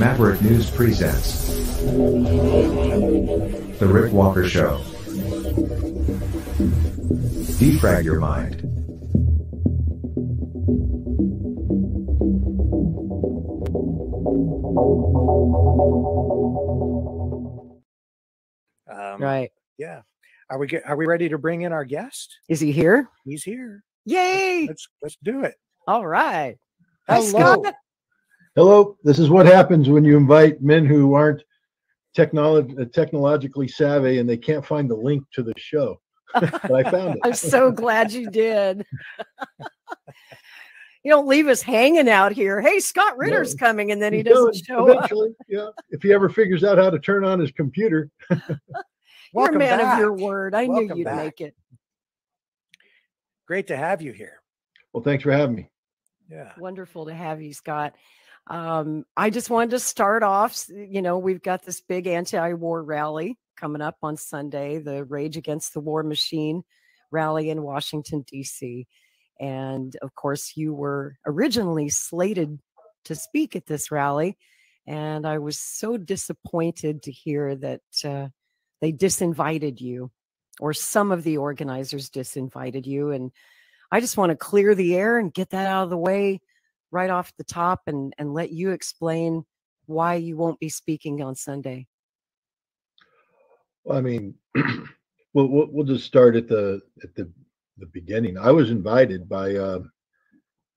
Maverick News presents The Rick Walker Show. Defrag your mind. Um, Right. Yeah. Are we get, are we ready to bring in our guest? Is he here? He's here. Yay! Let's let's do it. All right. Hi, Hello. Scott. Hello, this is what happens when you invite men who aren't technolo- technologically savvy and they can't find the link to the show. but I found it. I'm so glad you did. you don't leave us hanging out here. Hey, Scott Ritter's coming, and then he He's doesn't doing- show up. eventually, Yeah, if he ever figures out how to turn on his computer. You're a man back. of your word. I knew you'd back. make it. Great to have you here. Well, thanks for having me. Yeah. Wonderful to have you, Scott. Um, I just wanted to start off. You know, we've got this big anti-war rally coming up on Sunday, the Rage Against the War Machine rally in Washington D.C. And of course, you were originally slated to speak at this rally, and I was so disappointed to hear that uh, they disinvited you, or some of the organizers disinvited you, and I just want to clear the air and get that out of the way right off the top and, and let you explain why you won't be speaking on Sunday. Well, I mean, we'll, we'll we'll just start at the at the the beginning. I was invited by uh,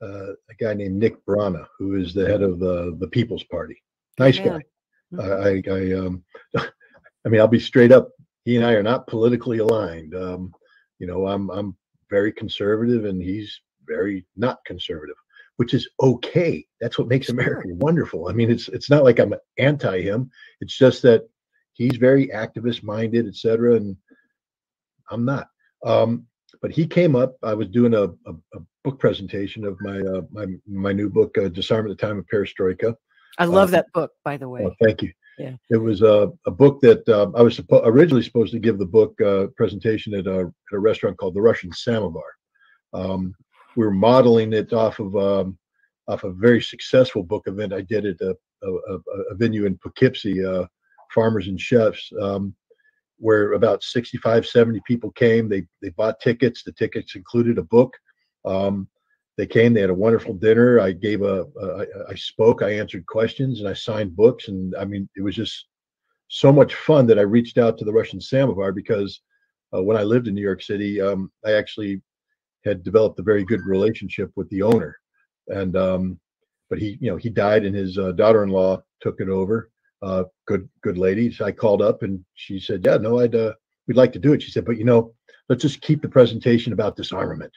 uh, a guy named Nick Brana, who is the head of the the People's Party. Nice Yeah. guy. I, I, I um, I mean, I'll be straight up. He and I are not politically aligned. Um, you know, I'm I'm very conservative, and he's very not conservative, which is okay. That's what makes America wonderful. I mean, it's it's not like I'm anti him. It's just that he's very activist minded, etc. and I'm not. Um, but he came up. I was doing a, a, a book presentation of my uh, my my new book, uh, Disarm at the Time of Perestroika. I love Uh, that book, by the way. Oh, thank you. Yeah. It was a, a book that um, I was suppo- originally supposed to give the book uh, presentation at a, at a restaurant called the Russian Samovar. Um, were modeling it off of um, off a very successful book event I did at a, a, a, venue in Poughkeepsie, uh, Farmers and Chefs, um, where about 65, 70 people came. They they bought tickets. The tickets included a book. Um, they came. They had a wonderful dinner. I gave a, a I, I spoke. I answered questions, and I signed books. And I mean, it was just so much fun that I reached out to the Russian Samovar because uh, when I lived in New York City, um, I actually had developed a very good relationship with the owner, and um, but he, you know, he died, and his uh, daughter-in-law took it over. Uh, good, good lady. So I called up, and she said, "Yeah, no, I'd uh, we'd like to do it." She said, "But you know, let's just keep the presentation about disarmament."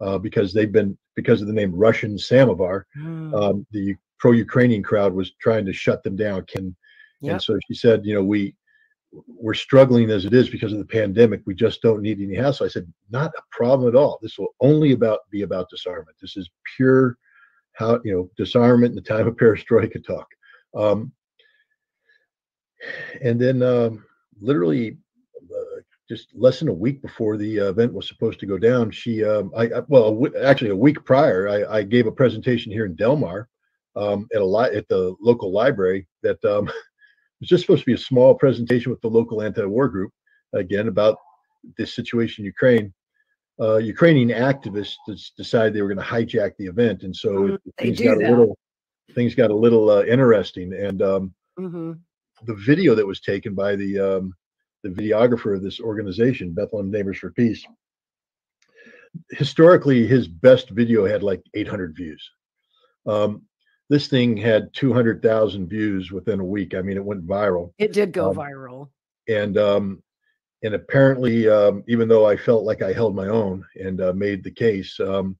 Uh, because they've been because of the name Russian Samovar, Mm, um, the pro-Ukrainian crowd was trying to shut them down. And, Yep. and so she said, you know, we we're struggling as it is because of the pandemic. We just don't need any hassle. I said, not a problem at all. This will only about be about disarmament. This is pure how you know disarmament in the time of perestroika talk. Um, and then um, literally uh, just less than a week before the uh, event was supposed to go down, she, um, I, I well, w- actually a week prior, I, I gave a presentation here in Delmar um, at a li- at the local library that um, was just supposed to be a small presentation with the local anti-war group again about this situation in Ukraine. Uh, Ukrainian activists decided they were going to hijack the event, and so Mm, things got that. a little things got a little uh, interesting. And um, mhm. the video that was taken by the um, the videographer of this organization, Bethlehem Neighbors for Peace. Historically, his best video had like 800 views. Um, this thing had 200,000 views within a week. I mean, it went viral, It did go Um, viral. and um, and apparently, um, even though I felt like I held my own and uh, made the case, um,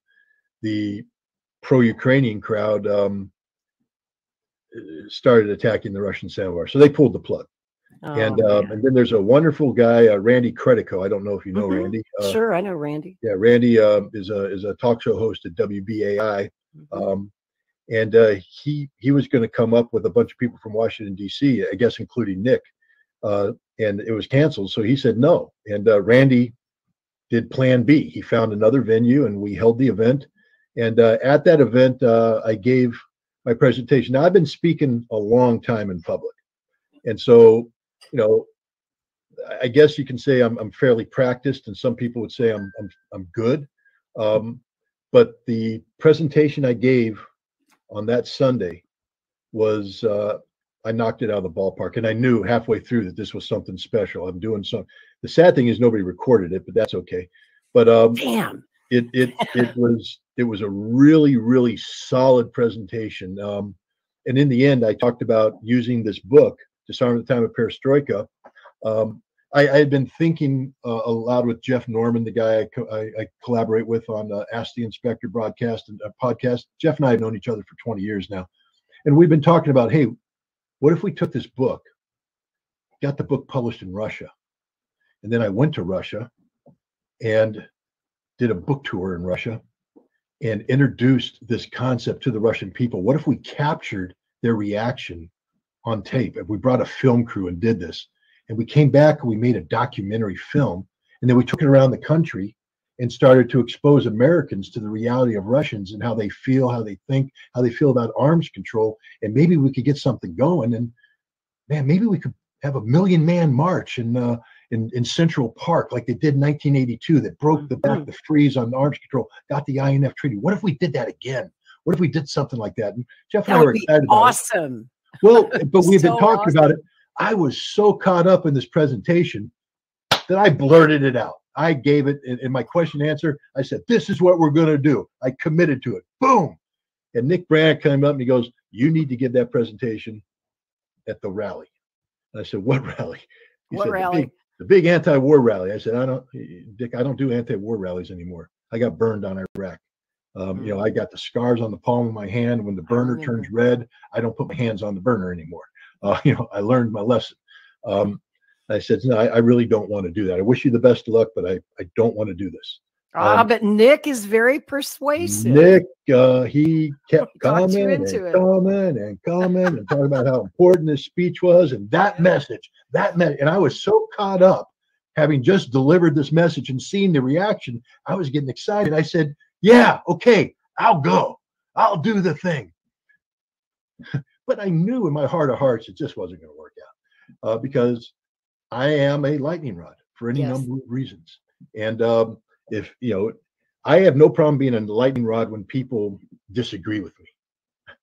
the pro-Ukrainian crowd um, started attacking the Russian Samovar, so they pulled the plug. and Oh, um, and then there's a wonderful guy, uh, Randy Credico. I don't know if you know Mhm. Randy. Uh, sure, I know Randy. Yeah, Randy uh, is a is a talk show host at WBAI, Mhm. um, and uh, he he was going to come up with a bunch of people from Washington D.C. I guess including Nick, uh, and it was canceled. So he said no, and uh, Randy did Plan B. He found another venue, and we held the event. And uh, at that event, uh, I gave my presentation. Now I've been speaking a long time in public, and so you know, I- guess you can say I'm I'm fairly practiced, and some people would say I'm I'm I'm good. Um, but the presentation I gave on that Sunday was uh, I knocked it out of the ballpark, and I knew halfway through that this was something special. I'm doing some. The sad thing is nobody recorded it, but that's okay. But um, Damn. it it it was it was a really really solid presentation. Um, and in the end, I talked about using this book, "Disarm the Time of Perestroika." Um, I, I had been thinking uh, aloud with Jeff Norman, the guy I, co- I, I collaborate with on uh, Ask the Inspector broadcast and uh, podcast. Jeff and I have known each other for 20 years now, and we've been talking about, hey, what if we took this book, got the book published in Russia, and then I went to Russia and did a book tour in Russia and introduced this concept to the Russian people. What if we captured their reaction on tape? If we brought a film crew and did this, and we came back and we made a documentary film, and then we took it around the country and started to expose Americans to the reality of Russians and how they feel, how they think, how they feel about arms control, and maybe we could get something going. And man, maybe we could have a million man march in uh, in, in Central Park like they did in 1982 that broke the back the freeze on arms control, got the INF treaty. What if we did that again? What if we did something like that? And Jeff and I were would be excited about it. awesome. Well, but we've been talking about it. I was so caught up in this presentation that I blurted it out. I gave it in, in my question and answer. I said, "This is what we're going to do." I committed to it. Boom. And Nick Brana came up and he goes, "You need to give that presentation at the rally." And I said, "What rally?" He What said, "The big- The big anti-war rally. I said, "I don't, Dick. I don't do anti-war rallies anymore. I got burned on Iraq. Um, you know, I got the scars on the palm of my hand. When the burner remember. turns red, I don't put my hands on the burner anymore. Uh, you know, I learned my lesson. Um, I said, no, I, I really don't want to do that. I wish you the best of luck, but I, I don't want to do this. Ah, Um, but Nick is very persuasive. Nick, uh, he kept He coming and it. coming and coming and talking about how important his speech was and that message, that message. And I was so caught up having just delivered this message and seeing the reaction, I was getting excited. I said, yeah, okay, I'll go. I'll do the thing. But I knew in my heart of hearts it just wasn't going to work out uh, because I am a lightning rod for any Yes. number of reasons. And um, if you know, I have no problem being a lightning rod when people disagree with me.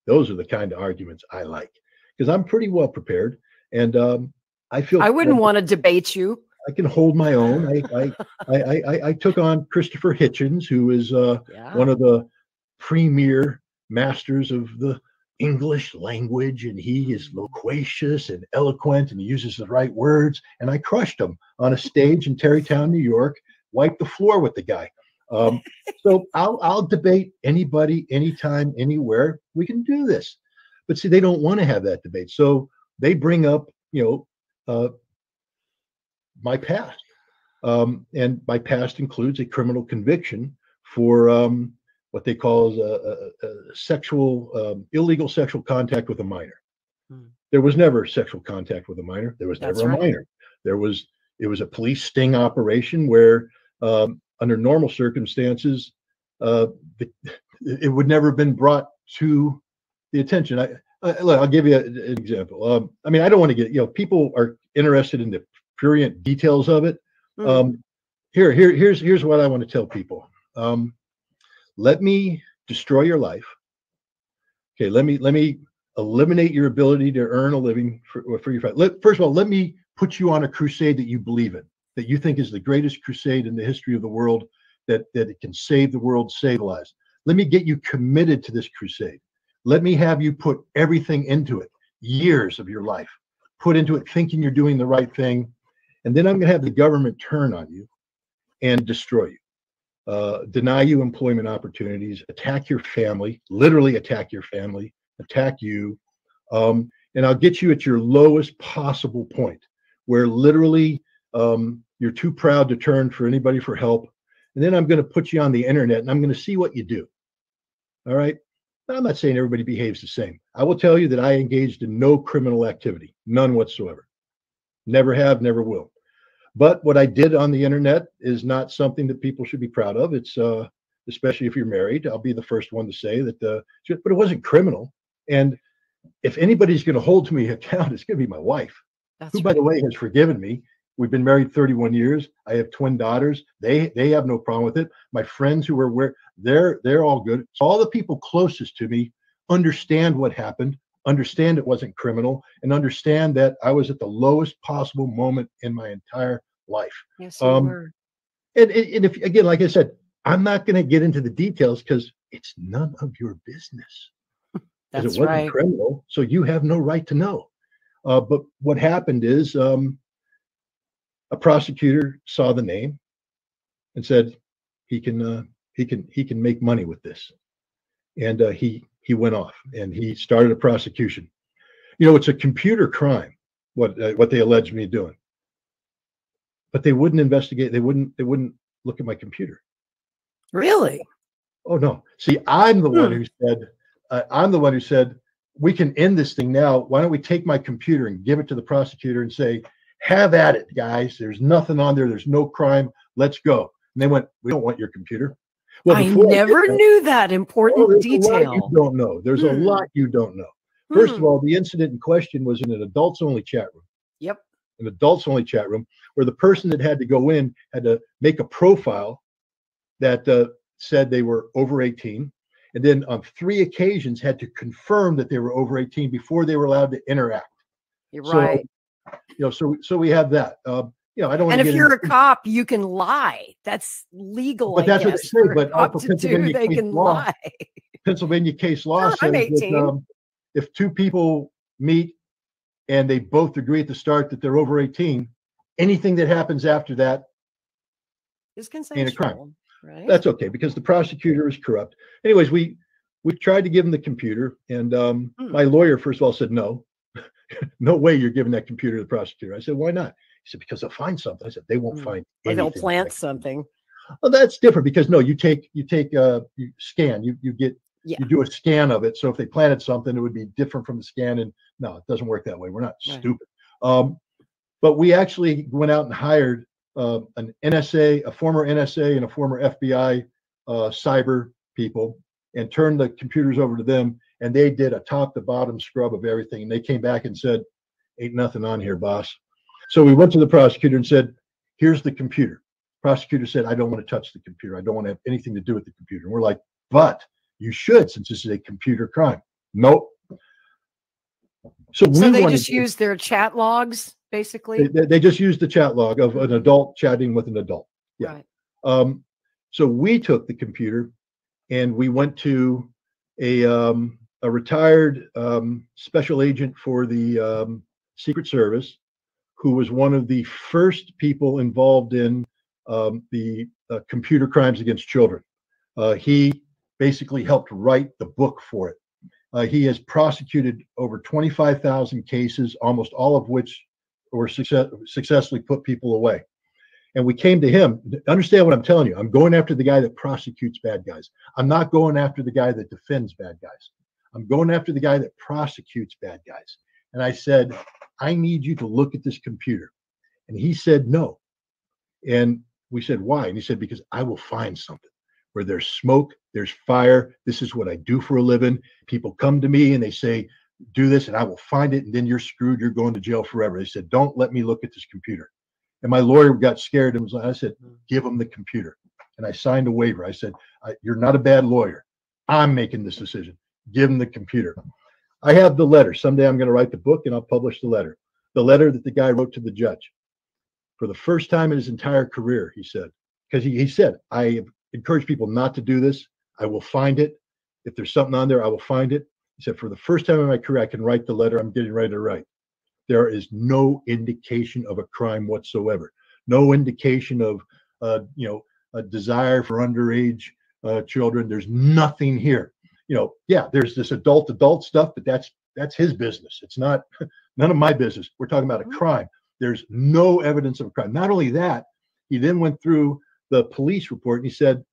Those are the kind of arguments I like because I'm pretty well prepared and um, I feel I wouldn't want to debate you. I can hold my own. I I, I, I, I, took on Christopher Hitchens, who is uh, Yeah. one of the premier masters of the English language, and he is loquacious and eloquent, and he uses the right words. And I crushed him on a stage in Tarrytown, New York. Wiped the floor with the guy. Um, so I'll I'll debate anybody, anytime, anywhere. We can do this. But see, they don't want to have that debate. So they bring up, you know, uh, my past. Um, and my past includes a criminal conviction for um, what they call a, a, a sexual, um, illegal sexual contact with a minor. Hmm. There was never sexual contact with a minor. There was That's never a right. minor. There was, it was a police sting operation where, um, under normal circumstances, uh, the, it would never have been brought to the attention. I, I look, I'll give you a- an example. Um, I mean, I don't want to get, you know, people are interested in the prurient details of it. Mm. Um, here, here, here's here's what I want to tell people. Um, let me destroy your life. Okay, let me let me eliminate your ability to earn a living for, for your family. Let, first of all, let me put you on a crusade that you believe in, that you think is the greatest crusade in the history of the world, that that it can save the world, save lives. Let me get you committed to this crusade. Let me have you put everything into it, years of your life, put into it, thinking you're doing the right thing, and then I'm going to have the government turn on you and destroy you, uh, deny you employment opportunities, attack your family, literally attack your family, attack you, um, and I'll get you at your lowest possible point, where literally um, you're too proud to turn for anybody for help, and then I'm going to put you on the internet and I'm going to see what you do. All right. Now, I'm not saying everybody behaves the same. I will tell you that I engaged in no criminal activity, none whatsoever. Never have, never will. But what I did on the internet is not something that people should be proud of. It's uh, especially if you're married. I'll be the first one to say that. Uh, but it wasn't criminal. And if anybody's going to hold to me account, it's going to be my wife, That's who, by the way, has forgiven me. We've been married 31 years. I have twin daughters. They they have no problem with it. My friends who are where they're they're all good. So all the people closest to me understand what happened, understand it wasn't criminal, and understand that I was at the lowest possible moment in my entire life. Yes, you um, were. And, and and if again, like I said, I'm not going to get into the details because it's none of your business. That's it wasn't right. criminal, so you have no right to know. Uh, but what happened is um, a prosecutor saw the name and said he can uh, he can he can make money with this, and uh, he he went off and he started a prosecution. You know, it's a computer crime what uh, what they alleged me doing, but they wouldn't investigate. They wouldn't they wouldn't look at my computer. Really? Oh no! See, I'm the one Hmm. who said, uh, I'm the one who said we can end this thing now. Why don't we take my computer and give it to the prosecutor and say, have at it, guys. There's nothing on there. There's no crime. Let's go. And they went, we don't want your computer. I before did never that- knew that oh, important there's detail. you don't know. There's a Hmm. lot you don't know. First of Hmm. all, the incident in question was in an adults only chat room. Yep. An adults only chat room where the person that had to go in had to make a profile that uh, said they were over 18 and then on three occasions had to confirm that they were over 18 before they were allowed to interact You're so, right. you know so so we have that um you know i don't want And if you're a cop, you can lie. That's legal. But I that's what they say, but cop Uncle to do, Pennsylvania they case can law lie. pennsylvania case law Sure, says that um, if two people meet and they both agree at the start that they're over 18 anything that happens after that is Ain't a crime. right? that's okay because the prosecutor is corrupt anyways we we tried to give him the computer and um Hmm. my lawyer first of all said no no way you're giving that computer to the prosecutor i said why not he said because they'll find something i said they won't Hmm. find they'll anything." plant something. well that's different because no you take you take uh you scan you you get Yeah. you do a scan of it so if they planted something it would be different from the scan and no it doesn't work that way we're not Right. stupid um but we actually went out and hired uh, an nsa a former nsa and a former fbi uh, cyber people and turned the computers over to them and they did a top to bottom scrub of everything and they came back and said ain't nothing on here boss so we went to the prosecutor and said here's the computer. Prosecutor said i don't want to touch the computer. I don't want to have anything to do with the computer. And we're like but you should since this is a computer crime. Nope. So, So they just to- use their chat logs, basically. they, they- they just used the chat log of an adult chatting with an adult. Yeah. Right. um, so we took the computer and we went to a um, a retired um, special agent for the um, Secret Service, who was one of the first people involved in um, the uh, computer crimes against children. Uh, he basically helped write the book for it. Uh, he has prosecuted over 25,000 cases, almost all of which were success- successfully put people away and we came to him. Understand what I'm telling you. I'm going after the guy that prosecutes bad guys. I'm not going after the guy that defends bad guys. I'm going after the guy that prosecutes bad guys. And I said, I need you to look at this computer. And he said, no. And we said, why? And he said, because I will find something where there's smoke, there's fire. This is what I do for a living. People come to me and they say, do this, and I will find it. And then you're screwed. You're going to jail forever. They said, don't let me look at this computer. And my lawyer got scared and was like, I said, mm. give him the computer. And I signed a waiver. I said, You're not a bad lawyer. I'm making this decision. Give him the computer. I have the letter. Someday I'm going to write the book and I'll publish the letter. The letter that the guy wrote to the judge. For the first time in his entire career, he said, because he, he said, I encourage people not to do this. I will find it. If there's something on there, I will find it. He said, For the first time in my career, I can write the letter I'm getting ready to write there is no indication of a crime whatsoever no indication of uh, you know a desire for underage uh, children there's nothing here you know yeah there's this adult adult stuff but that's that's his business. It's not none of my business. We're talking about a Mhm. crime. There's no evidence of a crime. Not only that he then went through the police report and he said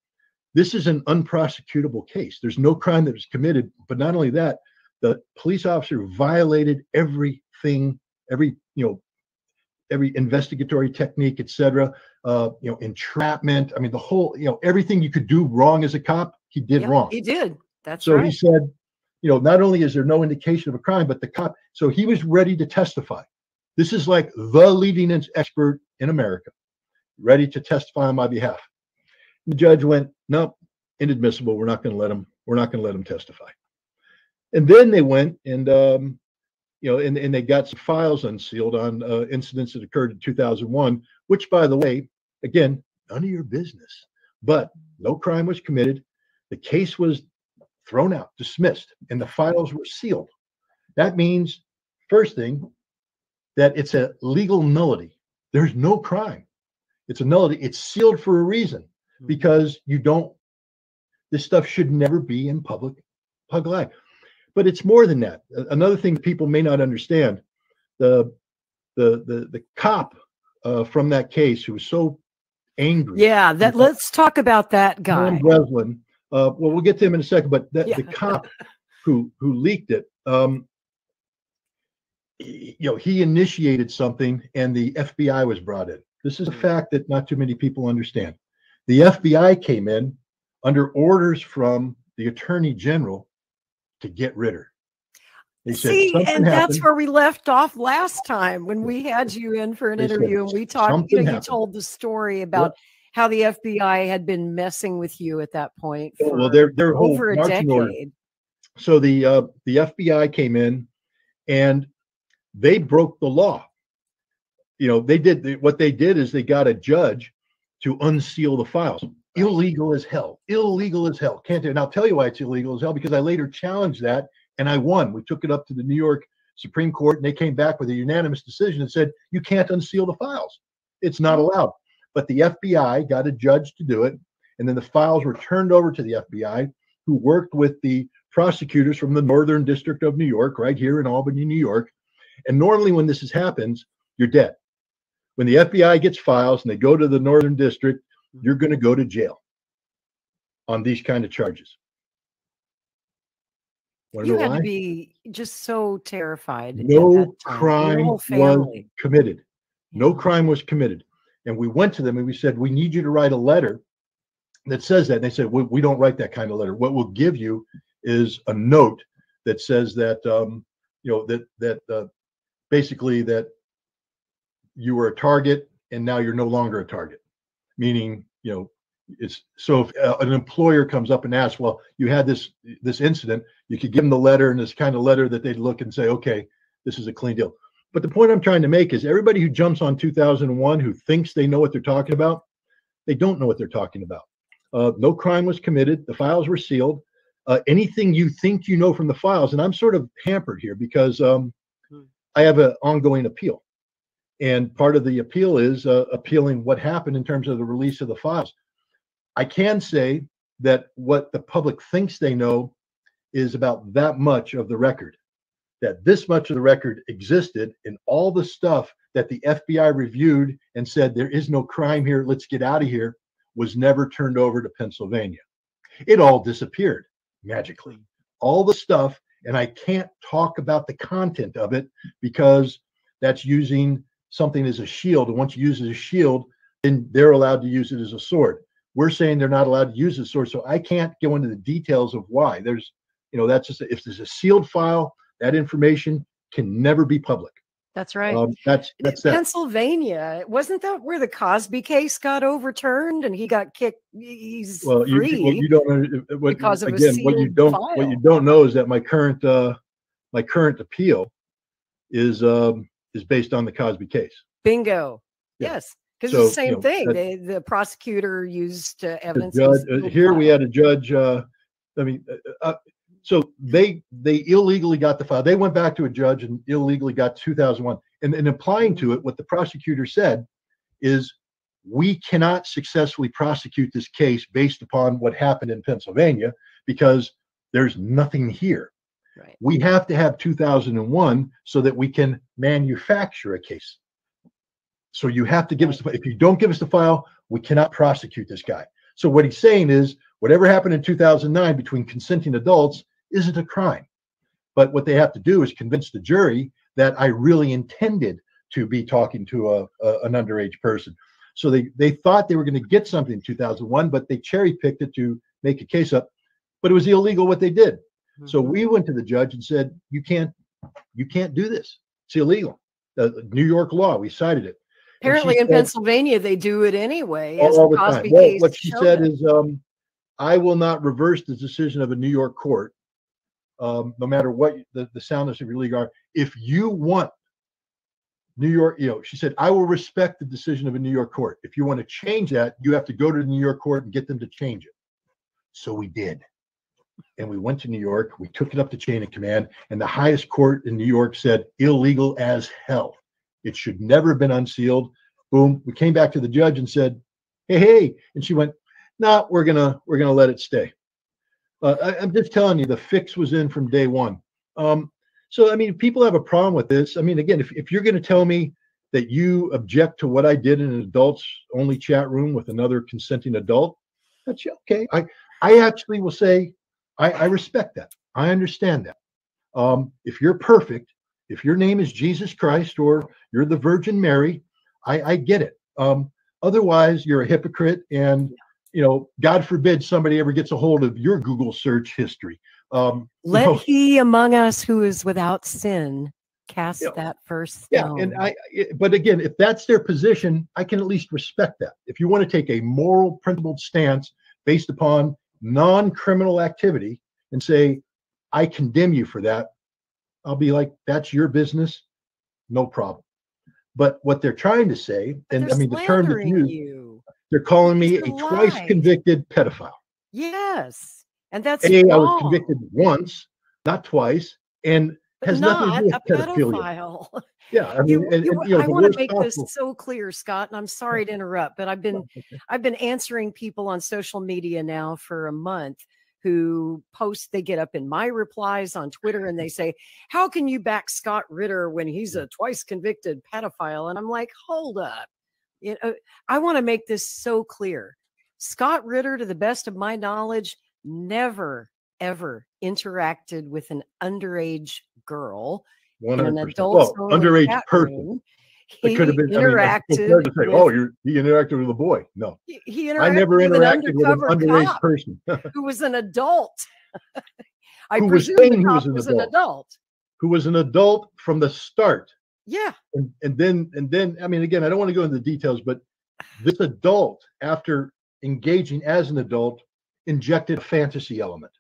this is an unprosecutable case. There's no crime that was committed. But not only that the police officer violated everything every you know every investigatory technique etc uh you know entrapment. I mean the whole you know everything you could do wrong as a cop he did Yep, wrong. He did. That's so right. he said you know, not only is there no indication of a crime, but the cop, so he was ready to testify. This is like the leading expert in America, ready to testify on my behalf. The judge went, nope, inadmissible. We're not going to let him. We're not going to let him testify. And then they went and, um, you know, and, and they got some files unsealed on uh, incidents that occurred in 2001, which, by the way, again, none of your business. But no crime was committed. The case was thrown out, dismissed, and the files were sealed. That means, first thing, that it's a legal nullity. There's no crime. It's a nullity. It's sealed for a reason because you don't. This stuff should never be in public public eye. But it's more than that. Another thing people may not understand: the the the the cop uh, from that case who was so angry. Yeah, that let's talk about that Tom guy. Breslin. Uh, well, we'll get to him in a second, but the, Yeah. the cop who who leaked it, um, he- you know, he initiated something, and the FBI was brought in. This is a fact that not too many people understand. The FBI came in under orders from the Attorney General to get rid of her. They See, and that's where we left off last time when we had you in for an They interview and we talked. You know, you told the story about how the FBI had been messing with you at that point for well, their their whole over a marching order decade. so the uh, the FBI came in and they broke the law. You know, they did what they did is they got a judge to unseal the files. Illegal as hell. Illegal as hell. Can't do. And I'll tell you why it's illegal as hell because I later challenged that and I won. We took it up to the New York Supreme Court and they came back with a unanimous decision and said you can't unseal the files. It's not allowed. But the FBI got a judge to do it, and then the files were turned over to the FBI, who worked with the prosecutors from the Northern District of New York, right here in Albany, New York. And normally, when this is, happens, you're dead. When the FBI gets files and they go to the Northern District, you're going to go to jail on these kind of charges. Want to You had why? to be just so terrified. No that time. Your crime was committed. No crime was committed. And we went to them and we said, we need you to write a letter that says that. And they said, we, we don't write that kind of letter. What we'll give you is a note that says that, um, you know, that, that, uh, basically that you were a target and now you're no longer a target. Meaning, you know, it's so if uh, an employer comes up and asks, well, you had this, this incident, you could give them the letter and this kind of letter that they'd look and say, okay, this is a clean deal. But the point I'm trying to make is everybody who jumps on 2001 who thinks they know what they're talking about, they don't know what they're talking about. Uh, no crime was committed. The files were sealed. Uh, anything you think you know from the files, and I'm sort of hampered here because um, Hmm. I have an ongoing appeal. And part of the appeal is uh, appealing what happened in terms of the release of the files. I can say that what the public thinks they know is about that much of the record that this much of the record existed and all the stuff that the FBI reviewed and said there is no crime here, let's get out of here, was never turned over to Pennsylvania. It all disappeared magically. All the stuff, and I can't talk about the content of it because that's using something as a shield. And once you use it as a shield, then they're allowed to use it as a sword. We're saying they're not allowed to use the sword. So I can't go into the details of why. There's, you know, that's just if there's a sealed file, that information can never be public. That's right. Um, that's that's that. Pennsylvania, wasn't that where the Cosby case got overturned and he got kicked? He's Well, you, free. what you don't uh, what, because of again, what you don't what you don't know is that my current uh, my current appeal is um, is based on the Cosby case. Bingo. Yeah. Yes, because So, it's the you same know, thing. that- They, the prosecutor used uh, evidence. judge, uh, here we had a judge. Uh, I mean, uh, uh, so they they illegally got the file. They went back to a judge and illegally got 2001. And, and applying to it, what the prosecutor said is, we cannot successfully prosecute this case based upon what happened in Pennsylvania because there's nothing here. Right. We have to have 2001 so that we can manufacture a case. So you have to give us, the, if you don't give us the file, we cannot prosecute this guy. So what he's saying is whatever happened in 2009 between consenting adults isn't a crime. But what they have to do is convince the jury that I really intended to be talking to a, a an underage person. So they they thought they were going to get something in 2001, but they cherry picked it to make a case up. But it was illegal what they did. So Mhm. we went to the judge and said, "You can't, you can't do this. It's illegal. Uh, New York law. We cited it." Apparently in said- Pennsylvania they do it anyway. all, all the the time. Well, case what she said us. is, um, "I will not reverse the decision of a New York court, um, no matter what the, the soundness of your league are, If you want New York, you know," she said, "I will respect the decision of a New York court. If you want to change that, you have to go to the New York court and get them to change it." So we did. And we went to New York. We took it up the chain of command, and the highest court in New York said illegal as hell. It should never have been unsealed. Boom. We came back to the judge and said, "Hey, hey," and she went, "No, we're gonna we're gonna let it stay." Uh, I, I'm just telling you, the fix was in from day one. Um, so I mean, people have a problem with this. I mean, again, if if you're going to tell me that you object to what I did in an adults only chat room with another consenting adult, that's okay. I I actually will say I, I respect that. I understand that. Um, if you're perfect, if your name is Jesus Christ or you're the Virgin Mary, I, I get it. Um, otherwise, you're a hypocrite, and you know, God forbid somebody ever gets a hold of your Google search history. Um, you Let know, he among us who is without sin cast Yeah. that first yeah, and I. But again, if that's their position, I can at least respect that. If you want to take a moral, principled stance based upon non-criminal activity and say, "I condemn you for that," I'll be like, "That's your business, no problem." But what they're trying to say, and I mean the term that's used, you. They're calling me a a twice convicted pedophile. Yes, and that's A, I was convicted once, not twice, and but has nothing to not do with a pedophilia. pedophile. Yeah, I mean, you, and, you- and, you know, I want to make possible- this so clear, Scott, and I'm sorry to interrupt, but I've been I've been answering people on social media now for a month who post they get up in my replies on Twitter and they say, "How can you back Scott Ritter when he's a twice convicted pedophile?" And I'm like, "Hold up. You uh, know, I want to make this so clear. Scott Ritter to the best of my knowledge never ever interacted with an underage girl in an 100%. adult Well, underage person. It He could have been. I mean, interacted. say, oh, with, oh, you're you interacted with a boy. No, he- he interacted I never with an interacted with an underage person who was an adult. I Who presume saying the he cop was an was an adult. adult. who was an adult from the start. Yeah, And, and then and then I mean again I don't want to go into the details, but this adult after engaging as an adult injected a fantasy element.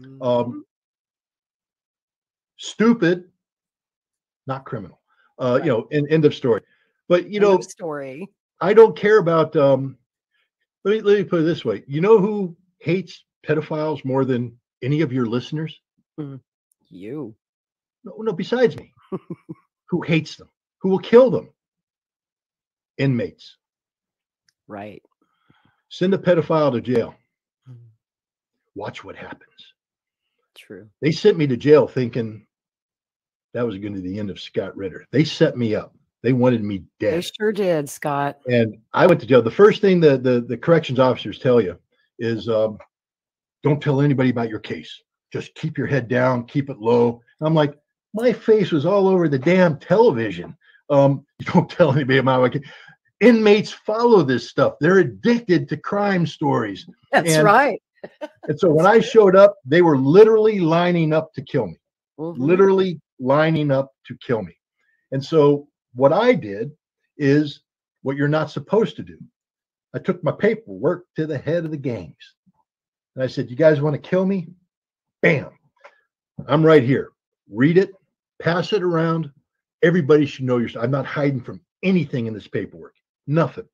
Mm-hmm. Um, stupid, not criminal. Uh, Right. You know, and end of story. But you End know, story. I don't care about. Um, let me let me put it this way. You know who hates pedophiles more than any of your listeners? You. No, no. Besides me, who hates them? Who will kill them? Inmates. Right. Send a pedophile to jail. Mm, Watch what happens. True. They sent me to jail thinking that was going to be the end of Scott Ritter. They set me up. They wanted me dead. They sure did, Scott. And I went to jail. The first thing the the, the corrections officers tell you is um, don't tell anybody about your case. Just keep your head down, keep it low. And I'm like, my face was all over the damn television. Um, you don't tell anybody about case. Inmates follow this stuff. They're addicted to crime stories. That's And- right. And so when I showed up, they were literally lining up to kill me Mhm. literally lining up to kill me. And so what I did is what you're not supposed to do. I took my paperwork to the head of the gangs. And I said, You guys want to kill me? Bam. I'm right here. Read it, pass it around. Everybody should know your I'm not hiding from anything in this paperwork. Nothing.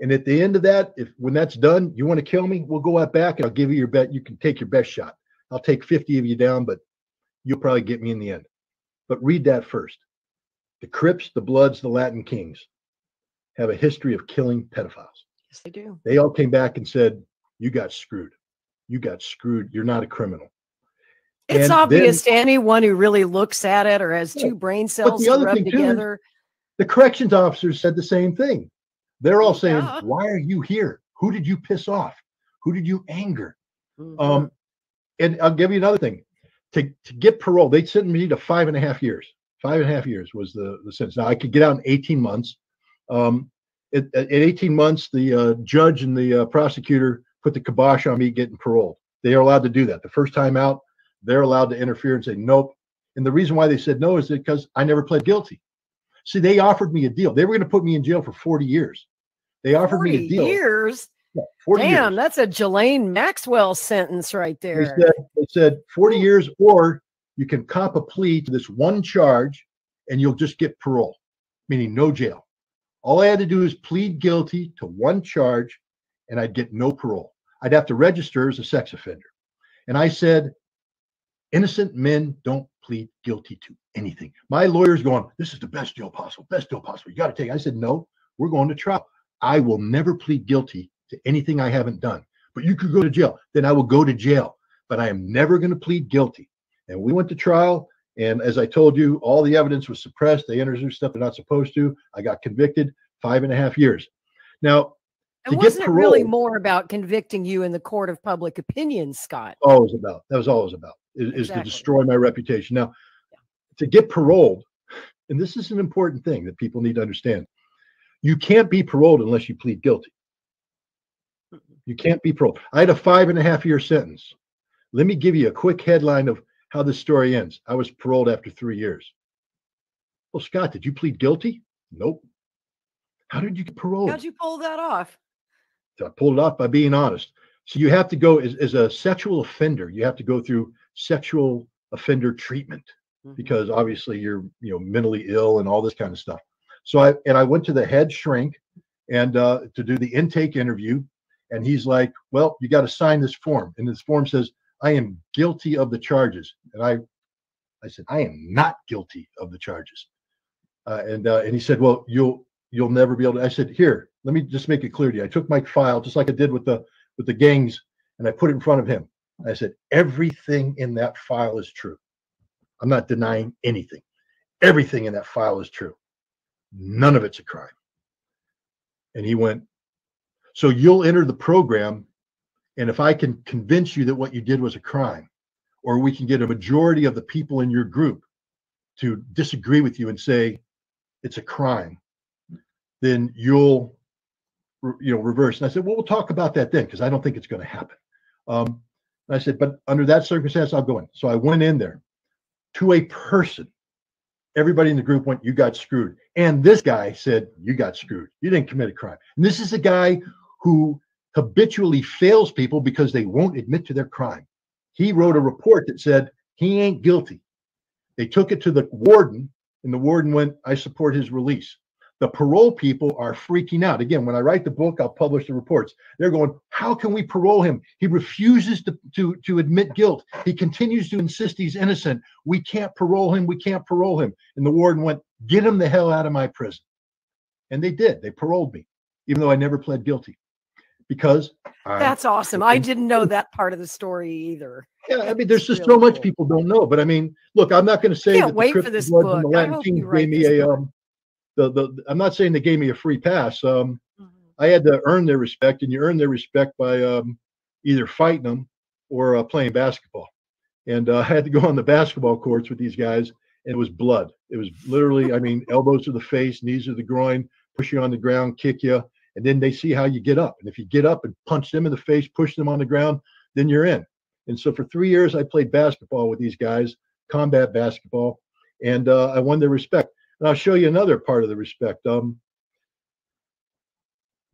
And at the end of that, if when that's done, you want to kill me, we'll go out back and I'll give you your bet. You can take your best shot. I'll take 50 of you down, but you'll probably get me in the end. But read that first. The Crips, the Bloods, the Latin Kings have a history of killing pedophiles. Yes, they do. They all came back and said, You got screwed. You got screwed. You're not a criminal. It's And obvious to anyone who really looks at it or has Yeah, two brain cells the to other rub thing, is together. The corrections officers said the same thing. They're all saying, Yeah. Why are you here? Who did you piss off? Who did you anger? Mhm. Um, and I'll give you another thing. To, to get parole, they sent me to five and a half years. Five and a half years was the, the sentence. Now I could get out in 18 months. Um, at, at 18 months, the uh, judge and the uh, prosecutor put the kibosh on me getting paroled. They are allowed to do that. The first time out, they're allowed to interfere and say nope. And the reason why they said no is because I never pled guilty. See, they offered me a deal. They were going to put me in jail for 40 years. They offered me a deal. years. Yeah, 40 Damn, years. that's a Ghislaine Maxwell sentence right there. They said, they said 40 Ooh. years, or you can cop a plea to this one charge and you'll just get parole, meaning no jail. All I had to do is plead guilty to one charge and I'd get no parole. I'd have to register as a sex offender. And I said, innocent men don't plead guilty to anything. My lawyer's going, this is the best deal possible, best deal possible. You got to take it. I said, no, we're going to trial. I will never plead guilty to anything I haven't done. But you could go to jail. Then I will go to jail. But I am never going to plead guilty. And we went to trial. And as I told you, all the evidence was suppressed. They introduced stuff they're not supposed to. I got convicted five and a half years. Now, And to wasn't it really more about convicting you in the court of public opinion, Scott? all it was about. That was all it was about. Is, is to destroy my reputation. Now, to get paroled, and this is an important thing that people need to understand. You can't be paroled unless you plead guilty. You mm-hmm. can't be paroled. I had a five and a half year sentence. Let me give you a quick headline of how this story ends. I was paroled after three years. Well, Scott, did you plead guilty? Nope. How did you get paroled? How'd you pull that off? I pulled it off by being honest. So you have to go as, as a sexual offender, you have to go through sexual offender treatment Mhm. because obviously you're you know mentally ill and all this kind of stuff. So I and I went to the head shrink and uh, to do the intake interview, and he's like, "Well, you got to sign this form," and this form says, "I am guilty of the charges," and I, I said, "I am not guilty of the charges," uh, and uh, and he said, "Well, you'll you'll never be able to." I said, "Here, let me just make it clear to you. I took my file just like I did with the with the gangs, and I put it in front of him. I said, everything in that file is true. I'm not denying anything. Everything in that file is true. None of it's a crime. And he went, So you'll enter the program, and if I can convince you that what you did was a crime, or we can get a majority of the people in your group to disagree with you and say it's a crime, then you'll you know reverse. And I said, Well, we'll talk about that then, because I don't think it's going to happen. Um, and I said, but under that circumstance, I'll go in. So I went in there to a person. Everybody in the group went, You got screwed. And this guy said, You got screwed. You didn't commit a crime. And this is a guy who habitually fails people because they won't admit to their crime. He wrote a report that said he ain't guilty. They took it to the warden, and the warden went, I support his release. The parole people are freaking out. Again, when I write the book, I'll publish the reports. They're going, How can we parole him? He refuses to, to, to admit guilt. He continues to insist he's innocent. We can't parole him. We can't parole him. And the warden went, Get him the hell out of my prison. And they did. They paroled me, even though I never pled guilty. Because I, That's awesome. I didn't know that part of the story either. yeah, I mean, there's just really so much cool. people don't know. But I mean, look, I'm not going to say Can't that the wait for this book. I Latin hope you write gave me a book. um, the the. I'm not saying they gave me a free pass. Um, Mhm. I had to earn their respect, and you earn their respect by um, either fighting them or uh, playing basketball. And uh, I had to go on the basketball courts with these guys, and it was blood. It was literally, I mean, elbows to the face, knees to the groin, push you on the ground, kick you, and then they see how you get up. And if you get up and punch them in the face, push them on the ground, then you're in. And so for three years, I played basketball with these guys, combat basketball, and uh, I won their respect. And I'll show you another part of the respect. Um,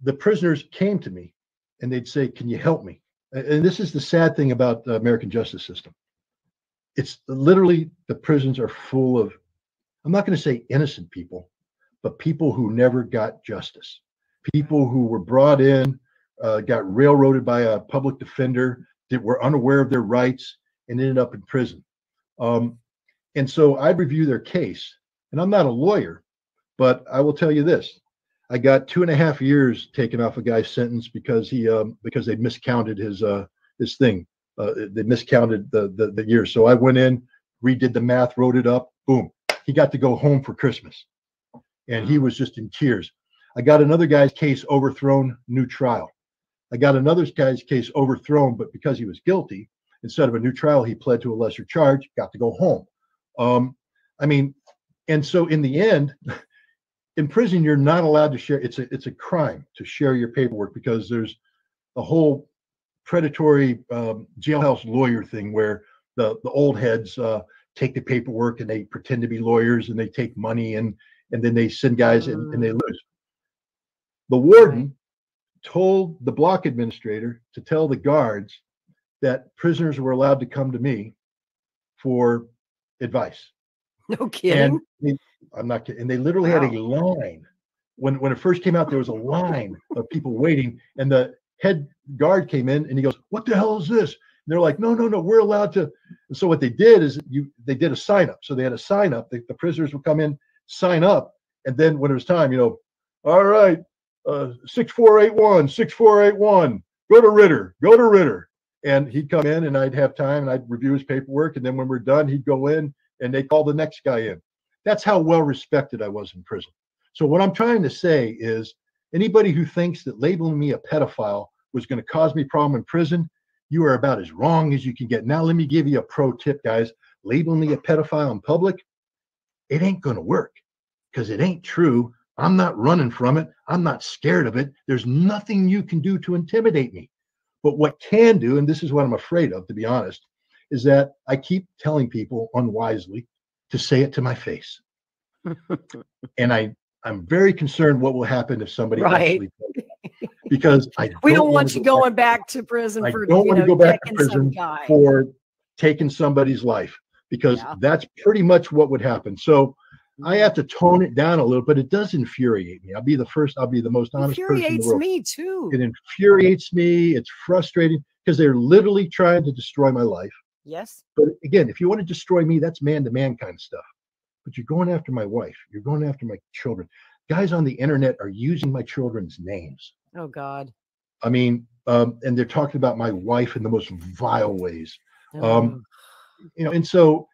the prisoners came to me and they'd say, Can you help me? And this is the sad thing about the American justice system. It's literally the prisons are full of, I'm not going to say innocent people, but people who never got justice, people who were brought in, uh, got railroaded by a public defender, that were unaware of their rights, and ended up in prison. Um, and so I review their case, and I'm not a lawyer, but I will tell you this: I got two and a half years taken off a guy's sentence because he um, because they miscounted his uh, his thing. Uh, they miscounted the, the the years. So I went in, redid the math, wrote it up. Boom, he got to go home for Christmas, and he was just in tears. I got another guy's case overthrown, new trial. I got another guy's case overthrown, but because he was guilty, instead of a new trial, he pled to a lesser charge, got to go home. Um, I mean, and so in the end, in prison, you're not allowed to share. It's a it's a crime to share your paperwork because there's a whole predatory um, jailhouse lawyer thing where the the old heads uh, take the paperwork and they pretend to be lawyers and they take money and and then they send guys and, and they lose. The warden told the block administrator to tell the guards that prisoners were allowed to come to me for advice. No kidding. And they, I'm not kidding. And they literally had a line. When when it first came out, there was a line of people waiting, and the head guard came in and he goes, "What the hell is this?" And they're like, "No, no, no, we're allowed to." And so what they did is you they did a sign up. So they had a sign up. The, the prisoners would come in, sign up, and then when it was time, you know, all right, uh, six four eight one, six four eight one, go to Ritter, go to Ritter, and he'd come in and I'd have time and I'd review his paperwork, and then when we're done, he'd go in and they call the next guy in. That's how well respected I was in prison. So what I'm trying to say is anybody who thinks that labeling me a pedophile was going to cause me problem in prison, you are about as wrong as you can get. Now let me give you a pro tip, guys. Labeling me a pedophile in public, it ain't going to work because it ain't true. I'm not running from it. I'm not scared of it. There's nothing you can do to intimidate me. But what can do, and this is what I'm afraid of, to be honest, is that I keep telling people unwisely to say it to my face. and I I'm very concerned what will happen if somebody Right. because I we don't wanna want you go going back to prison I for don't you wanna go back to prison for taking somebody's life because Yeah. that's pretty much what would happen. So I Mhm. have to tone it down a little, but it does infuriate me. I'll be the first, I'll be the most honest person in the infuriates world. me too. It infuriates me. It's frustrating because they're literally trying to destroy my life. Yes. But again, if you want to destroy me, that's man to man kind of stuff. But you're going after my wife. You're going after my children. Guys on the internet are using my children's names. Oh God. I mean, um, and they're talking about my wife in the most vile ways. Um, You know, and so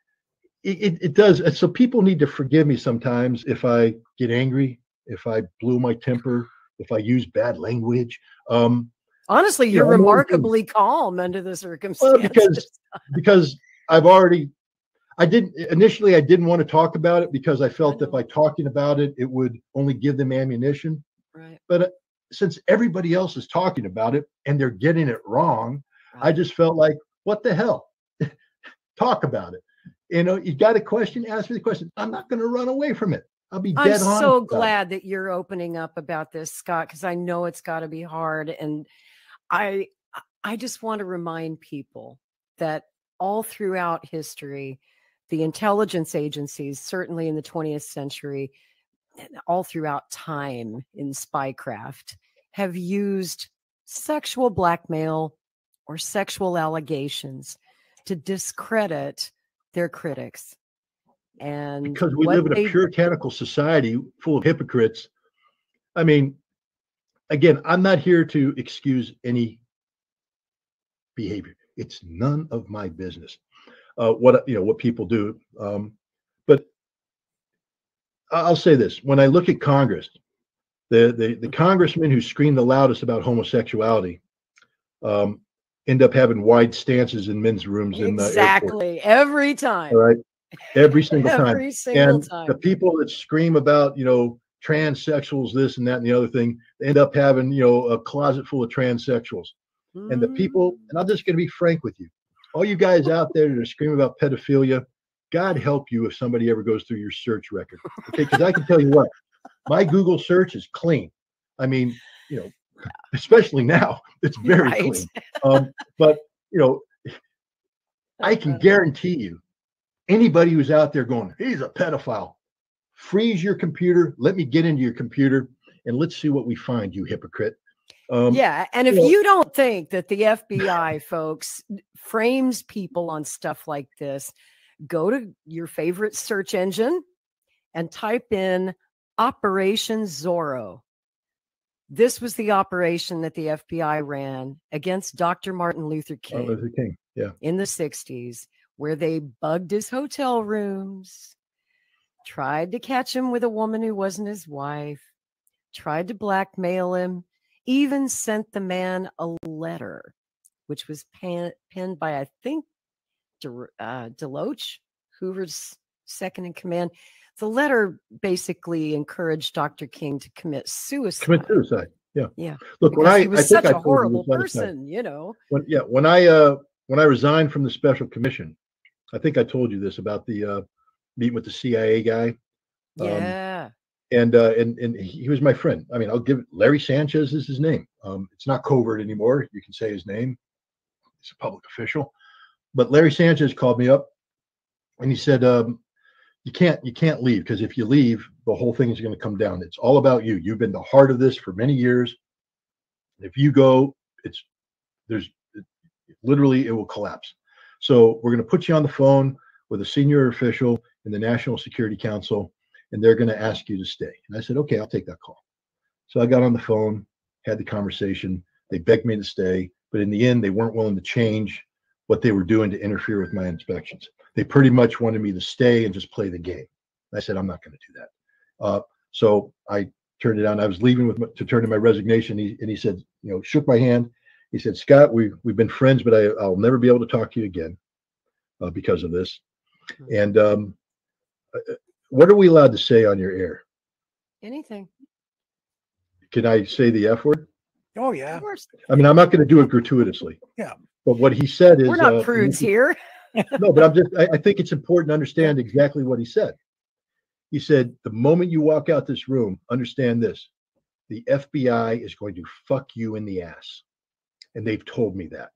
it, it, it does. And so people need to forgive me sometimes if I get angry, if I blew my temper, if I use bad language. Um, Honestly, you're I'm always remarkably calm under the circumstances. because because I've already I didn't initially I didn't want to talk about it because I felt that by talking about it it would only give them ammunition. right. But uh, since everybody else is talking about it and they're getting it wrong, I just felt like what the hell? Talk about it. You know, you got a question, ask me the question. I'm not going to run away from it. I'll be I'm dead honest. so about it. glad that you're opening up about this, Scott, because I know it's got to be hard. And I I just want to remind people that all throughout history, the intelligence agencies, certainly in the 20th century, all throughout time in spycraft, have used sexual blackmail or sexual allegations to discredit their critics. And because we live in a puritanical society full of hypocrites. I mean, again, I'm not here to excuse any behavior. It's none of my business. Uh, what you know, what people do. Um, but I'll say this: when I look at Congress, the the, the congressmen who scream the loudest about homosexuality um, end up having wide stances in men's rooms in the exactly every time. All right, every single time Every single and time. the people that scream about you know transsexuals this and that and the other thing they end up having you know a closet full of transsexuals. And the people and i'm just going to be frank with you all you guys out there that are screaming about pedophilia god help you if somebody ever goes through your search record okay? Because i can tell you what my google search is clean. I mean you know especially now it's very Right. clean. Um, but you know i can guarantee you anybody who's out there going, he's a pedophile, freeze your computer. Let me get into your computer and let's see what we find, you hypocrite. Um, yeah, and if well- you don't think that the FBI folks frames people on stuff like this, go to your favorite search engine and type in Operation Zorro. This was the operation that the FBI ran against Dr. Martin Luther King. Martin Luther King. Yeah. in the 60s where they bugged his hotel rooms, tried to catch him with a woman who wasn't his wife, tried to blackmail him, even sent the man a letter, which was pan- penned by, I think, De- uh, DeLoach, Hoover's second in command. The letter basically encouraged Dr. King to commit suicide. Commit suicide. Yeah. Yeah, Look, when I, he was I think such I a you horrible time. person, you know. When, yeah. When I, uh, when I resigned from the special commission, I think I told you this about the uh, meeting with the CIA guy. Um, Yeah. and uh, and and he was my friend. I mean, I'll give it. Larry Sanchez is his name. Um, it's not covert anymore. You can say his name. He's a public official. But Larry Sanchez called me up, and he said, um, "You can't you can't leave because if you leave, the whole thing is going to come down. It's all about you. You've been the heart of this for many years. If you go, it's there's it, literally it will collapse. So we're going to put you on the phone with a senior official in the National Security Council." and they're going to ask you to stay. And I said, okay, I'll take that call. So I got on the phone, had the conversation. They begged me to stay, but in the end, they weren't willing to change what they were doing to interfere with my inspections. They pretty much wanted me to stay and just play the game. I said, I'm not going to do that. Uh, so I turned it down. I was leaving with my, to turn in my resignation. He, and he said, you know, shook my hand. He said, Scott, we, we've been friends, but I, I'll never be able to talk to you again uh, because of this. And um, what are we allowed to say on your air? Anything. Can I say the F word? Oh yeah. Of yeah. course. I mean, I'm not going to do it gratuitously. Yeah. But what he said is, We're not uh, prudes here. no, but I'm just, I, I think it's important to understand exactly what he said. He said, the moment you walk out this room, understand this the FBI is going to fuck you in the ass. And they've told me that.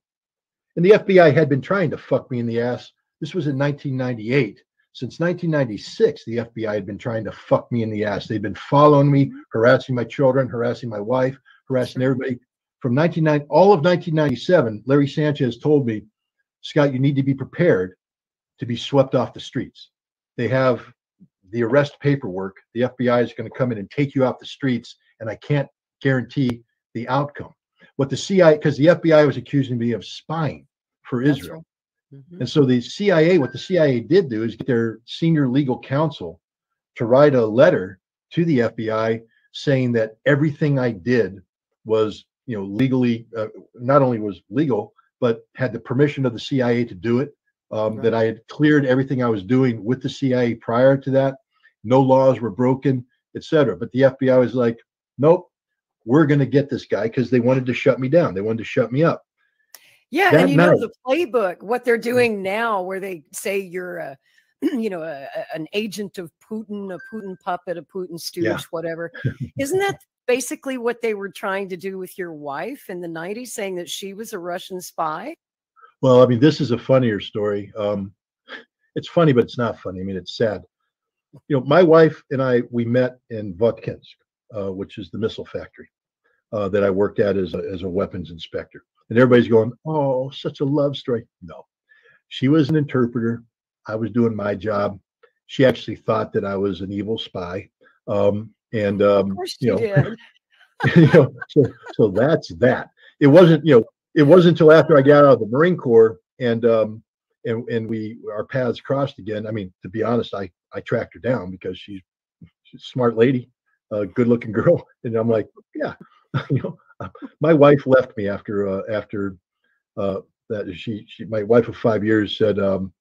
And the FBI had been trying to fuck me in the ass. This was in 1998. Since 1996, the FBI had been trying to fuck me in the ass. They'd been following me, harassing my children, harassing my wife, harassing everybody. From 1990, all of 1997, Larry Sanchez told me, Scott, you need to be prepared to be swept off the streets. They have the arrest paperwork. The FBI is going to come in and take you off the streets, and I can't guarantee the outcome. What the CIA, because the FBI was accusing me of spying for That's Israel. right. Mhm. And so the CIA, what the CIA did do is get their senior legal counsel to write a letter to the FBI saying that everything I did was, you know, legally, uh, not only was legal, but had the permission of the CIA to do it. Um, That I had cleared everything I was doing with the CIA prior to that. No laws were broken, et cetera. But the FBI was like, nope, we're going to get this guy because they wanted to shut me down. They wanted to shut me up. Yeah, That and you know the playbook, what they're doing now, where they say you're a, you know, a- an agent of Putin, a Putin puppet, a Putin stooge, Yeah. whatever. Isn't that basically what they were trying to do with your wife in the '90s, saying that she was a Russian spy? Well, I mean, this is a funnier story. Um, it's funny, but it's not funny. I mean, it's sad. You know, my wife and I we met in Votkinsk, uh, which is the missile factory uh, that I worked at as a, as a weapons inspector. And everybody's going, "Oh, such a love story." No, she was an interpreter. I was doing my job. She actually thought that I was an evil spy. Um, and um, you know, you know, so so that's that. It wasn't, you know, it wasn't until after I got out of the Marine Corps and um and and we our paths crossed again. I mean, to be honest, I I tracked her down because she's she's a smart lady, a good looking girl, and I'm like, yeah, you know, my wife left me after uh, after uh that she she my wife of five years said um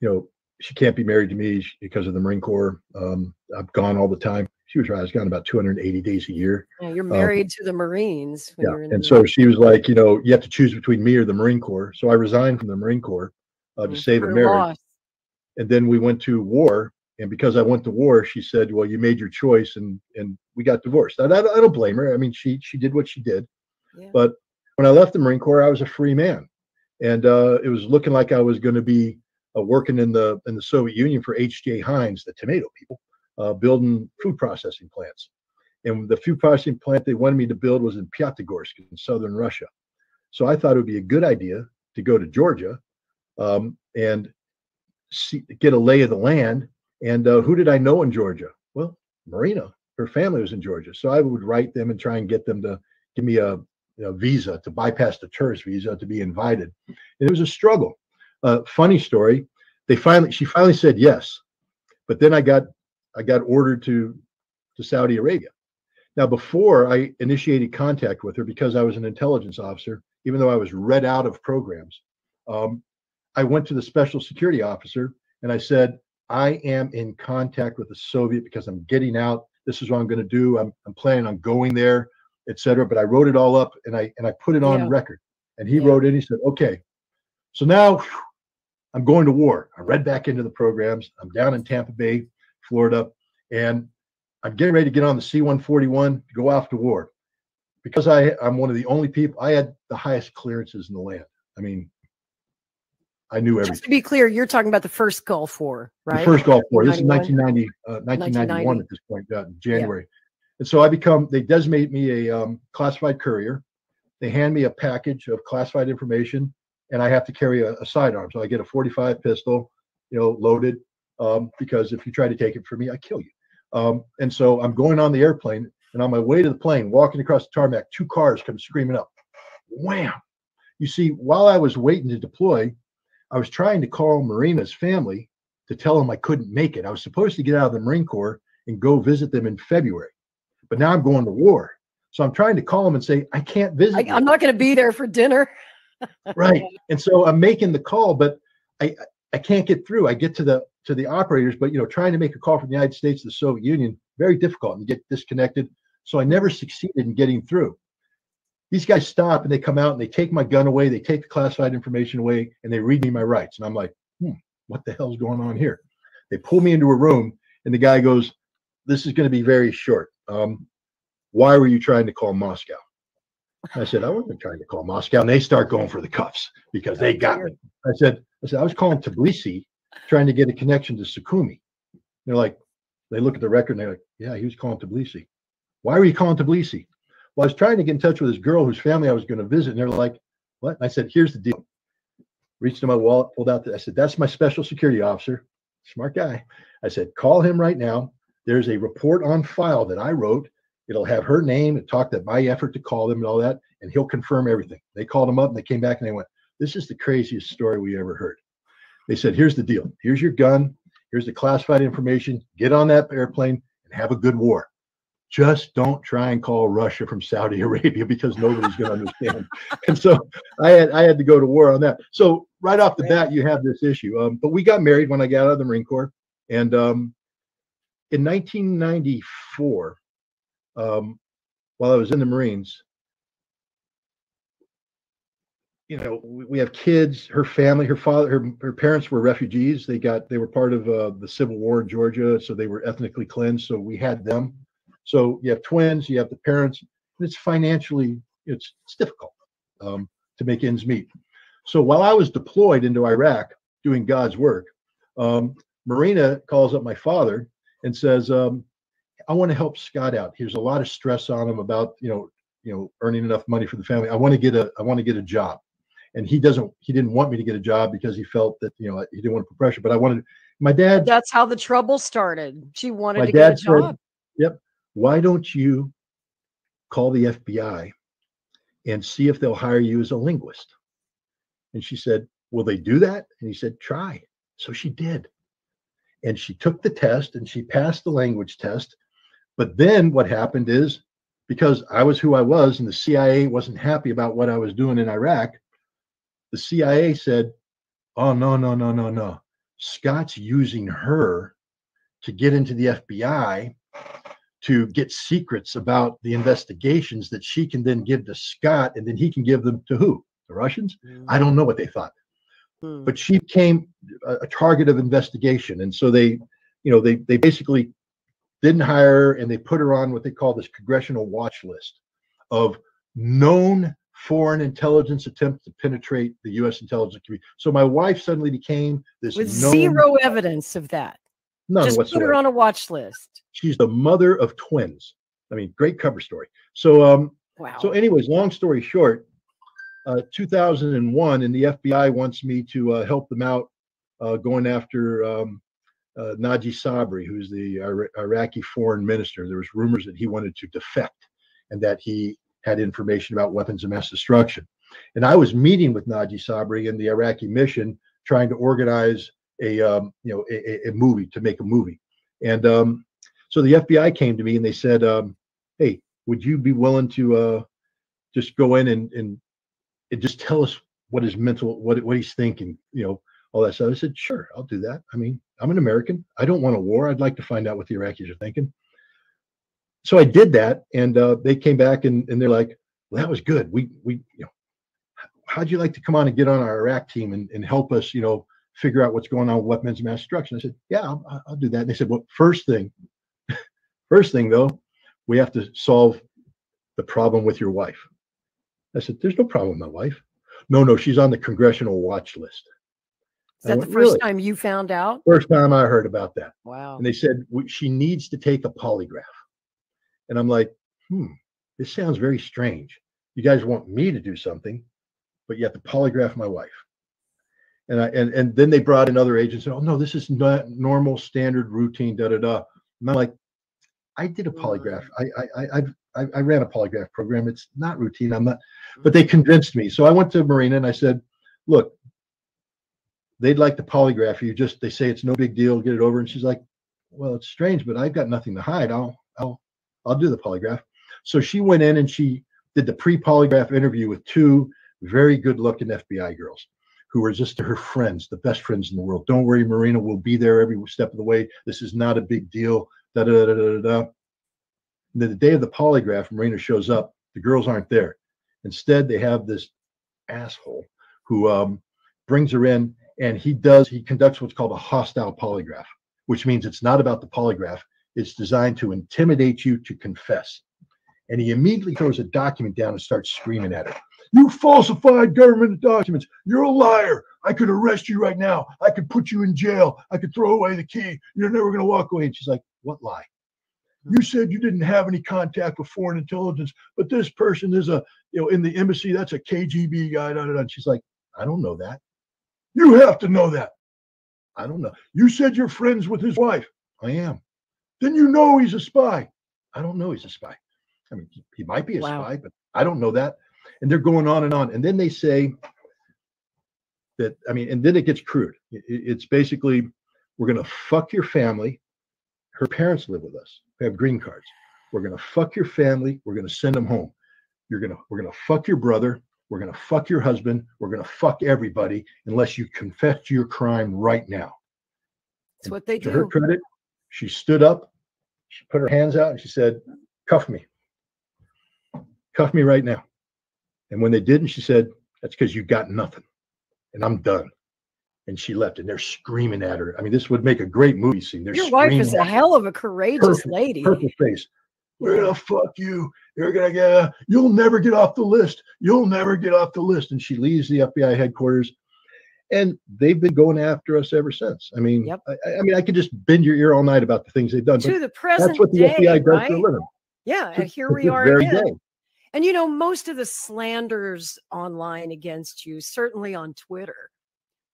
you know she can't be married to me because of the Marine Corps. Um, I'm gone all the time. She was right. I was gone about 280 days a year. Yeah, you're married to the Marines. when Um, Yeah. you're in And the so she was like, you know, you have to choose between me or the Marine Corps. So I resigned from the Marine Corps uh, to Mm, save a marriage. loss. And then we went to war. And because I went to war, she said, well, you made your choice and and we got divorced. And I, I don't blame her. I mean, she she did what she did. Yeah. But when I left the Marine Corps, I was a free man. And uh, it was looking like I was going to be uh, working in the in the Soviet Union for H.J. Heinz, the tomato people, uh, building food processing plants. And the food processing plant they wanted me to build was in Pyatigorsk in southern Russia. So I thought it would be a good idea to go to Georgia um, and see, get a lay of the land. And uh, who did I know in Georgia? Well, Marina. Her family was in Georgia. So I would write them and try and get them to give me a, visa to bypass the tourist visa to be invited. And it was a struggle. Uh, funny story. They finally, she finally said yes, but then I got, I got ordered to, to Saudi Arabia. Now, before I initiated contact with her, because I was an intelligence officer, even though I was read out of programs, um, I went to the special security officer and I said, I am in contact with the Soviet because I'm getting out. This is what I'm going to do. I'm, I'm planning on going there, etc. But I wrote it all up and I and I put it on Yeah. record. And he Yeah. wrote it. He said, okay. So now whew, I'm going to war. I read back into the programs. I'm down in Tampa Bay, Florida, and I'm getting ready to get on the C-141 to go off to war. Because I, I'm one of the only people, I had the highest clearances in the land. I mean, I knew Just everything. to be clear, you're talking about the first Gulf War, right? The first Gulf War. This is 1990, uh, 1991 at this point, uh, January. And so I become, they designate me a um, classified courier. They hand me a package of classified information and I have to carry a, a sidearm. So I get a 45 pistol, you know, loaded um, because if you try to take it from me, I kill you. Um, and so I'm going on the airplane and on my way to the plane, walking across the tarmac, two cars come screaming up. Wham! You see, while I was waiting to deploy, I was trying to call Marina's family to tell them I couldn't make it. I was supposed to get out of the Marine Corps and go visit them in February, but now I'm going to war. So I'm trying to call them and say, I can't visit. I, I'm not going to be there for dinner. right and so i'm making the call but i i can't get through i get to the to the operators but you know trying to make a call from the united states to the soviet union very difficult and get disconnected so i never succeeded in getting through these guys stop and they come out and they take my gun away they take the classified information away and they read me my rights and i'm like hmm, what the hell's going on here they pull me into a room and the guy goes this is going to be very short um, why were you trying to call moscow I said, I wasn't trying to call Moscow. And they start going for the cuffs because they got me. I said, I said, I was calling Tbilisi trying to get a connection to Sukhumi. They're like, they look at the record and they're like, yeah, he was calling Tbilisi. Why were you calling Tbilisi? Well, I was trying to get in touch with this girl whose family I was going to visit. And they're like, what? And I said, here's the deal. Reached in my wallet, pulled out, the, I said, that's my special security officer. Smart guy. I said, call him right now. There's a report on file that I wrote It'll have her name and talk that my effort to call them and all that, and he'll confirm everything. They called him up and they came back and they went, This is the craziest story we ever heard. They said, Here's the deal. Here's your gun. Here's the classified information. Get on that airplane and have a good war. Just don't try and call Russia from Saudi Arabia because nobody's going to understand. and so I had I had to go to war on that. So right off the bat, you have this issue. Um, but we got married when I got out of the Marine Corps, and um, in 1994, um, while I was in the Marines, you know, we, we have kids. Her family, her father, her, her parents were refugees. They got they were part of uh, the Civil War in Georgia, so they were ethnically cleansed. So we had them. So you have twins, you have the parents. And it's financially it's it's difficult um, to make ends meet. So while I was deployed into Iraq doing God's work, um, Marina calls up my father and says, um, I want to help Scott out. There's a lot of stress on him about, you know, you know, earning enough money for the family. I want to get a, I want to get a job. And he doesn't, he didn't want me to get a job because he felt that, you know, he didn't want to put pressure. But I wanted, my dad, That's how the trouble started. She wanted my to get a dad said, job. "Yep, why don't you call the FBI and see if they'll hire you as a linguist?" And she said, "Will they do that?" And he said, "Try." So she did, and she took the test and she passed the language test. But then what happened is because I was who I was and the CIA wasn't happy about what I was doing in Iraq, the CIA said, "Oh no, no, no, no, no. Scott's using her to get into the FBI to get secrets about the investigations that she can then give to Scott and then he can give them to who? The Russians? I don't know what they thought. Hmm. But she became a, a target of investigation. And so they, you know, they they basically didn't hire her and they put her on what they call this congressional watch list of known foreign intelligence attempts to penetrate the US intelligence community. So my wife suddenly became this with known, zero evidence of that. None Just put her on a watch list. She's the mother of twins. I mean, great cover story. So, um, Wow. so, anyways, long story short, uh, 2001, and the FBI wants me to uh, help them out uh, going after um, uh, Naji Sabri, who's the Ira- Iraqi foreign minister. There was rumors that he wanted to defect and that he had information about weapons of mass destruction. And I was meeting with Naji Sabri and the Iraqi mission, trying to organize a um, you know a, a- movie to make a movie. And um, so the FBI came to me and they said, um, "Hey, would you be willing to uh, just go in and, and and just tell us what his mental what what he's thinking, you know, all that stuff?" I said, "Sure, I'll do that. I mean, I'm an American. I don't want a war. I'd like to find out what the Iraqis are thinking." So I did that, and uh, they came back and, and they're like, "Well, that was good. We we you know, how'd you like to come on and get on our Iraq team and, and help us, you know, figure out what's going on with weapons of mass destruction. I said, yeah, I'll, I'll- do that. And they said, well, first thing, first thing though, we have to solve the problem with your wife. I said, there's no problem with my wife. No, no, she's on the congressional watch list. Is that I the first "Really?" time you found out? First time I heard about that. Wow. And they said she needs to take a polygraph. And I'm like, hmm, this sounds very strange. You guys want me to do something, but you have to polygraph my wife. And I and and then they brought in other agents. And, oh no, this is not normal, standard, routine, da da da. And I'm like, I did a polygraph. I I I I ran a polygraph program. It's not routine. I'm not. But they convinced me. So I went to Marina and I said, look, they'd like to polygraph you. Just they say it's no big deal. Get it over. And she's like, well, it's strange, but I've got nothing to hide. I'll I'll I'll do the polygraph. So she went in and she did the pre-polygraph interview with two very good-looking FBI girls who are just her friends, the best friends in the world. Don't worry, Marina will be there every step of the way. This is not a big deal. Da da da da da da. The day of the polygraph, Marina shows up. The girls aren't there. Instead, they have this asshole who um, brings her in, and he does he conducts what's called a hostile polygraph, which means it's not about the polygraph. It's designed to intimidate you to confess. And he immediately throws a document down and starts screaming at her. You falsified government documents. You're a liar. I could arrest you right now. I could put you in jail. I could throw away the key. You're never going to walk away. And she's like, What lie? You said you didn't have any contact with foreign intelligence, but this person is a, you know, in the embassy, that's a KGB guy. Da, da, da. And she's like, I don't know that. You have to know that. I don't know. You said you're friends with his wife. I am. Then you know he's a spy. I don't know he's a spy. I mean, he- might be a Wow. spy, but I don't know that. And they're going on and on. And then they say that, I mean, and then it gets crude. It's basically, we're going to fuck your family. Her parents live with us. They have green cards. We're going to fuck your family. We're going to send them home. You're going to, we're going to fuck your brother. We're going to fuck your husband. We're going to fuck everybody unless you confess to your crime right now. That's what they To her credit, she stood up, she put her hands out, and she said, Cuff me. Cuff me right now. And when they didn't, she said, That's because you got nothing. And I'm done. And she left, and they're screaming at her. I mean, this would make a great movie scene. They're Your wife is a hell of a courageous Perfect, lady. purple face. We're gonna fuck you. You're gonna get. You'll never get off the list. You'll never get off the list. And she leaves the FBI headquarters, and they've been going after us ever since. I mean, Yep. I, I mean, I could just bend your ear all night about the things they've done. To the present that's what the day, FBI does right? for a living. Yeah, and here we are again. day. And you know, most of the slanders online against you, certainly on Twitter,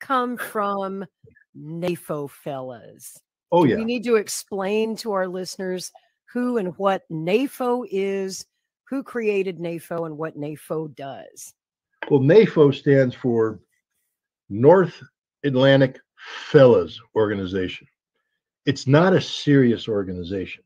come from NAFO fellas. Oh yeah. We need to explain to our listeners who and what NAFO is, who created NAFO, and what NAFO does. Well, NAFO stands for North Atlantic Fellas Organization. It's not a serious organization.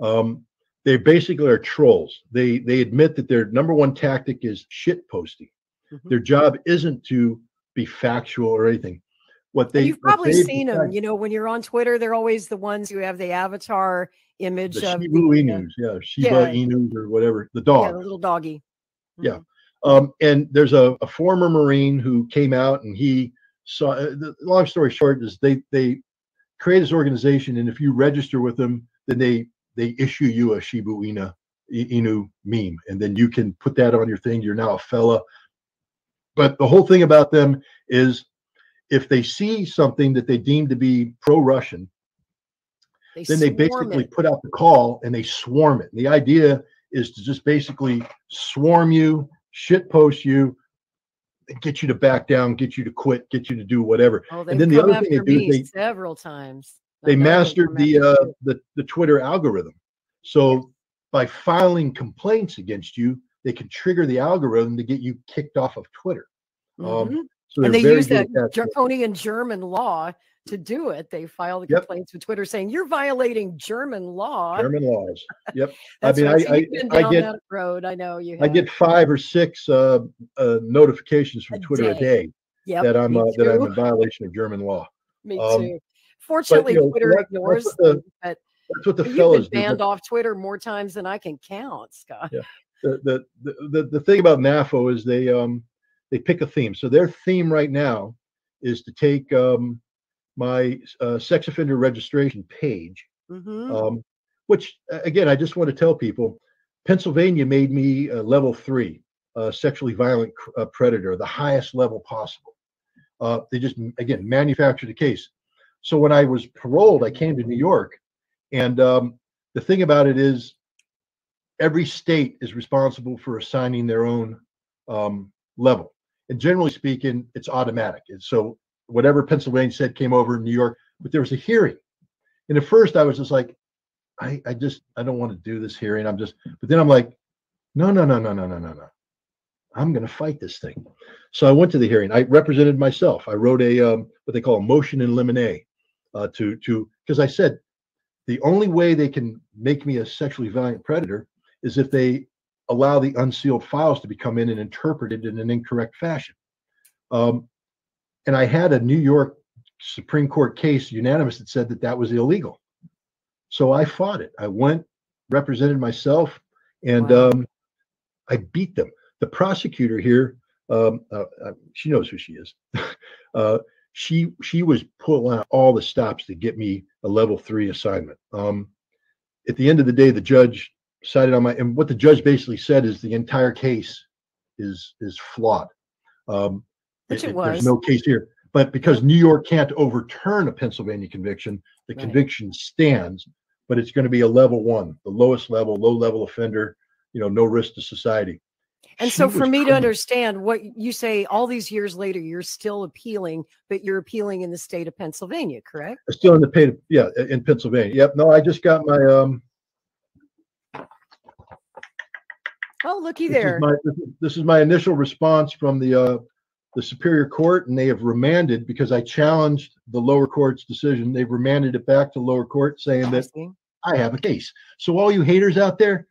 Um, they basically are trolls. They they admit that their number one tactic is shit posting. Mhm. Their job isn't to be factual or anything. What they And you've probably seen them. You know, when you're on Twitter, they're always the ones who have the avatar image the of Shiba the, Inus, yeah, Shiba yeah. Inus or whatever, the yeah, dog. the little doggy. Yeah. Mhm. Um, and there's a, a former Marine who came out and he saw. Uh, the long story short is they they create this organization, and if you register with them, then they they issue you a Shiba Inu, Inu meme, and then you can put that on your thing. You're now a fella. But the whole thing about them is, if they see something that they deem to be pro-Russian, then they basically it. put out the call and they swarm it. And the idea is to just basically swarm you, shit post you, and get you to back down, get you to quit, get you to do whatever. Oh, they've then the other thing they do several times. They mastered the uh, the the Twitter algorithm. So by filing complaints against you, they can trigger the algorithm to get you kicked off of Twitter. Um, Mhm. so and they use that draconian German law to do it. They file the Yep. complaints with Twitter saying you're violating German law. German laws. Yep. I mean, right. I- So I- I get- that road. I know you. Have. I get five or six uh, uh, notifications from A Twitter a day. day yep, that I'm uh, that I'm in violation of German law. Me um, too. Fortunately, know, Twitter that- that's ignores what the them, but That's what the fellas do. banned but off Twitter more times than I can count, Scott. Yeah. The, the, the, the, the thing about NAFO is they um they pick a theme. So their theme right now is to take um, my uh, sex offender registration page, Mhm. um, which uh, again, I just want to tell people, Pennsylvania made me a level three uh, sexually violent uh, predator, the highest level possible. Uh, they just again manufactured a case. So when I was paroled, I came to New York, and um, the thing about it is, every state is responsible for assigning their own um, level, and generally speaking, it's automatic. And so whatever Pennsylvania said came over in New York, but there was a hearing, and at first I was just like, I, I just I don't want to do this hearing. I'm just, but then I'm like, no, no, no, no, no, no, no, no. I'm going to fight this thing. So I went to the hearing. I represented myself. I wrote a um, what they call a motion in limine uh, to to because I said the only way they can make me a sexually violent predator is if they allow the unsealed files to become in and interpreted in an incorrect fashion. Um, and I had a New York Supreme Court case unanimous that said that that was illegal. So I fought it. I went, represented myself, and Wow. um, I beat them. The prosecutor here, um, uh, uh, she knows who she is. uh, she she was pulling out all the stops to get me a level three assignment. Um, at the end of the day, the judge decided on my and what the judge basically said is the entire case is is flawed. Um, Which it There's was. no case here, but because New York can't overturn a Pennsylvania conviction, the Right. conviction stands. But it's going to be a level one, the lowest level, low level offender. You know, no risk to society. And She so, for me to understand what you say, all these years later, you're still appealing, but you're appealing in the state of Pennsylvania, correct? Still in the pay, yeah, in Pennsylvania. Yep. No, I just got my um. Oh, looky This is there. my this is- my initial response from the uh the Superior Court, and they have remanded because I challenged the lower court's decision. They've remanded it back to lower court, saying that I have a case. So all you haters out there,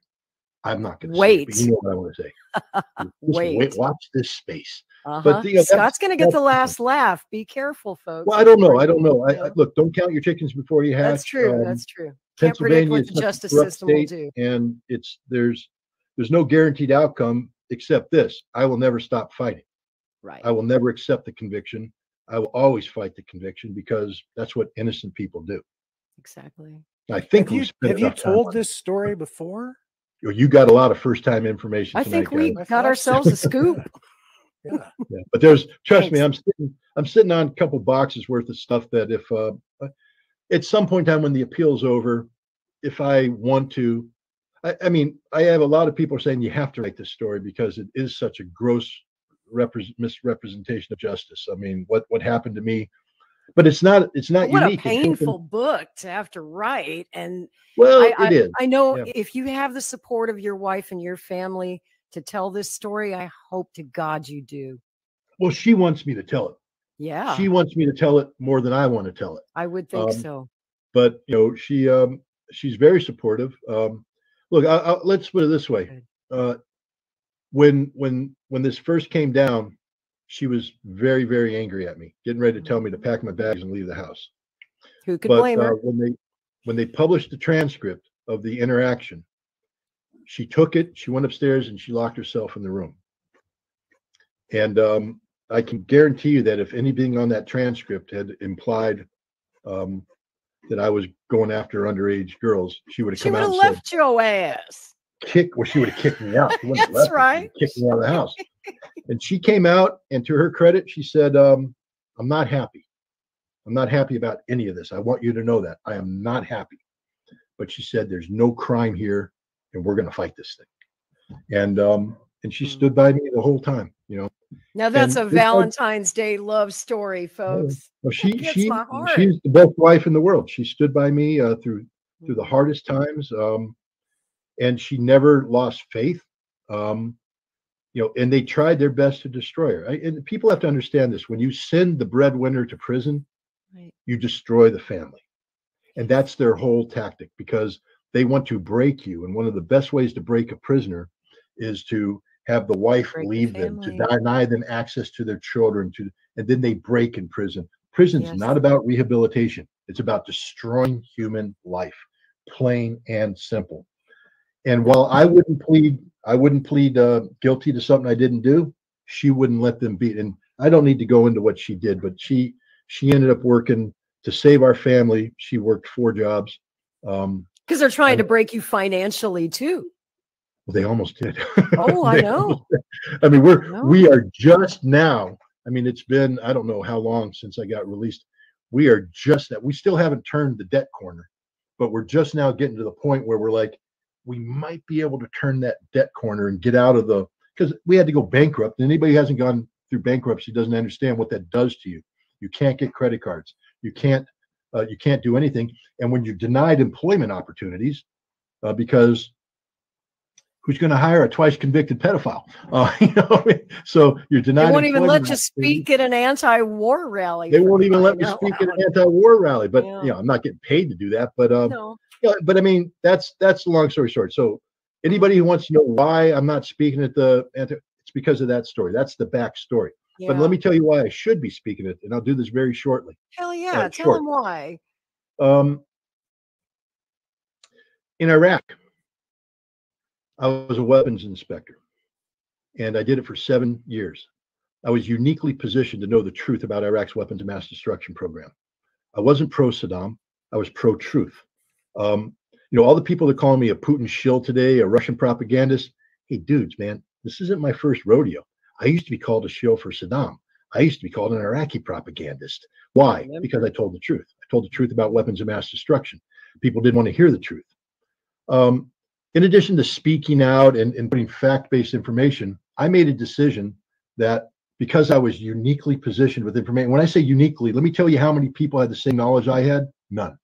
I'm not going to Wait. You know what I want to say. Just Wait. watch this space. Uh-huh. the, uh, that's- Scott's going to get the last laugh. Be careful, folks. Well, I don't know. I don't know. I, I look. Don't count your chickens before you hatch. That's true. Um, That's true. Can't predict Pennsylvania the justice system will do. and it's there's there's no guaranteed outcome except this: I will never stop fighting. Right. I will never accept the conviction. I will always fight the conviction because that's what innocent people do. Exactly. I think Have you we've you told this story before? It. You got a lot of first-time information. I think we guys. Got ourselves a scoop. Yeah. Yeah, but there's trust me, I'm sitting I'm sitting on a couple boxes worth of stuff that if uh at some point in time when the appeal's over, if I want to, I, I mean, I have a lot of people saying you have to write this story because it is such a gross repres misrepresentation of justice. I mean, what what happened to me, but it's not it's not what a unique. Something- painful book to have to write. And well, I, I, it is. I know Yeah. if you have the support of your wife and your family to tell this story, I hope to God you do. Well, she wants me to tell it. Yeah, She wants me to tell it more than I want to tell it. I would think um, so. but you know she um she's very supportive um look I, I, let's put it this way uh when when when this first came down she was very very angry at me getting ready to tell me to pack my bags and leave the house Who could but blame her? uh, when they when they published the transcript of the interaction she took it she went upstairs and she locked herself in the room and um i can guarantee you that if anything on that transcript had implied um that i was going after underage girls she would have She come would out have and said left your ass. kick well she would have kicked me out She have That's she right. would kicked me out of the house and she came out and to her credit she said um i'm not happy. I'm not happy about any of this. I want you to know that. I am not happy. But she said there's no crime here and we're going to fight this thing. And um and she Hmm. stood by me the whole time you know? Now that's And a Valentine's Day love story, folks. well she she she's the best wife in the world. She stood by me uh, through through the hardest times um and she never lost faith um you know and they tried their best to destroy her. I, and people have to understand this. When you send the breadwinner to prison Right. you destroy the family. And that's their whole tactic because they want to break you. And one of the best ways to break a prisoner is to have the wife Break the leave them to deny them access to their children to and then they break in prison. Prison's Yes. not about rehabilitation. It's about destroying human life plain and simple. And while i wouldn't plead i wouldn't plead uh, guilty to something i didn't do she wouldn't let them beat and I don't need to go into what she did, but she she ended up working to save our family. She worked four jobs. Um, Because they're trying to break you financially too. well, they almost did. Oh, I know. I mean, we're know. we are just now. I mean, it's been I don't know how long since I got released. We are just that. We still haven't turned the debt corner, but we're just now getting to the point where we're like, we might be able to turn that debt corner and get out of the because we had to go bankrupt. And anybody who hasn't gone through bankruptcy doesn't understand what that does to you. You can't get credit cards. You can't. Uh, you can't do anything. And when you're denied employment opportunities, uh, because who's going to hire a twice convicted pedophile? Uh, you know, so you're denied. They won't even let you speak at an anti-war rally. They won't even let me speak at an anti-war rally. But Yeah. you know, I'm not getting paid to do that. But um, No. Yeah, but I mean, that's that's the long story short. So anybody who wants to know why I'm not speaking at the it's because of that story. That's the backstory. But let me tell you why I should be speaking it, and I'll do this very shortly. Hell yeah. uh, Tell short. them why. Um, in Iraq, I was a weapons inspector, and I did it for seven years. I was uniquely positioned to know the truth about Iraq's weapons of mass destruction program. I wasn't pro Saddam, I was pro truth. Um, you know, all the people that call me a Putin shill today, a Russian propagandist, hey, dudes, man, this isn't my first rodeo. I used to be called a shill for Saddam. I used to be called an Iraqi propagandist. Why? Because I told the truth. I told the truth about weapons of mass destruction. People didn't want to hear the truth. Um, in addition to speaking out and, and putting fact based information, I made a decision that because I was uniquely positioned with information, when I say uniquely, let me tell you how many people had the same knowledge I had? None.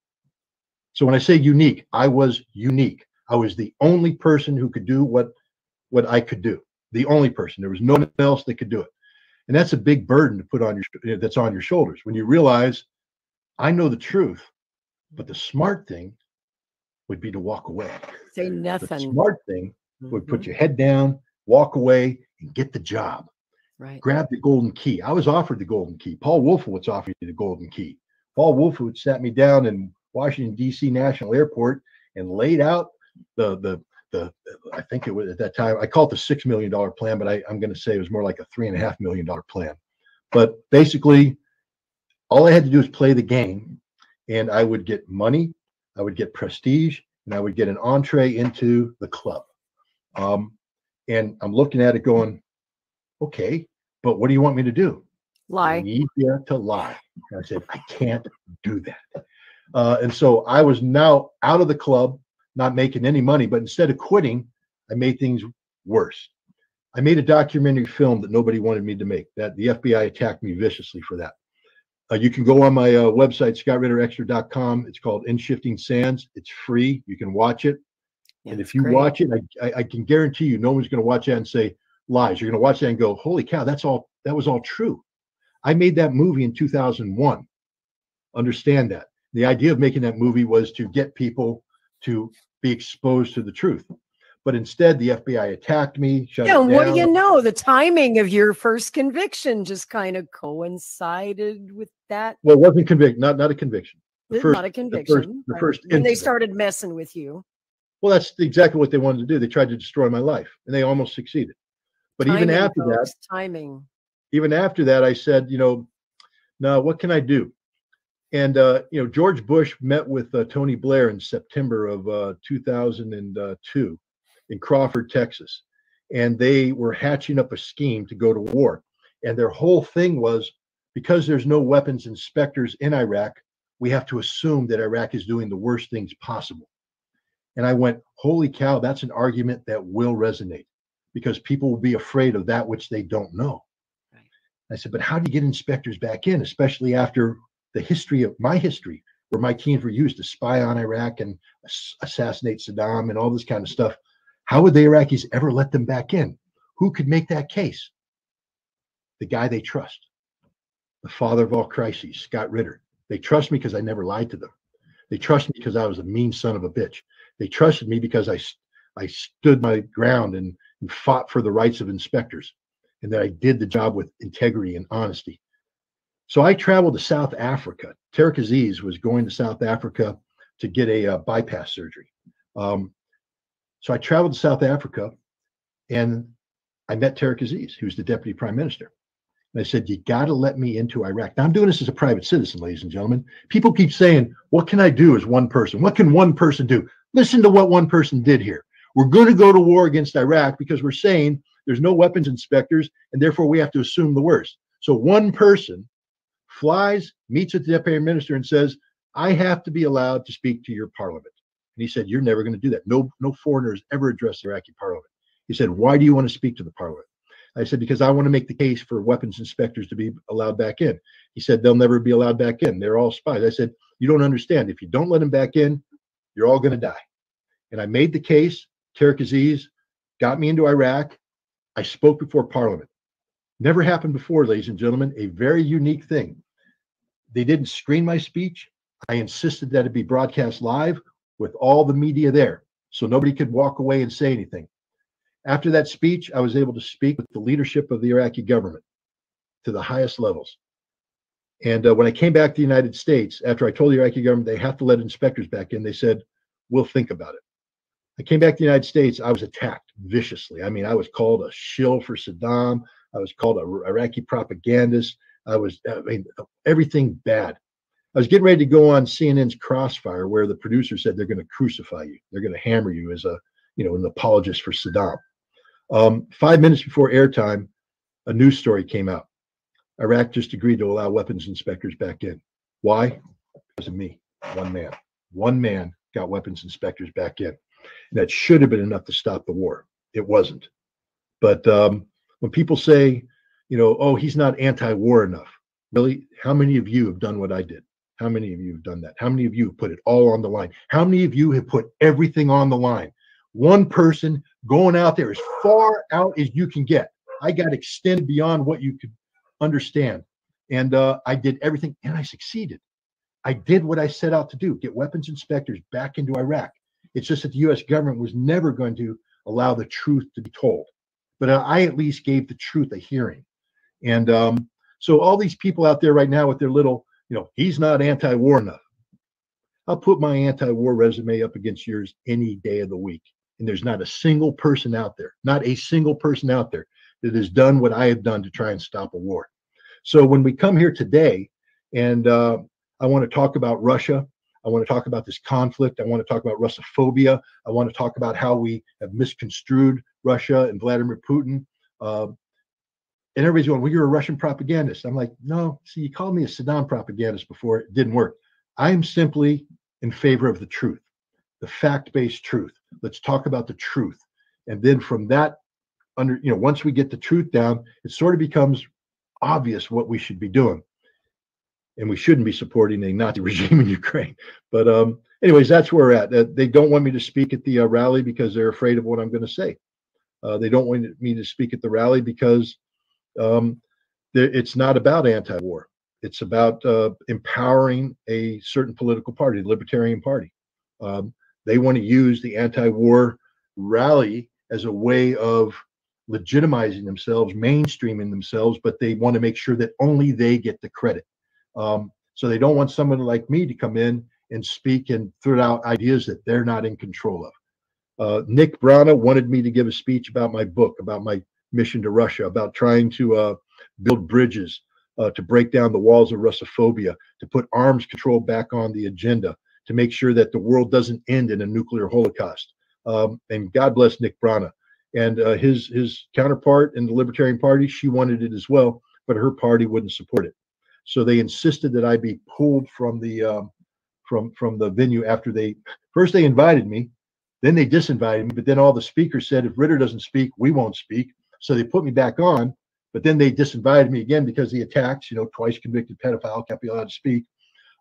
So when I say unique, I was unique. I was the only person who could do what what I could do. The only person. There was no one else that could do it. And that's a big burden to put on your that's on your shoulders when you realize I know the truth, but the smart thing would be to walk away. Say nothing. The smart thing would put Mhm. your head down, walk away, and get the job. right. Grab the golden key. I was offered the golden key. Paul Wolfowitz offered me the golden key. Paul Wolfowitz sat me down in Washington D.C. National Airport and laid out the the the. I think it was at that time. I call it the six million dollar plan, but I, I'm going to say it was more like a three and a half million dollar plan. But basically, all I had to do was play the game, and I would get money, I would get prestige, and I would get an entree into the club. Um, and I'm looking at it going, okay, but what do you want me to do? I Lie. need you to lie. And I said, I can't do that. Uh, and so I was now out of the club, not making any money, but instead of quitting, I made things worse. I made a documentary film that nobody wanted me to make. That the FBI attacked me viciously for that. Uh, you can go on my uh, website, scottritterextra.com. It's called In Shifting Sands. It's free. You can watch it. Yeah, and if you great. watch it, I, I, I can guarantee you, no one's going to watch that and say lies. You're going to watch that and go, "Holy cow, that's all. That was all true." I made that movie in 2001. Understand that the idea of making that movie was to get people to be exposed to the truth, but instead the FBI attacked me. Shut Yeah, and what do you know? The timing of your first conviction just kind of coincided with that. Well, it wasn't convict, not not a conviction. The first- not a the conviction. first- the first when they started messing with you. Well, that's exactly what they wanted to do. They tried to destroy my life, and they almost succeeded. But even Timing, after that, timing. even after that, I said, you know, now what can I do? And uh, you know, George Bush met with uh, Tony Blair in September of uh, 2002 in Crawford, Texas, and they were hatching up a scheme to go to war. And their whole thing was because there's no weapons inspectors in Iraq, we have to assume that Iraq is doing the worst things possible. And I went, holy cow, that's an argument that will resonate because people will be afraid of that which they don't know. I said, but how do you get inspectors back in, especially after the history of my history, where my teams were used to spy on Iraq and assassinate Saddam and all this kind of stuff? How would the Iraqis ever let them back in? Who could make that case? The guy they trust, the father of all crises, Scott Ritter. They trust me because I never lied to them. They trust me because I was a mean son of a bitch. They trusted me because I, I stood my ground and, and fought for the rights of inspectors and that I did the job with integrity and honesty. So I traveled to South Africa. Tariq Aziz was going to South Africa to get a uh, bypass surgery. Um, so I traveled to South Africa and I met Tariq Aziz, who's the deputy prime minister. And I said, You got to let me into Iraq. Now I'm doing this as a private citizen, ladies and gentlemen. People keep saying, What can I do as one person? What can one person do? Listen to what one person did here. We're going to go to war against Iraq because we're saying there's no weapons inspectors, and therefore we have to assume the worst. So one person flies, meets with the deputy minister, and says, I have to be allowed to speak to your parliament. And he said, You're never going to do that. No, no foreigners ever address the Iraqi parliament. He said, Why do you want to speak to the parliament? I said, Because I want to make the case for weapons inspectors to be allowed back in. He said, They'll never be allowed back in. They're all spies. I said, You don't understand. If you don't let them back in, you're all going to die. And I made the case. Tariq Aziz got me into Iraq. I spoke before parliament. Never happened before, ladies and gentlemen. A very unique thing. They didn't screen my speech. I insisted that it be broadcast live with all the media there so nobody could walk away and say anything. After that speech, I was able to speak with the leadership of the Iraqi government to the highest levels. And uh, when I came back to the United States, after I told the Iraqi government they have to let inspectors back in, they said, We'll think about it. I came back to the United States, I was attacked viciously. I mean, I was called a shill for Saddam, I was called an Iraqi propagandist. I was, I mean, everything bad. I was getting ready to go on CNN's Crossfire, where the producer said they're going to crucify you, they're going to hammer you as a, you know, an apologist for Saddam. Um, five minutes before airtime, a news story came out. Iraq just agreed to allow weapons inspectors back in. Why? Because of me, one man. One man got weapons inspectors back in. And that should have been enough to stop the war. It wasn't. But um, when people say, you know, oh, he's not anti-war enough, really, how many of you have done what I did? How many of you have done that? How many of you have put it all on the line? How many of you have put everything on the line? One person going out there as far out as you can get. I got extended beyond what you could understand. And uh, I did everything and I succeeded. I did what I set out to do get weapons inspectors back into Iraq. It's just that the US government was never going to allow the truth to be told. But uh, I at least gave the truth a hearing. And um, so all these people out there right now with their little, you know, he's not anti war enough. I'll put my anti war resume up against yours any day of the week. And there's not a single person out there, not a single person out there that has done what I have done to try and stop a war. So when we come here today, and uh, I want to talk about Russia, I want to talk about this conflict. I want to talk about Russophobia. I want to talk about how we have misconstrued Russia and Vladimir Putin. Uh, and everybody's going, well, you're a Russian propagandist. I'm like, no, see, you called me a Saddam propagandist before. It didn't work. I am simply in favor of the truth, the fact based truth. Let's talk about the truth. And then from that, under, you know, once we get the truth down, it sort of becomes obvious what we should be doing. And we shouldn't be supporting a Nazi regime in Ukraine. But, um, anyways, that's where we're at. Uh, they don't want me to speak at the uh, rally because they're afraid of what I'm going to say. Uh, they don't want me to speak at the rally because um, it's not about anti-war. It's about uh, empowering a certain political party, the Libertarian Party. Um, they want to use the anti-war rally as a way of legitimizing themselves, mainstreaming themselves, but they want to make sure that only they get the credit. Um, so they don't want someone like me to come in and speak and throw out ideas that they're not in control of. Uh, Nick Brana wanted me to give a speech about my book, about my mission to Russia, about trying to uh, build bridges, uh, to break down the walls of Russophobia, to put arms control back on the agenda, to make sure that the world doesn't end in a nuclear holocaust. Um, and God bless Nick Brana. And uh, his his counterpart in the Libertarian Party, she wanted it as well, but her party wouldn't support it. So they insisted that I be pulled from the um, from from the venue after they first they invited me, then they disinvited me, but then all the speakers said if Ritter doesn't speak, we won't speak. So they put me back on, but then they disinvited me again because the attacks, you know, twice convicted pedophile, can't be allowed to speak.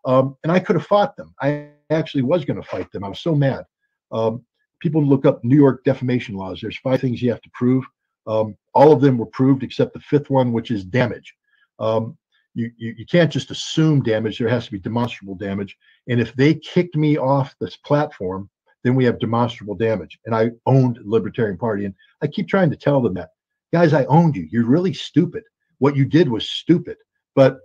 Um, and I could have fought them. I actually was going to fight them. I was so mad. Um, people look up New York defamation laws. There's five things you have to prove. Um, all of them were proved except the fifth one, which is damage. Um, you, you, you can't just assume damage. There has to be demonstrable damage. And if they kicked me off this platform, then we have demonstrable damage. And I owned Libertarian Party. And I keep trying to tell them that guys, I owned you. You're really stupid. What you did was stupid. But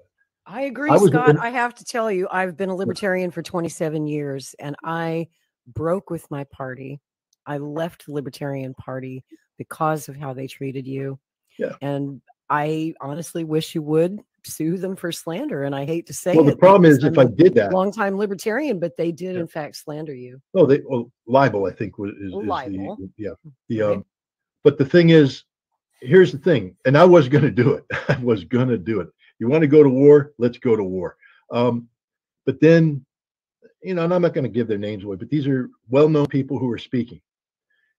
I agree, I Scott. I have to tell you, I've been a libertarian for 27 years and I broke with my party. I left the Libertarian Party because of how they treated you. Yeah. And I honestly wish you would sue them for slander. And I hate to say Well, the problem is if I did that, longtime libertarian, but they did Yeah. in fact slander you. no, they well, libel. I think was is, is Libel. the yeah the Right. um. But the thing is, here's the thing, and I was going to do it. I was going to do it. You want to go to war? Let's go to war. Um, but then, you know, and I'm not going to give their names away, but these are well-known people who are speaking,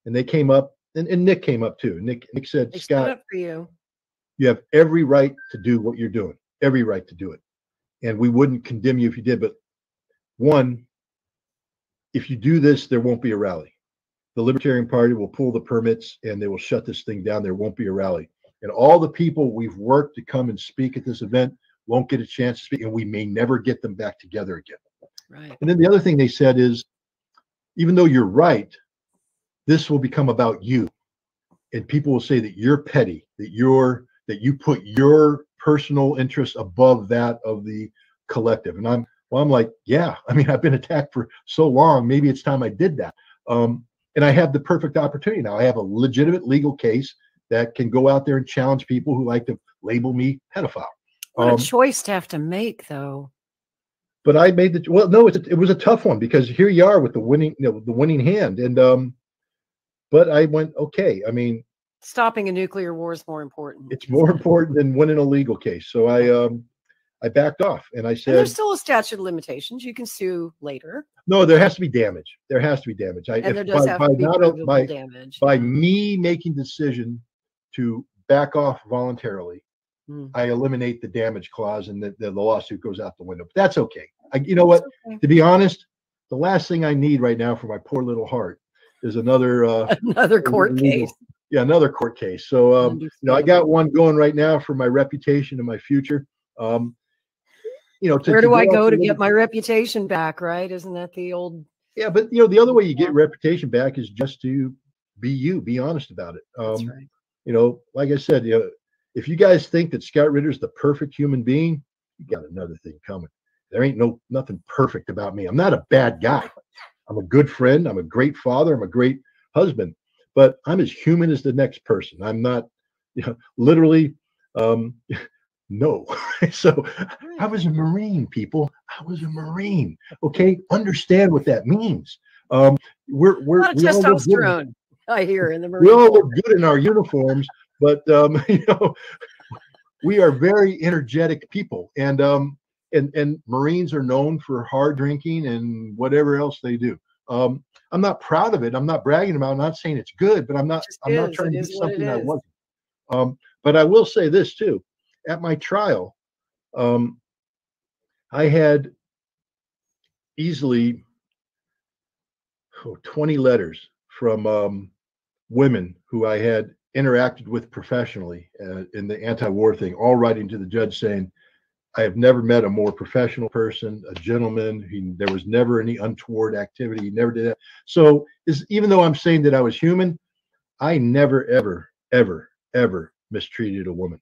and they came up, and, and Nick came up too. Nick Nick said, They Scott, for you. you have every right to do what you're doing, every right to do it. And we wouldn't condemn you if you did. But one, if you do this, there won't be a rally. The Libertarian Party will pull the permits and they will shut this thing down. There won't be a rally. And all the people we've worked to come and speak at this event won't get a chance to speak, and we may never get them back together again. Right. And then the other thing they said is, even though you're right, this will become about you. And people will say that you're petty, that you're that you put your personal interests above that of the collective. And I'm well, I'm like, yeah, I mean, I've been attacked for so long. Maybe it's time I did that. Um, and I have the perfect opportunity now. I have a legitimate legal case that can go out there and challenge people who like to label me pedophile. What Um, a choice to have to make, though. but I made the well. No, it's, it was a tough one because here you are with the winning, you know, the winning hand, and um, but I went okay. I mean, Stopping a nuclear war is more important. it's more important than winning a legal case. So I um, I backed off and I and said, there's still a statute of limitations. You can sue later, no, there has to be damage. There has to be damage. I, and if there does by, have by to be not a- by, damage. by me making decision to back off voluntarily, Hmm. I eliminate the damage clause and the, the lawsuit goes out the window. But that's okay. I, you know what? Okay. To be honest, the last thing I need right now for my poor little heart is another uh Another court legal- case. yeah, another court case. So um, you know, I got one going right now for my reputation and my future. Um, you know, to, Where do I go to get my reputation back? Right? Isn't that the old? Yeah, but you know, the other way you get reputation back is just to be you, be honest about it. That's Um, right. you know, like I said, you know, if you guys think that Scott Ritter's the perfect human being, you got another thing coming. There ain't no nothing perfect about me. I'm not a bad guy. I'm a good friend. I'm a great father. I'm a great husband. But I'm as human as the next person. I'm not, you know, literally, um, no. so I was a Marine, people. I was a Marine. Okay, understand what that means. Um, we're we're lot of we all look good in- testosterone. I hear in the we all look good in our uniforms, but um, you know, we are very energetic people, and um, and and Marines are known for hard drinking and whatever else they do. Um, I'm not proud of it. I'm not bragging about. it. I'm not saying it's good, but I'm not. I'm not trying It to is it something I wasn't. Um, but I will say this too: at my trial, um, I had easily oh, 20 letters from um, women who I had interacted with professionally uh, in the anti-war thing, all writing to the judge saying, "I have never met a more professional person, a gentleman. He, there was never any untoward activity. He never did that." So, is even though I'm saying that I was human, I never, ever, ever, ever mistreated a woman.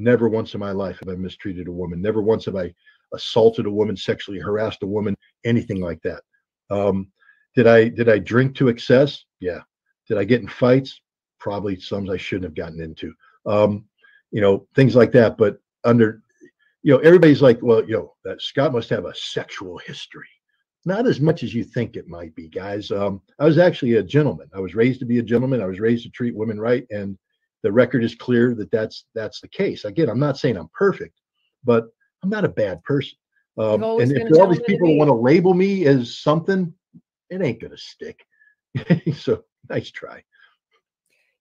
Never once in my life have I mistreated a woman. Never once have I assaulted a woman, sexually harassed a woman, anything like that. Um, did I did I drink to excess? Yeah. Did I get in fights? Probably some I shouldn't have gotten into. Um, you know, things like that. But under, you know, everybody's like, well, you know, that Scott must have a sexual history. Not as much as you think it might be, guys. Um, I was actually a gentleman. I was raised to be a gentleman. I was raised to treat women right, and the record is clear that that's that's the case. Again, I'm not saying I'm perfect, but I'm not a bad person. Um, and if all these people want to label me as something, it ain't gonna stick. so nice try.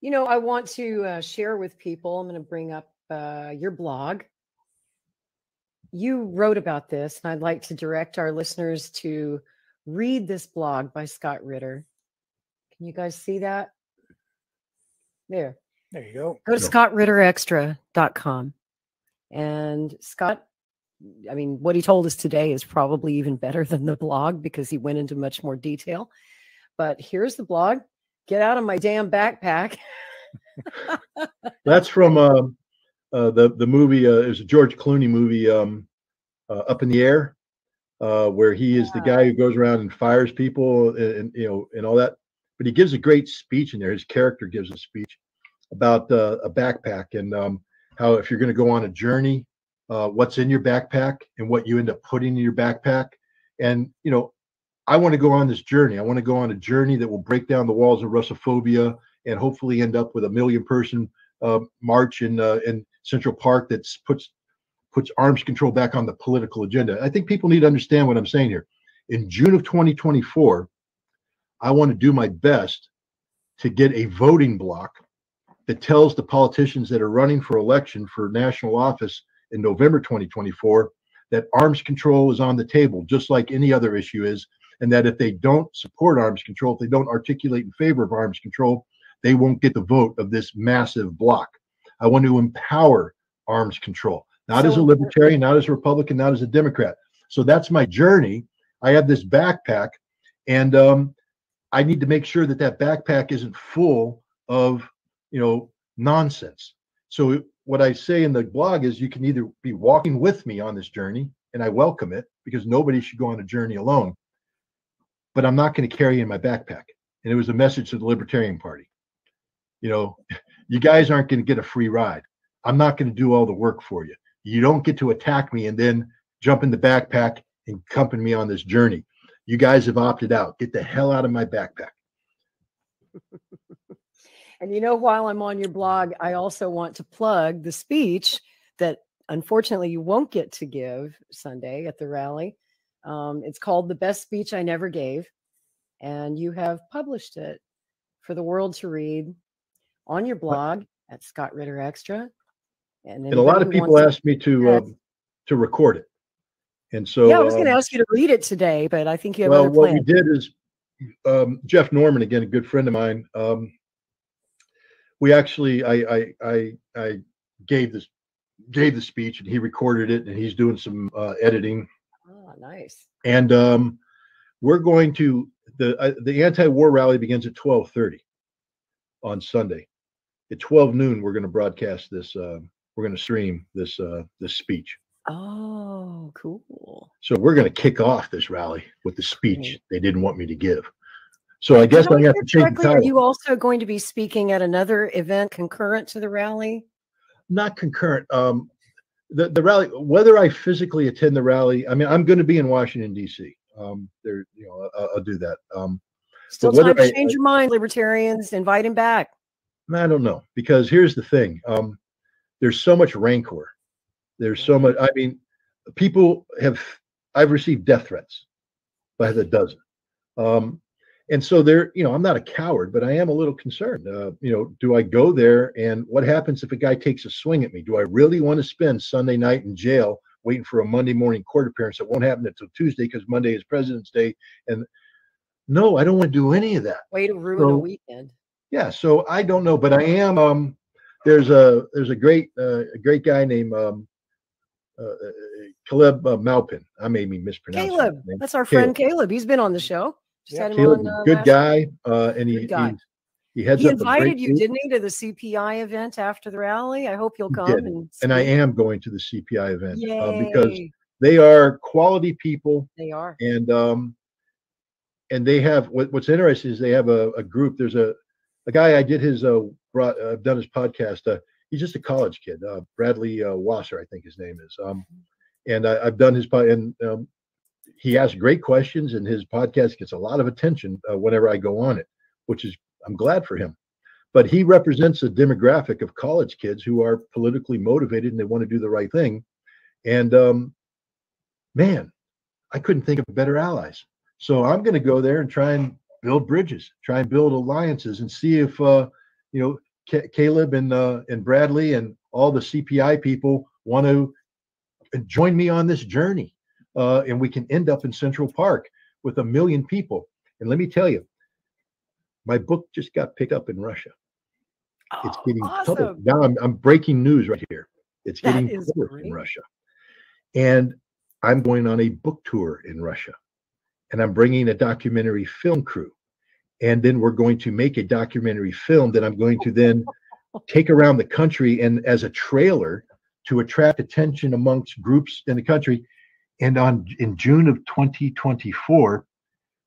You know, I want to uh, share with people. I'm going to bring up uh, your blog. You wrote about this, and I'd like to direct our listeners to read this blog by Scott Ritter. Can you guys see that? There. There you go. Go to No. scottritterextra.com. And Scott, I mean, what he told us today is probably even better than the blog because he went into much more detail. But here's the blog. Get out of my damn backpack. That's from um, uh, the the movie. Uh, it was a George Clooney movie, um, uh, Up in the Air, uh, where he is the guy who goes around and fires people and, and you know and all that. But he gives a great speech in there. His character gives a speech about uh, a backpack and um, how if you're going to go on a journey, uh, what's in your backpack and what you end up putting in your backpack. And you know, I want to go on this journey. I want to go on a journey that will break down the walls of Russophobia and hopefully end up with a million person uh, march in uh, in Central Park that puts puts arms control back on the political agenda. I think people need to understand what I'm saying here. In June of 2024, I want to do my best to get a voting block that tells the politicians that are running for election for national office in November 2024 that arms control is on the table, just like any other issue is, and that if they don't support arms control, if they don't articulate in favor of arms control, they won't get the vote of this massive bloc. I want to empower arms control, not so, as a libertarian, not as a Republican, not as a Democrat. So that's my journey. I have this backpack, and um, I need to make sure that that backpack isn't full of, you know, nonsense. So what I say in the blog is you can either be walking with me on this journey, and I welcome it because nobody should go on a journey alone. But I'm not going to carry in my backpack. And it was a message to the Libertarian Party. You know, you guys aren't going to get a free ride. I'm not going to do all the work for you. You don't get to attack me and then jump in the backpack and accompany me on this journey. You guys have opted out. Get the hell out of my backpack. And you know, while I'm on your blog, I also want to plug the speech that unfortunately you won't get to give Sunday at the rally. Um, it's called The Best Speech I Never Gave. And you have published it for the world to read on your blog at Scott Ritter Extra. And, and a lot of people asked me to uh, to record it. And so Yeah, I was going to ask you to read it today, but I think you have well. What we did is um, Jeff Norman, again, a good friend of mine, um, we actually I I I, I gave this gave the speech and he recorded it and he's doing some uh, editing. Oh, nice. And um, we're going to the uh, the anti-war rally begins at twelve thirty on Sunday. At twelve noon, we're going to broadcast this. Uh, we're going to stream this uh, this speech. Oh, cool. So we're going to kick off this rally with the speech they didn't want me to give. So I guess I have to change the title. Are you also going to be speaking at another event concurrent to the rally? Not concurrent. Um, the the rally, whether I physically attend the rally, I mean, I'm going to be in Washington D.C. Um, there, you know, I'll, I'll do that. Um, Still time to I, change your mind, libertarians. Invite him back. I don't know because here's the thing. Um, there's so much rancor. There's so much. I mean, people have. I've received death threats by the dozen. Um, and so there you know i'm not a coward but i am a little concerned uh, you know do i go there and what happens if a guy takes a swing at me do i really want to spend sunday night in jail waiting for a monday morning court appearance that won't happen until tuesday because monday is president's day and no i don't want to do any of that way to ruin so, a weekend yeah so i don't know but i am um there's a there's a great uh, a great guy named um uh, uh Caleb uh, Maupin. I may be mispronouncing. Caleb, that's our friend Caleb. Caleb. He's been on the show. Yeah, uh, good guy, uh, and he, guy. he he heads he invited you, didn't he, to the CPI event after the rally? I hope you'll come. And, and, I am going to the CPI event uh, because they are quality people. They are, and um, and they have what, what's interesting is they have a, a group. There's a a guy I did his uh, brought uh, I've done his podcast. Uh, he's just a college kid, uh, Bradley uh, Wasser, I think his name is. Um, and I, have done his pod, and um, he asks great questions, and his podcast gets a lot of attention uh, whenever I go on it, which is I'm glad for him. But he represents a demographic of college kids who are politically motivated and they want to do the right thing. And um, man, I couldn't think of better allies. So I'm going to go there and try and build bridges, try and build alliances, and see if uh, you know C- Caleb and uh, and Bradley and all the CPI people want to join me on this journey uh, and we can end up in Central Park with a million people. And let me tell you, my book just got picked up in Russia. Oh, it's getting awesome. published. Now I'm, I'm breaking news right here. It's getting published in Russia. And I'm going on a book tour in Russia. And I'm bringing a documentary film crew. And then we're going to make a documentary film that I'm going to then take around the country and as a trailer to attract attention amongst groups in the country and on in June of 2024,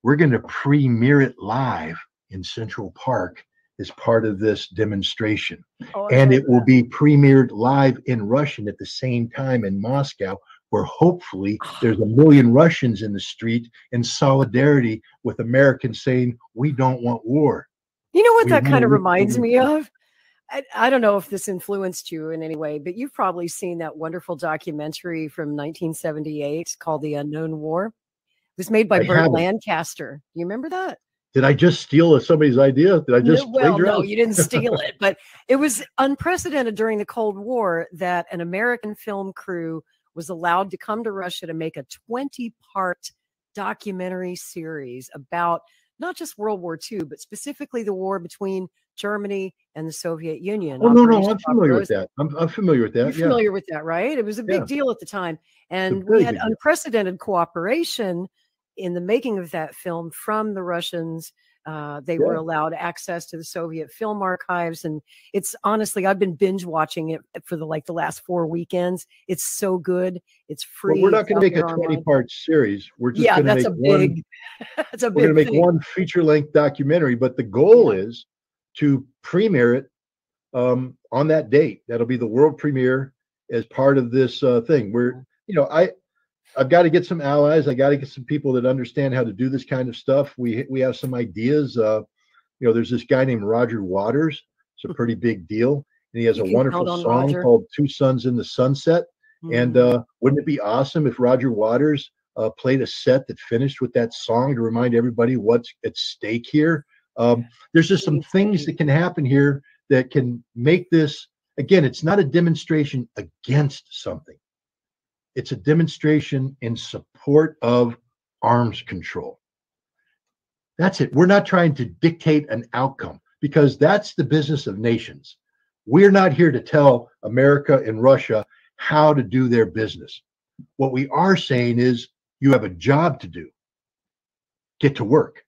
we're going to premiere it live in Central Park as part of this demonstration. Oh, And it will be premiered live in Russian at the same time in Moscow, where hopefully ah. there's a million Russians in the street in solidarity with Americans saying, We don't want war. You know what We that kind of reminds me of? I, I don't know if this influenced you in any way, but you've probably seen that wonderful documentary from 1978 called The Unknown War. It was made by I Burt haven't. Lancaster. Do you remember that? Did I just steal somebody's idea? Did I No, just well, no, you didn't steal it, but it was unprecedented during the Cold War that an American film crew was allowed to come to Russia to make a 20 part documentary series about not just World War II, but specifically the war between Germany and the Soviet Union. Oh no, no, I'm familiar with that. I'm, I'm familiar with that. You're yeah. familiar with that, right? It was a big Yeah. deal at the time. And we had unprecedented cooperation in the making of that film from the Russians. Uh, they were allowed access to the Soviet film archives. And it's honestly, I've been binge watching it for the like the last four weekends. It's so good. It's free. Well, we're not going to make a twenty-part series. We're just Yeah, going to that's make a one. big, that's a We're going to make one feature length documentary, but the goal is to premiere it um, on that date. That'll be the world premiere as part of this uh, thing. We're, you know, I, I've got to get some allies. I got to get some people that understand how to do this kind of stuff. We we have some ideas. Uh, you know, there's this guy named Roger Waters. It's a pretty big deal, and he has You a wonderful song Roger. called Two Suns in the Sunset. And Mm. uh, wouldn't it be awesome if Roger Waters uh, played a set that finished with that song to remind everybody what's at stake here? Um, there's just some things that can happen here that can make this again. It's not a demonstration against something. It's a demonstration in support of arms control. That's it. We're not trying to dictate an outcome because that's the business of nations. We're not here to tell America and Russia how to do their business. What we are saying is you have a job to do. Get to work.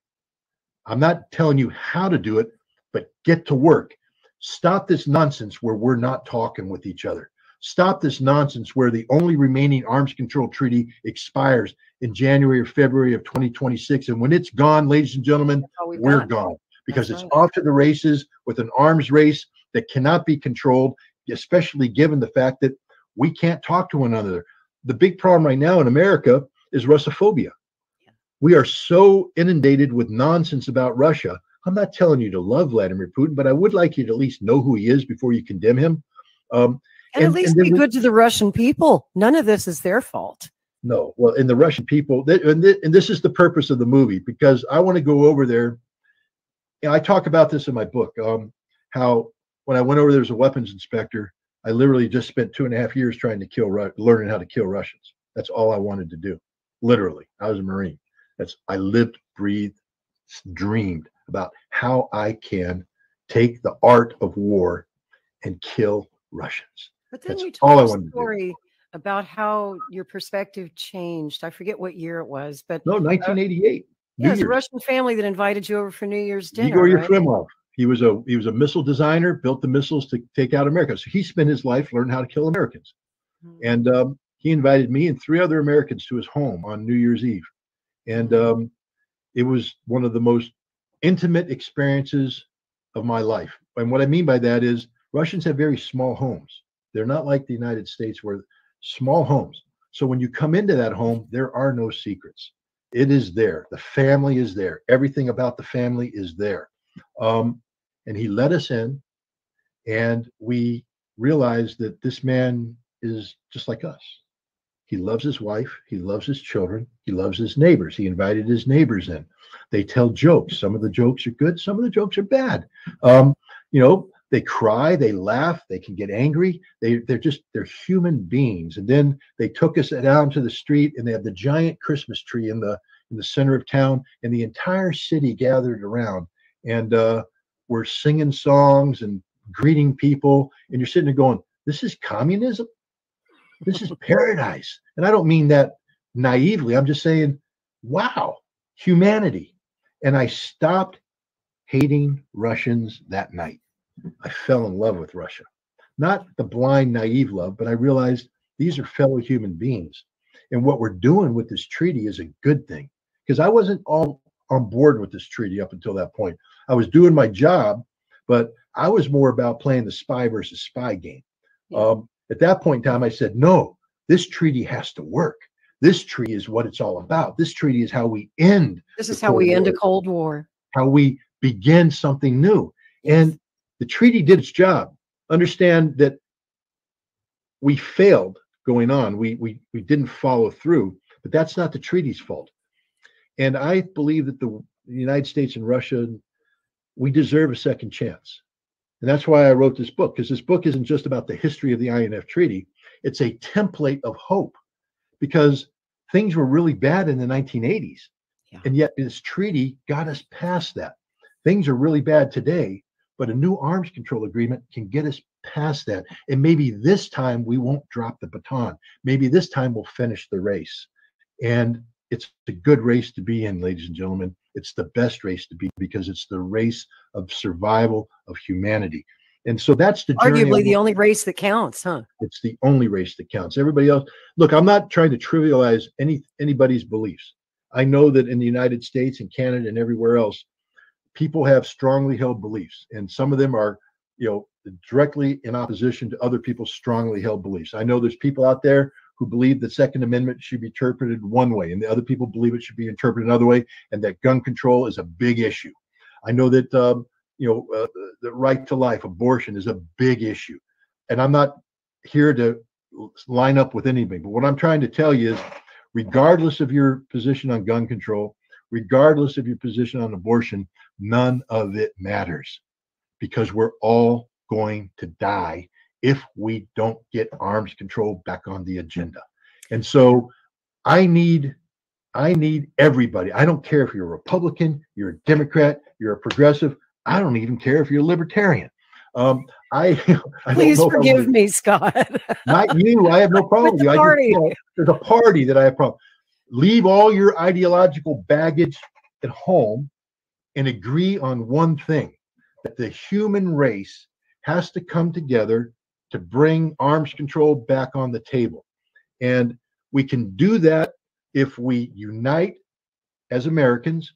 I'm not telling you how to do it, but get to work. Stop this nonsense where we're not talking with each other. Stop this nonsense where the only remaining arms control treaty expires in January or February of 2026. And when it's gone, ladies and gentlemen, we're got. gone because That's it's right. off to the races with an arms race that cannot be controlled, especially given the fact that we can't talk to one another. The big problem right now in America is Russophobia. We are so inundated with nonsense about Russia. I'm not telling you to love Vladimir Putin, but I would like you to at least know who he is before you condemn him. Um, And, at least and be good to the Russian people. None of this is their fault. No, well, and the Russian people, and, th- and this is the purpose of the movie because I want to go over there. And I talk about this in my book. Um, how when I went over there as a weapons inspector, I literally just spent two and a half years trying to kill, learning how to kill Russians. That's all I wanted to do. Literally, I was a Marine. That's I lived, breathed, dreamed about how I can take the art of war and kill Russians. But then That's you all told a to do. story about how your perspective changed. I forget what year it was, but No, 1988. New yeah, it was a Russian family that invited you over for New Year's dinner. Igor right? He was a he was a missile designer, built the missiles to take out America. So he spent his life learning how to kill Americans. Mhm. And um, he invited me and three other Americans to his home on New Year's Eve. And um, it was one of the most intimate experiences of my life. And what I mean by that is Russians have very small homes. They're not like the United States where small homes. So when you come into that home, there are no secrets. It is there. The family is there. Everything about the family is there. Um, and he let us in, and we realized that this man is just like us. He loves his wife. He loves his children. He loves his neighbors. He invited his neighbors in. They tell jokes. Some of the jokes are good. Some of the jokes are bad. Um, you know, they cry. They laugh. They can get angry. They they're just they're human beings. And then they took us down to the street, and they have the giant Christmas tree in the in the center of town, and the entire city gathered around, and uh, we're singing songs and greeting people. And you're sitting there going, "This is communism." This is paradise. And I don't mean that naively. I'm just saying, wow, humanity. And I stopped hating Russians that night. I fell in love with Russia. Not the blind, naive love, but I realized these are fellow human beings. And what we're doing with this treaty is a good thing because I wasn't all on board with this treaty up until that point. I was doing my job, But I was more about playing the spy versus spy game. Yeah. Um, at that point in time, I said, no, this treaty has to work. This treaty is what it's all about. This treaty is how we end, This is how we Cold end a Cold War. how we begin something new. And the treaty did its job. Understand that we failed going on. We we we didn't follow through, but that's not the treaty's fault. And I believe that the, the United States and Russia, we deserve a second chance. And that's why I wrote this book, because this book isn't just about the history of the INF Treaty. It's a template of hope because things were really bad in the 1980s. Yeah. And yet this treaty got us past that. Things are really bad today, but a new arms control agreement can get us past that. And maybe this time we won't drop the baton. Maybe this time we'll finish the race. And it's a good race to be in, ladies and gentlemen. It's the best race to be because it's the race of survival of humanity. And so that's the Arguably the only race that counts, huh? it's the only race that counts. Everybody else, look, I'm not trying to trivialize any anybody's beliefs. I know that in the United States and Canada and everywhere else, people have strongly held beliefs, and some of them are, you know, directly in opposition to other people's strongly held beliefs. I know there's people out there who believe the Second Amendment should be interpreted one way, and the other people believe it should be interpreted another way, and that gun control is a big issue. I know that um, you know uh, the right to life, abortion, is a big issue, and I'm not here to line up with anybody. But what I'm trying to tell you is, regardless of your position on gun control, regardless of your position on abortion, none of it matters because we're all going to die if we don't get arms control back on the agenda. And so I need I need everybody. I don't care if you're a Republican, you're a Democrat, you're a progressive. I don't even care if you're a libertarian. Um, I, I Please I forgive me, Scott. not you. I have no problem with you. I just- party. you know, there's a party that I have problem. Leave all your ideological baggage at home and agree on one thing: that the human race has to come together to bring arms control back on the table, and we can do that if we unite as Americans,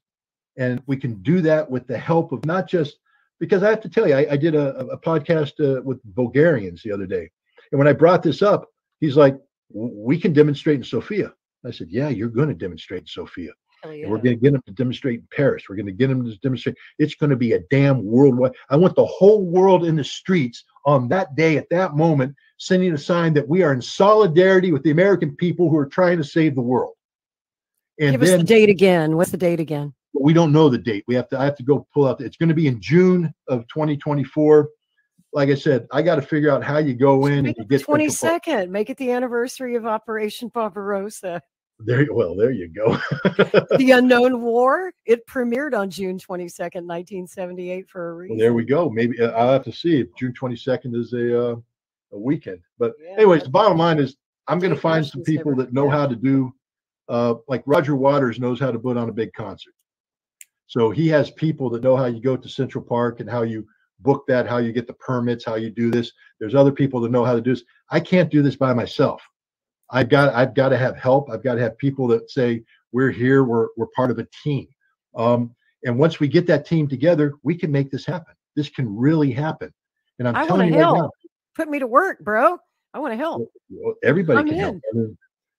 and we can do that with the help of not just because I have to tell you, I, I did a, a podcast uh, with Bulgarians the other day, and when I brought this up, he's like, "We can demonstrate in Sofia." I said, "Yeah, you're going to demonstrate in Sofia. Hell And we're going to get them to demonstrate in Paris. We're going to get them to demonstrate. It's going to be a damn worldwide. I want the whole world in the streets on that day, at that moment, sending a sign that we are in solidarity with the American people who are trying to save the world. And Give us then the date again. What's the date again? we don't know the date. We have to. I have to go pull out. It's going to be in June of 2024. Like I said, I got to figure out how you go in and Make you the get 22nd. Make it the anniversary of Operation Barbarossa. There, well, there you go. the Unknown War. It premiered on June 22nd, 1978 for a reason. Well, there we go. Maybe uh, I'll have to see if June 22nd is a uh, a weekend. But Yeah, anyways, the bottom line is I'm going to find some people that know how to do, uh, like Roger Waters knows how to put on a big concert. So he has people that know how you go to Central Park and how you book that, how you get the permits, how you do this. There's other people that know how to do this. I can't do this by myself. I've got I've got to have help. I've got to have people that say we're here. We're we're part of a team. Um, and once we get that team together, we can make this happen. This can really happen. And I'm I telling you right now. Put me to work, bro. I want to help. well, everybody I'm can help. I mean,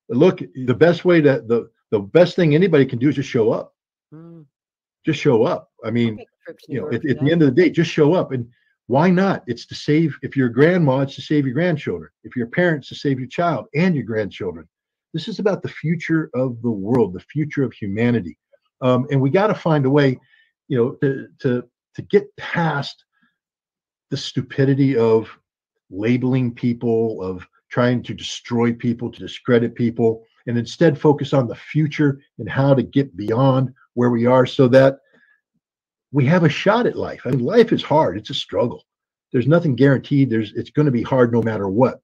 look, the best way to the the best thing anybody can do is just show up. Mm. Just show up. I mean, make a trip to you know, at, at the end of the day, just show up. And why not? It's to save. If you're a grandma, it's to save your grandchildren. If you're a parent, it's to save your child and your grandchildren. This is about the future of the world, the future of humanity, um, and we got to find a way, you know, to to to get past the stupidity of labeling people, of trying to destroy people, to discredit people, and instead focus on the future and how to get beyond where we are so that we have a shot at life. I mean, life is hard, it's a struggle. There's nothing guaranteed. There's it's going to be hard no matter what.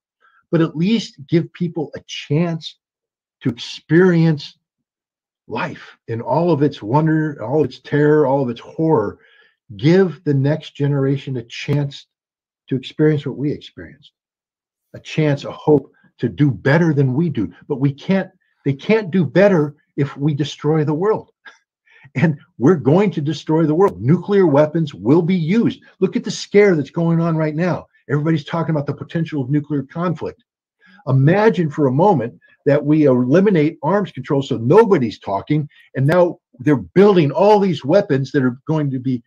But at least give people a chance to experience life in all of its wonder, all its terror, all of its horror. Give the next generation a chance to experience what we experienced, a chance, a hope to do better than we do. But we can't, they can't do better if we destroy the world. and we're going to destroy the world. Nuclear weapons will be used. Look at the scare that's going on right now. Everybody's talking about the potential of nuclear conflict. Imagine for a moment that we eliminate arms control so nobody's talking, and now they're building all these weapons that are going to be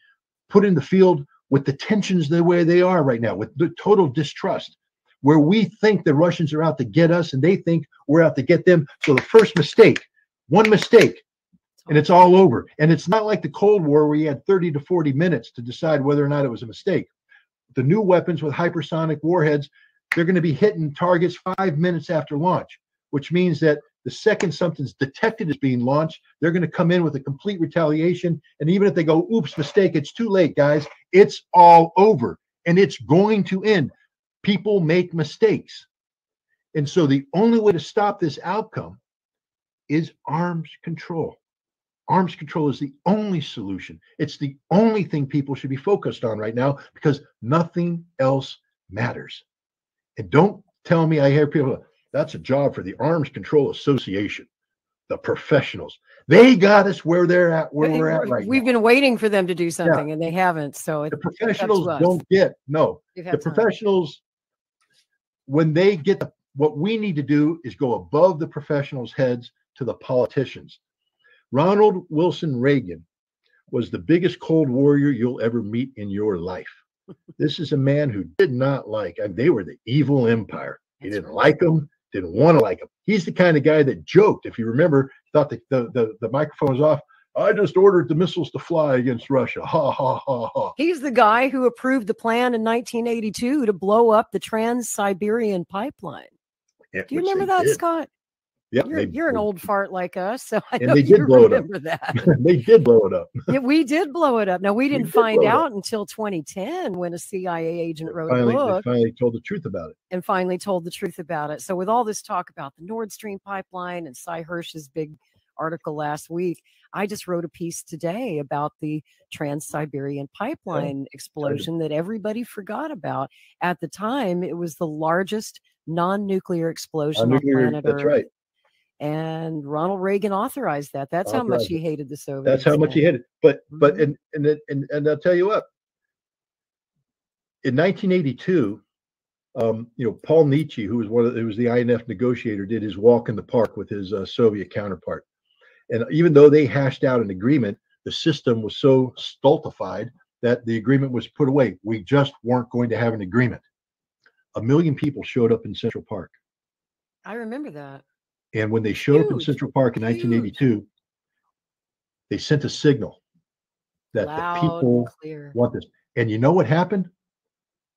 put in the field with the tensions the way they are right now, with the total distrust, where we think the Russians are out to get us and they think we're out to get them. So the first mistake, one mistake, and it's all over. And it's not like the Cold War where you had 30 to 40 minutes to decide whether or not it was a mistake. The new weapons with hypersonic warheads, they're going to be hitting targets five minutes after launch, which means that the second something's detected as being launched, they're going to come in with a complete retaliation. And even if they go, oops, mistake, it's too late, guys. It's all over and it's going to end. People make mistakes. And so the only way to stop this outcome is arms control. Arms control is the only solution. It's the only thing people should be focused on right now because nothing else matters. And don't tell me I hear people, that's a job for the Arms Control Association, the professionals. They got us where they're at, where we're at right We've now. been waiting for them to do something and they haven't. So it, the professionals don't get no. The professionals, when they get the, what we need to do is go above the professionals' heads to the politicians. Ronald Wilson Reagan was the biggest Cold Warrior you'll ever meet in your life. This is a man who did not like, and they were the evil empire. He That's didn't right. like them, didn't want to like them. He's the kind of guy that joked, if you remember, thought the, the, the, the microphone was off. I just ordered the missiles to fly against Russia. Ha ha ha ha. He's the guy who approved the plan in 1982 to blow up the Trans Siberian pipeline. Yeah, Do you remember that, did. Scott? Yep, You're, they- you're an old fart like us, so I And know they did you blow it up. remember that. they did blow it up. yeah, we did blow it up. Now we We didn't did find blow it up. out until 2010 when a CIA agent wrote Finally, a book finally told the truth about it. and finally told the truth about it. So with all this talk about the Nord Stream pipeline and Sy Hersh's big article last week, I just wrote a piece today about the Trans-Siberian pipeline explosion that everybody forgot about. At the time, it was the largest non-nuclear explosion on nuclear- planet that's Earth. right. And Ronald Reagan authorized that. That's how much he hated the Soviets. That's how much he hated. But but Mhm. and and and and I'll tell you what. In 1982, um, you know, Paul Nitze, who was one of who was the INF negotiator, did his walk in the park with his uh, Soviet counterpart. And even though they hashed out an agreement, the system was so stultified that the agreement was put away. We just weren't going to have an agreement. A million people showed up in Central Park. I remember that. And when they showed up in Central Park in huge. 1982, they sent a signal that Loud the people clear. want this. And you know what happened?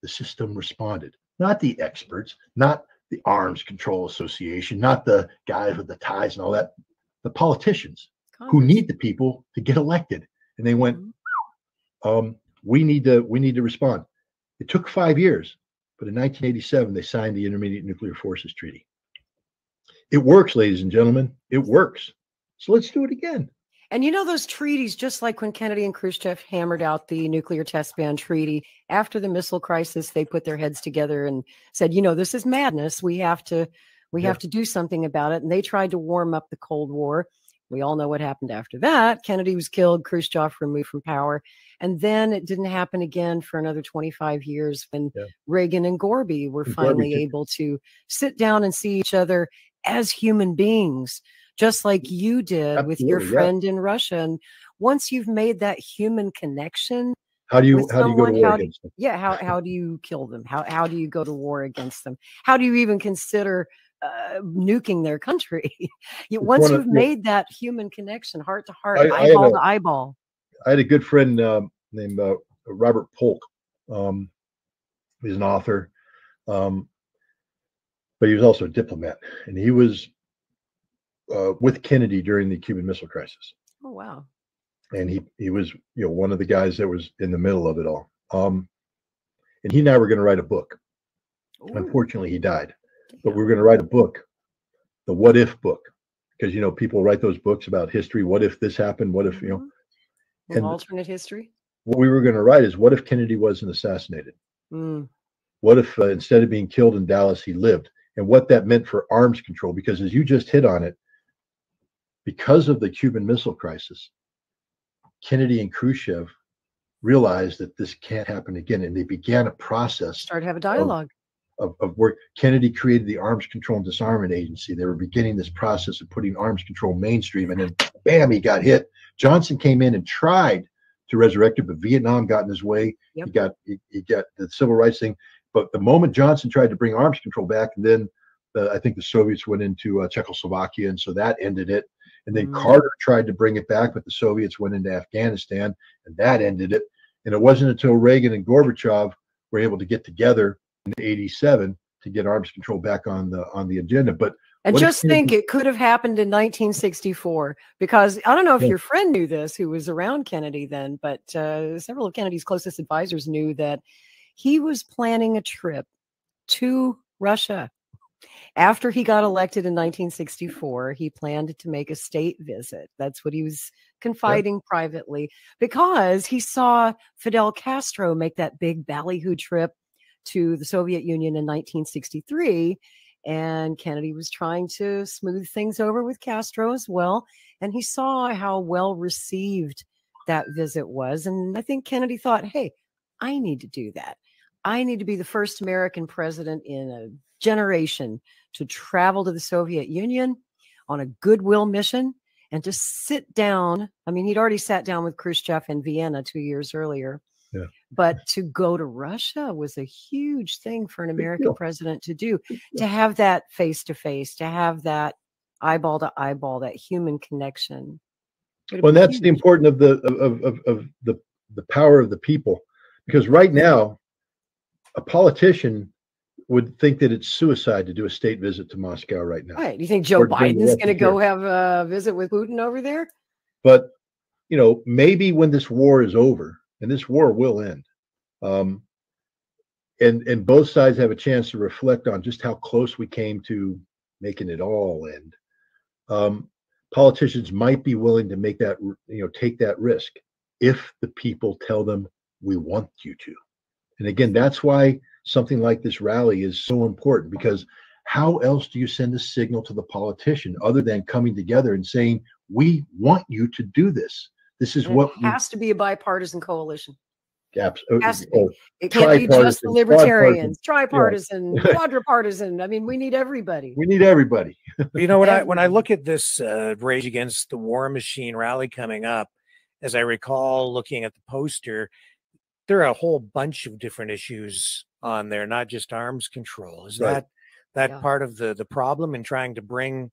The system responded. Not the experts, not the Arms Control Association, not the guys with the ties and all that. The politicians who need the people to get elected. And they went, Mhm. um, we need to we need to respond. It took five years, but in 1987 they signed the Intermediate Nuclear Forces Treaty. It works, ladies and gentlemen. It works. So let's do it again. And you know those treaties, just like when Kennedy and Khrushchev hammered out the nuclear test ban treaty after the missile crisis, they put their heads together and said, you know, this is madness. We have to, we Yeah. have to do something about it. And they tried to warm up the Cold War. We all know what happened after that. Kennedy was killed, Khrushchev removed from power. And then it didn't happen again for another 25 years when Yeah. Reagan and Gorby were And finally took- able to sit down and see each other as human beings, just like you did with your Absolutely, yeah. friend in Russia. And once you've made that human connection, How do you how do you go to war how do- against them? yeah, how, how do you kill them? How, how do you go to war against them? How do you even consider uh, nuking their country? Once you've yeah. made that human connection, heart to heart, I- I had eyeball a- to eyeball. I had a good friend um, named uh, Robert Polk. Um, he's an author, um, but he was also a diplomat, and he was uh, with Kennedy during the Cuban Missile Crisis. Oh, wow. and he he was you know one of the guys that was in the middle of it all. Um, and he and I were going to write a book. Ooh, Unfortunately, he died, but we are going to write a book, the What If book, because you know people write those books about history. What if this happened? What if you know? Mhm. An and- alternate history. What we were going to write is what if Kennedy wasn't assassinated? Mm, What if uh, instead of being killed in Dallas, he lived? And what that meant for arms control? Because as you just hit on it, because of the Cuban Missile Crisis, Kennedy and Khrushchev realized that this can't happen again, and they began a process Start to have a dialogue. of, of work. Kennedy created the Arms Control and Disarmament Agency. They were beginning this process of putting arms control mainstream, and then bam, he got hit. Johnson came in and tried to resurrect it, but Vietnam got in his way. Yep. He got he, he got the civil rights thing. But the moment Johnson tried to bring arms control back, and then the, I think the Soviets went into uh, Czechoslovakia, and so that ended it. And then Mm. Carter tried to bring it back, but the Soviets went into Afghanistan, and that ended it. And it wasn't until Reagan and Gorbachev were able to get together '87 to get arms control back on the on the agenda. But And just think it could have happened in 1964 because I don't know if Yeah. your friend knew this who was around Kennedy then, but uh, several of Kennedy's closest advisors knew that he was planning a trip to Russia. After he got elected in 1964, he planned to make a state visit. That's what he was confiding privately because he saw Fidel Castro make that big ballyhoo trip to the Soviet Union in 1963 and Kennedy was trying to smooth things over with Castro as well. And he saw how well received that visit was. And I think Kennedy thought, hey, I need to do that. I need to be the first American president in a generation to travel to the Soviet Union on a goodwill mission and to sit down. I mean, he'd already sat down with Khrushchev in Vienna two years earlier. Yeah. But to go to Russia was a huge thing for an American president to do to have that face to face, to have that eyeball to eyeball, that human connection. Well, that's the huge. importance of the of, of, of the the power of the people, because right now, a politician would think that it's suicide to do a state visit to Moscow right now. Right. You think Joe Biden's going to go have a visit with Putin over there? But you know, maybe when this war is over, and this war will end, um, and and both sides have a chance to reflect on just how close we came to making it all end. Um, politicians might be willing to make that you know take that risk if the people tell them we want you to. And again, that's why something like this rally is so important because how else do you send a signal to the politician other than coming together and saying we want you to do this this is And what it has to be a bipartisan coalition. we abs- oh, has to be. oh, It can't be just the libertarians, tripartisan, quadripartisan. I mean, we need everybody. we need everybody You know, when I when I look at this uh, Rage Against the War Machine rally coming up, as I recall looking at the poster, there are a whole bunch of different issues on there, not just arms control. Is Right. that that Yeah. part of the the problem in trying to bring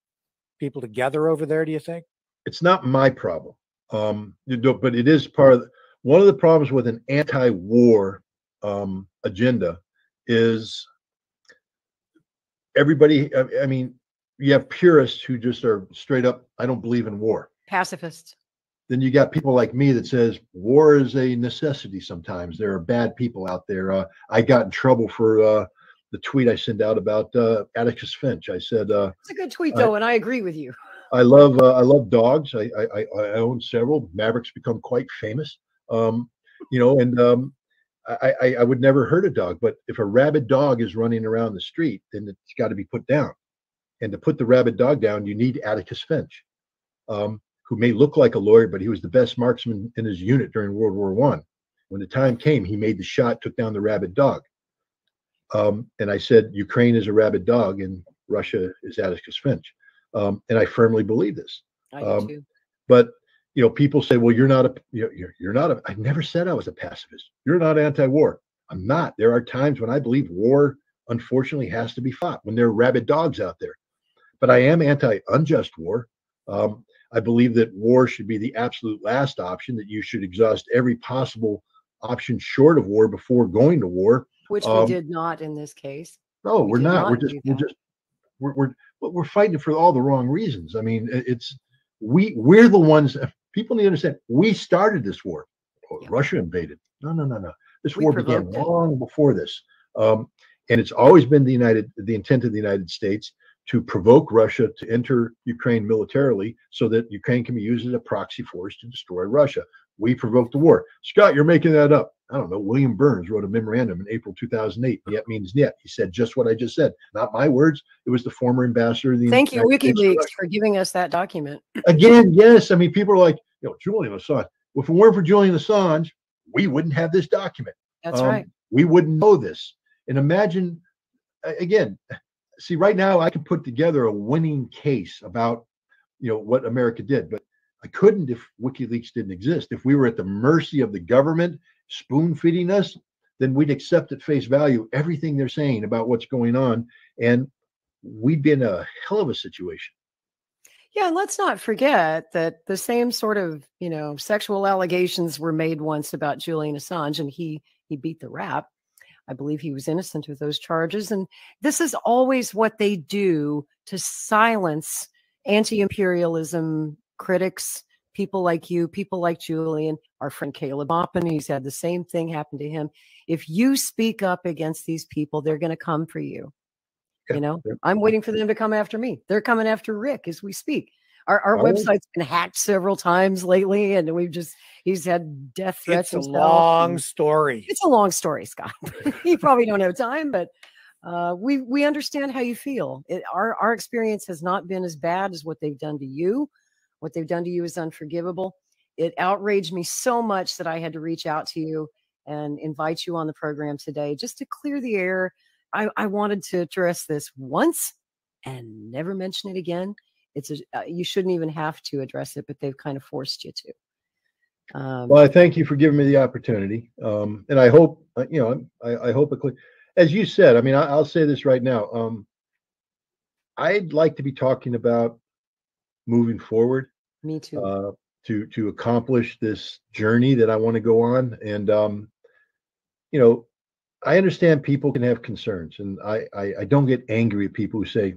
people together over there? Do you think? it's not my problem um you know, but it is part of the, one of the problems with an anti-war um agenda is everybody I, I mean you have purists who just are straight up i don't believe in war Pacifists. then you got people like me that says war is a necessity sometimes there are bad people out there uh, i got in trouble for uh, the tweet i sent out about uh, atticus finch i said uh, It's a good tweet, though, and I agree with you. I love uh, I love dogs. I, I I own several. Maverick's become quite famous. Um, you know, and um, I, I I would never hurt a dog, but if a rabid dog is running around the street, then it's got to be put down. And to put the rabid dog down, you need Atticus Finch, um, who may look like a lawyer, but he was the best marksman in his unit during World War One. When the time came, he made the shot, took down the rabid dog. Um, and I said, Ukraine is a rabid dog, and Russia is Atticus Finch. Um, and I firmly believe this I do Um, too. but you know people say well you're not a you're, you're, not a i never said i was a pacifist. You're not anti-war. I'm not. There are times when i believe war unfortunately has to be fought when there are rabid dogs out there. But i am anti-unjust war. Um, i believe that war should be the absolute last option that you should exhaust every possible option short of war before going to war. Which um, we did not in this case. no, We we're not. not We're just we're just we're we're but we're fighting for all the wrong reasons. I mean, it's we we're the ones. People need to understand. We started this war. Oh, Yeah. Russia invaded. No, no, no, no. This We war began it. long before this, um, and it's always been the United the intent of the United States to provoke Russia to enter Ukraine militarily, so that Ukraine can be used as a proxy force to destroy Russia. We provoked the war. Scott, you're making that up. I don't know. William Burns wrote a memorandum in April 2008. Nyet means nyet. He said just what I just said. Not my words. It was the former ambassador of the Thank you, United States WikiLeaks, Russia. for giving us that document. Again, yes. I mean, people are like, you know, Julian Assange. if it weren't for Julian Assange, we wouldn't have this document. That's Um, right. We wouldn't know this. And imagine, again, see, right now I can put together a winning case about, you know, what America did, but I couldn't if WikiLeaks didn't exist. If we were at the mercy of the government spoon feeding us, then we'd accept at face value everything they're saying about what's going on, and we'd be in a hell of a situation. Yeah, and let's not forget that the same sort of, you know, sexual allegations were made once about Julian Assange and he he beat the rap. I believe he was innocent of those charges and this is always what they do to silence anti-imperialism critics, people like you, people like Julian, our friend Caleb Maupin, he's had the same thing happen to him. If you speak up against these people, they're going to come for you. Yeah, You know, I'm waiting for them to come after me. They're coming after Rick as we speak. Our, our Oh. website's been hacked several times lately, and we've just he's had death threats. It's a himself, long story. It's a long story, Scott. you probably don't have time, but uh, we we understand how you feel. It, our our experience has not been as bad as what they've done to you. What they've done to you is unforgivable. It outraged me so much that I had to reach out to you and invite you on the program today just to clear the air. I, I wanted to address this once and never mention it again. It's a, uh, you shouldn't even have to address it, but they've kind of forced you to. Um, Well, I thank you for giving me the opportunity, um, and I hope uh, you know. I, I hope it. As you said, I mean, I, I'll say this right now. Um, I'd like to be talking about moving forward me too. uh, to to accomplish this journey that I want to go on, and um, you know, I understand people can have concerns, and I I, I don't get angry at people who say,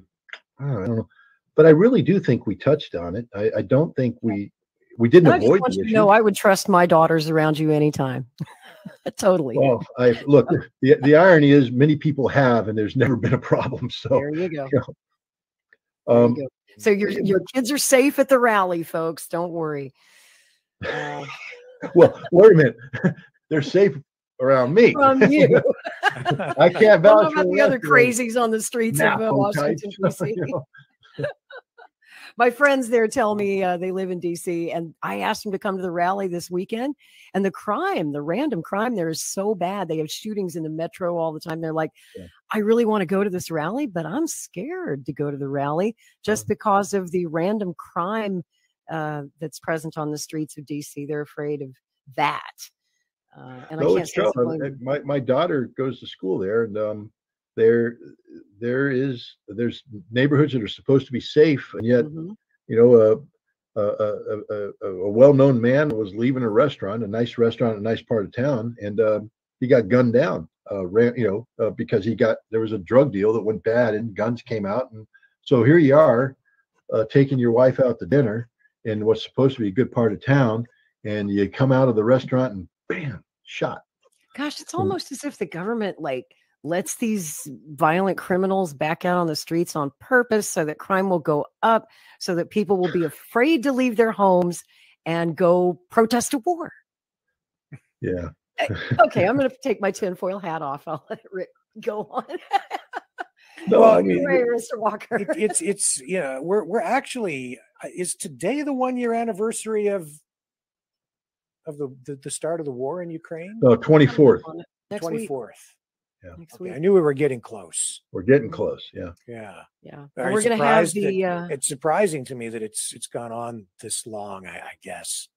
oh, I don't know, but I really do think we touched on it. I, I don't think we we didn't And I just avoid want the you issue. know I would trust my daughters around you anytime. totally. Well, I look. The the irony is, many people have, and there's never been a problem. So, there you go. You um, go. So your your kids are safe at the rally, folks. Don't worry. Uh, well, wait a minute. They're safe around me. from you. I can't vouch for about the other rest of them. crazies on the streets of uh, Washington D.C. you know. My friends there tell me uh, they live in D.C. and I asked them to come to the rally this weekend. And the crime, the random crime there is so bad. They have shootings in the metro all the time. They're like, Yeah. I really want to go to this rally, but I'm scared to go to the rally just because of the random crime uh, that's present on the streets of DC. They're afraid of that. Uh, and I no, can't it's say it's tough. going I- to- My my daughter goes to school there, and um, there there is there's neighborhoods that are supposed to be safe, and yet Mhm. you know a a, a, a, a, a well-known man was leaving a restaurant, a nice restaurant, a nice part of town, and uh, he got gunned down. Uh, ran, you know, uh, because he got there was a drug deal that went bad, and guns came out, and so here you are, uh, taking your wife out to dinner in what's supposed to be a good part of town, and you come out of the restaurant and bam, shot. Gosh, it's Mm. almost as if the government like lets these violent criminals back out on the streets on purpose so that crime will go up, so that people will be afraid to leave their homes and go protest a war. Yeah. Eh, okay, I'm going to take my tinfoil hat off. I'll let Rick go on. no, I mean, Mr. Walker. It, it's it's you know we're we're actually uh, is today the one year anniversary of of the, the, the start of the war in Ukraine? Oh, 24th. 24th. Yeah. Next okay, week. I knew we were getting close. We're getting close. Yeah. Yeah. Yeah. Well, we're going to have the. Uh... It's surprising to me that it's it's gone on this long. I, I guess.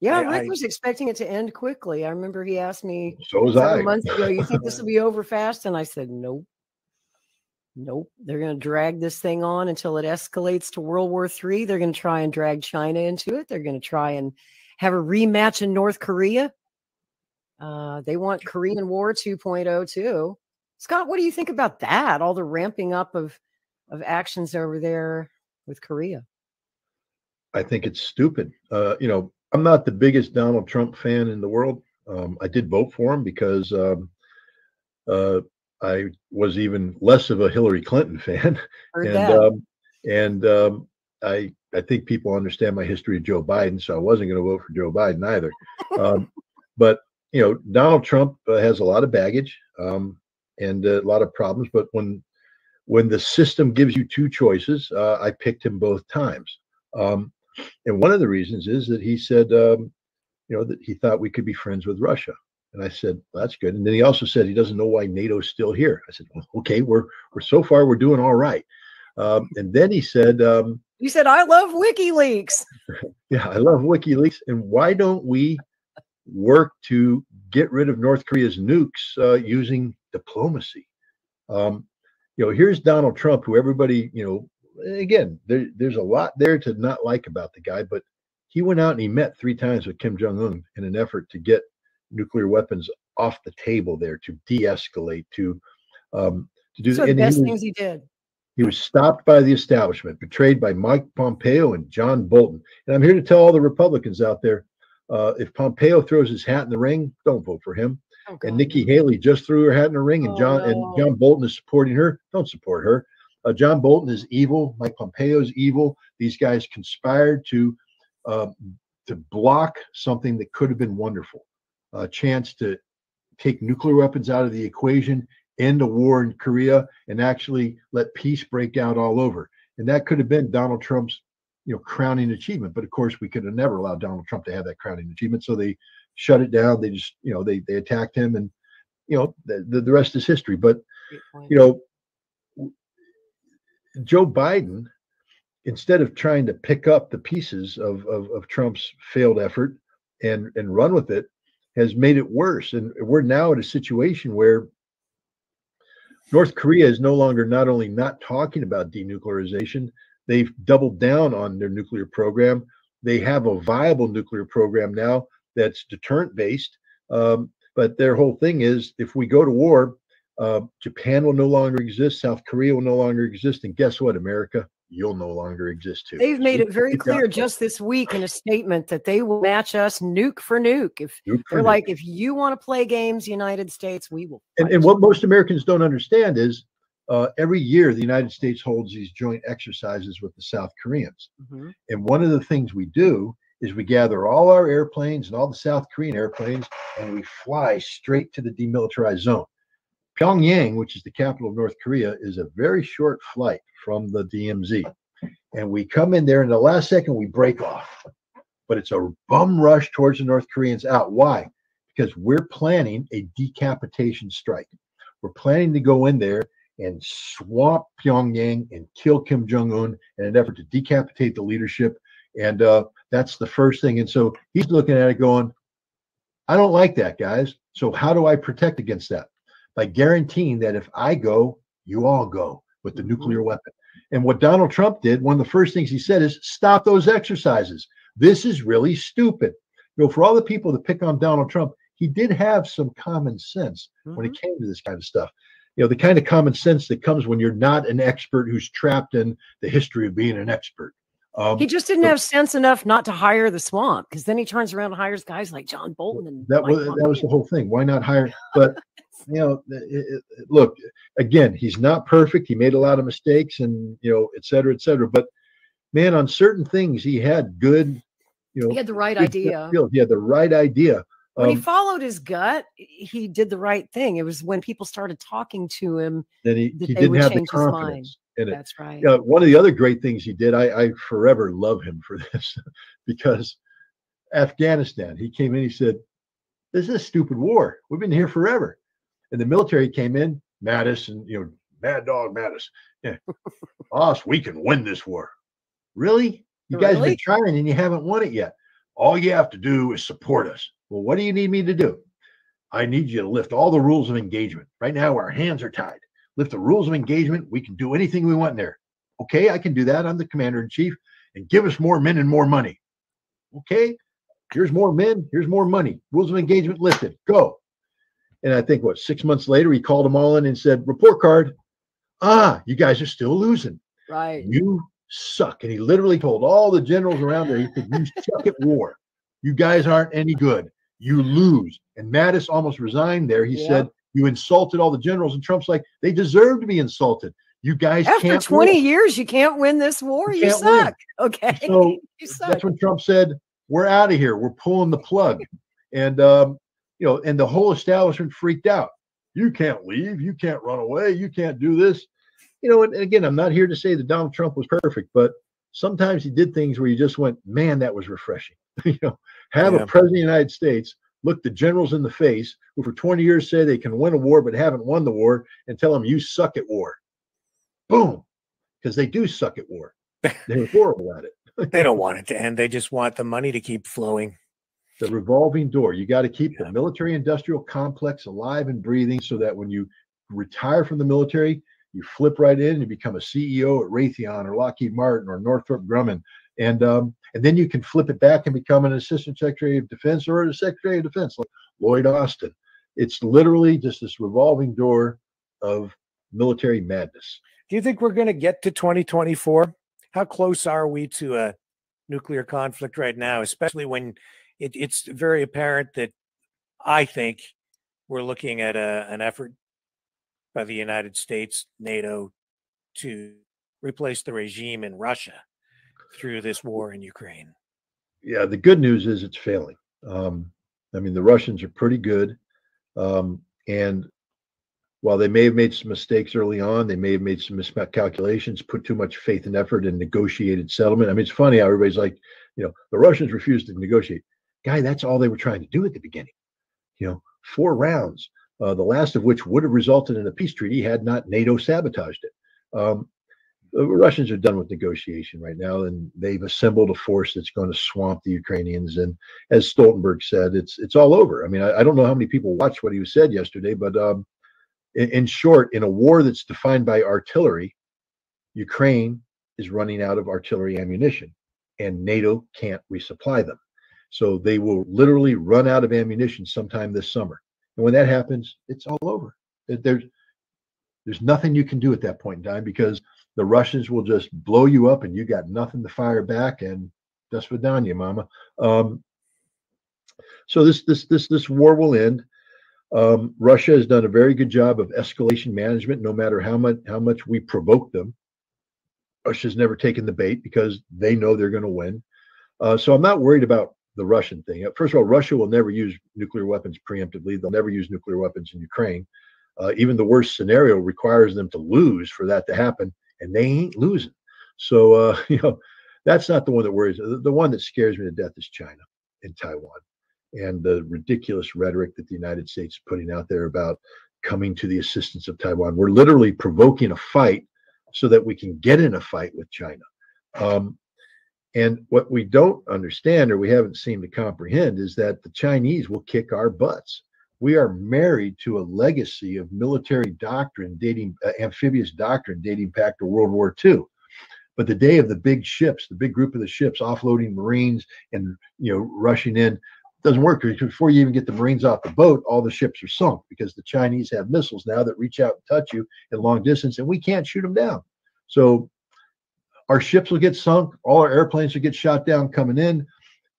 Yeah, I, Rick I, was expecting it to end quickly. I remember he asked me so I. months ago, "You think this will be over fast?" And I said, "Nope, nope. They're going to drag this thing on until it escalates to World War III. They're going to try and drag China into it. They're going to try and have a rematch in North Korea. Uh, they want Korean War 2.0 too. Scott, what do you think about that? All the ramping up of of actions over there with Korea. I think it's stupid. Uh, you know, I'm not the biggest Donald Trump fan in the world. Um, I did vote for him because um, uh, I was even less of a Hillary Clinton fan, and um, and um, I I think people understand my history of Joe Biden, so I wasn't going to vote for Joe Biden either. Um, but you know, Donald Trump uh, has a lot of baggage um, and a lot of problems. But when when the system gives you two choices, uh, I picked him both times. Um, and one of the reasons is that he said, um, you know, that he thought we could be friends with Russia. And I said, well, that's good. And then he also said he doesn't know why NATO's still here. I said, well, okay, we're we're so far we're doing all right. Um, and then he said, um, You said I love WikiLeaks. yeah, I love WikiLeaks. And why don't we work to get rid of North Korea's nukes uh, using diplomacy? Um, you know, here's Donald Trump, who everybody, you know, again, there, there's a lot there to not like about the guy, but he went out and he met three times with Kim Jong Un in an effort to get nuclear weapons off the table there, to de-escalate, to um, to do So the best things he did. he was stopped by the establishment, betrayed by Mike Pompeo and John Bolton. And I'm here to tell all the Republicans out there uh, if Pompeo throws his hat in the ring, don't vote for him. Oh, And Nikki Haley just threw her hat in the ring, and Oh, John no. and John Bolton is supporting her. Don't support her. Uh, John Bolton is evil. Mike Pompeo is evil. These guys conspired to um, to block something that could have been wonderful. A chance to take nuclear weapons out of the equation, end a war in Korea, and actually let peace break out all over. And that could have been Donald Trump's, you know, crowning achievement. But of course, we could have never allowed Donald Trump to have that crowning achievement. So they shut it down. They just, you know, they they attacked him, and you know, the the, the rest is history. But you know, Joe Biden, instead of trying to pick up the pieces of, of, of Trump's failed effort and, and run with it, has made it worse. And we're now at a situation where North Korea is no longer not only not talking about denuclearization, they've doubled down on their nuclear program. They have a viable nuclear program now that's deterrent based. Um, but their whole thing is if we go to war, uh, Japan will no longer exist. South Korea will no longer exist. And guess what, America? You'll no longer exist too. They've made So it very clear just this week in a statement that they will match us nuke for nuke. If nuke they're nuke. like, if you want to play games, United States, we will. and, and what most Americans don't understand is uh, every year the United States holds these joint exercises with the South Koreans. Mhm. And one of the things we do is we gather all our airplanes and all the South Korean airplanes and we fly straight to the demilitarized zone. Pyongyang, which is the capital of North Korea, is a very short flight from the DMZ. And we come in there, and the last second we break off. But it's a bum rush towards the North Koreans out. Why? Because we're planning a decapitation strike. We're planning to go in there and swamp Pyongyang and kill Kim Jong Un in an effort to decapitate the leadership. And uh, that's the first thing. And so he's looking at it going, I don't like that, guys. So how do I protect against that? By guaranteeing that if I go, you all go with the Mhm. nuclear weapon. And what Donald Trump did, one of the first things he said is stop those exercises. This is really stupid. You know, for all the people that pick on Donald Trump, he did have some common sense when it came to this kind of stuff. You know, the kind of common sense that comes when you're not an expert who's trapped in the history of being an expert. Um, He just didn't so- have sense enough not to hire the swamp because then he turns around and hires guys like John Bolton and that Mike was that was the whole thing. Why not hire? But you know, it, it, look again. He's not perfect. He made a lot of mistakes, and you know, et cetera, et cetera. But man, on certain things, he had good. You know, He had the right idea. He had the right idea. When he Um, followed his gut, he did the right thing. It was when people started talking to him. then he, that he didn't have the change his mind. confidence in it. That's right. Yeah, one of the other great things he did, I, I forever love him for this because Afghanistan, he came in, he said, This is a stupid war. We've been here forever. And the military came in, Mattis and you know, Mad Dog Mattis. Yeah. Boss, we can win this war. Really? You guys have been trying and you haven't won it yet. All you have to do is support us. Well, what do you need me to do? I need you to lift all the rules of engagement. Right now, our hands are tied. Lift the rules of engagement. We can do anything we want in there. Okay, I can do that. I'm the commander in chief. And give us more men and more money. Okay, here's more men. Here's more money. Rules of engagement lifted. Go. And I think what six months later, he called them all in and said, "Report card. Ah, you guys are still losing. Right. You suck." And he literally told all the generals around there, "He said, you suck at war. You guys aren't any good. You lose." And Mattis almost resigned there. He Yeah. said, "You insulted all the generals." And Trump's like, "They deserve to be insulted. You guys After can't 20 win." years, you can't win this war. You You, can't win. suck. Okay. So you suck. that's when Trump said, "We're out of here. We're pulling the plug," and um, you know, and the whole establishment freaked out. You can't leave. You can't run away. You can't do this. You know, and, and again, I'm not here to say that Donald Trump was perfect, but sometimes he did things where you just went, "Man, that was refreshing." you know, have Yeah. a president of the United States look the generals in the face who for 20 years say they can win a war but haven't won the war and tell them you suck at war. Boom. Because they do suck at war. They're horrible at it. They don't want it to end. They just want the money to keep flowing. the revolving door. You got to keep Yeah. the military industrial complex alive and breathing so that when you retire from the military, you flip right in and you become a CEO at Raytheon or Lockheed Martin or Northrop Grumman. And um, and then you can flip it back and become an assistant secretary of defense or a secretary of defense like Lloyd Austin. It's literally just this revolving door of military madness. Do you think we're going to get to 2024? How close are we to a nuclear conflict right now, especially when it, it's very apparent that I think we're looking at a, an effort by the United States, NATO, to replace the regime in Russia through this war in Ukraine. yeah, the good news is it's failing. Um, I mean, the Russians are pretty good. Um, and while they may have made some mistakes early on, they may have made some miscalculations, put too much faith and effort in negotiated settlement. I mean, it's funny how everybody's like, you know, the Russians refused to negotiate. Guy, that's all they were trying to do at the beginning. You know, four rounds, uh, the last of which would have resulted in a peace treaty had not NATO sabotaged it. Um, the Russians are done with negotiation right now, and they've assembled a force that's going to swamp the Ukrainians. And as Stoltenberg said, it's it's all over. I mean, I, I don't know how many people watched what he said yesterday, but um, in, in short, in a war that's defined by artillery, Ukraine is running out of artillery ammunition, and NATO can't resupply them. So they will literally run out of ammunition sometime this summer. And when that happens, it's all over. There's there's nothing you can do at that point in time because the Russians will just blow you up and you got nothing to fire back and that's vidanya, mama. Um, so this this this this war will end. Um, Russia has done a very good job of escalation management, no matter how much how much we provoke them. Russia's never taken the bait because they know they're going to win. Uh, so I'm not worried about the Russian thing. Uh, First of all, Russia will never use nuclear weapons preemptively. They'll never use nuclear weapons in Ukraine. Uh, even the worst scenario requires them to lose for that to happen, and they ain't losing. So uh, you know, that's not the one that worries. The, the one that scares me to death is China and Taiwan, and the ridiculous rhetoric that the United States is putting out there about coming to the assistance of Taiwan. We're literally provoking a fight so that we can get in a fight with China. Um, and what we don't understand or we haven't seemed to comprehend is that the Chinese will kick our butts. We are married to a legacy of military doctrine dating, uh, amphibious doctrine dating back to World War II. But the day of the big ships, the big group of the ships offloading Marines and you know rushing in, doesn't work because before you even get the Marines off the boat, all the ships are sunk because the Chinese have missiles now that reach out and touch you at long distance, and we can't shoot them down. So our ships will get sunk, all our airplanes will get shot down coming in,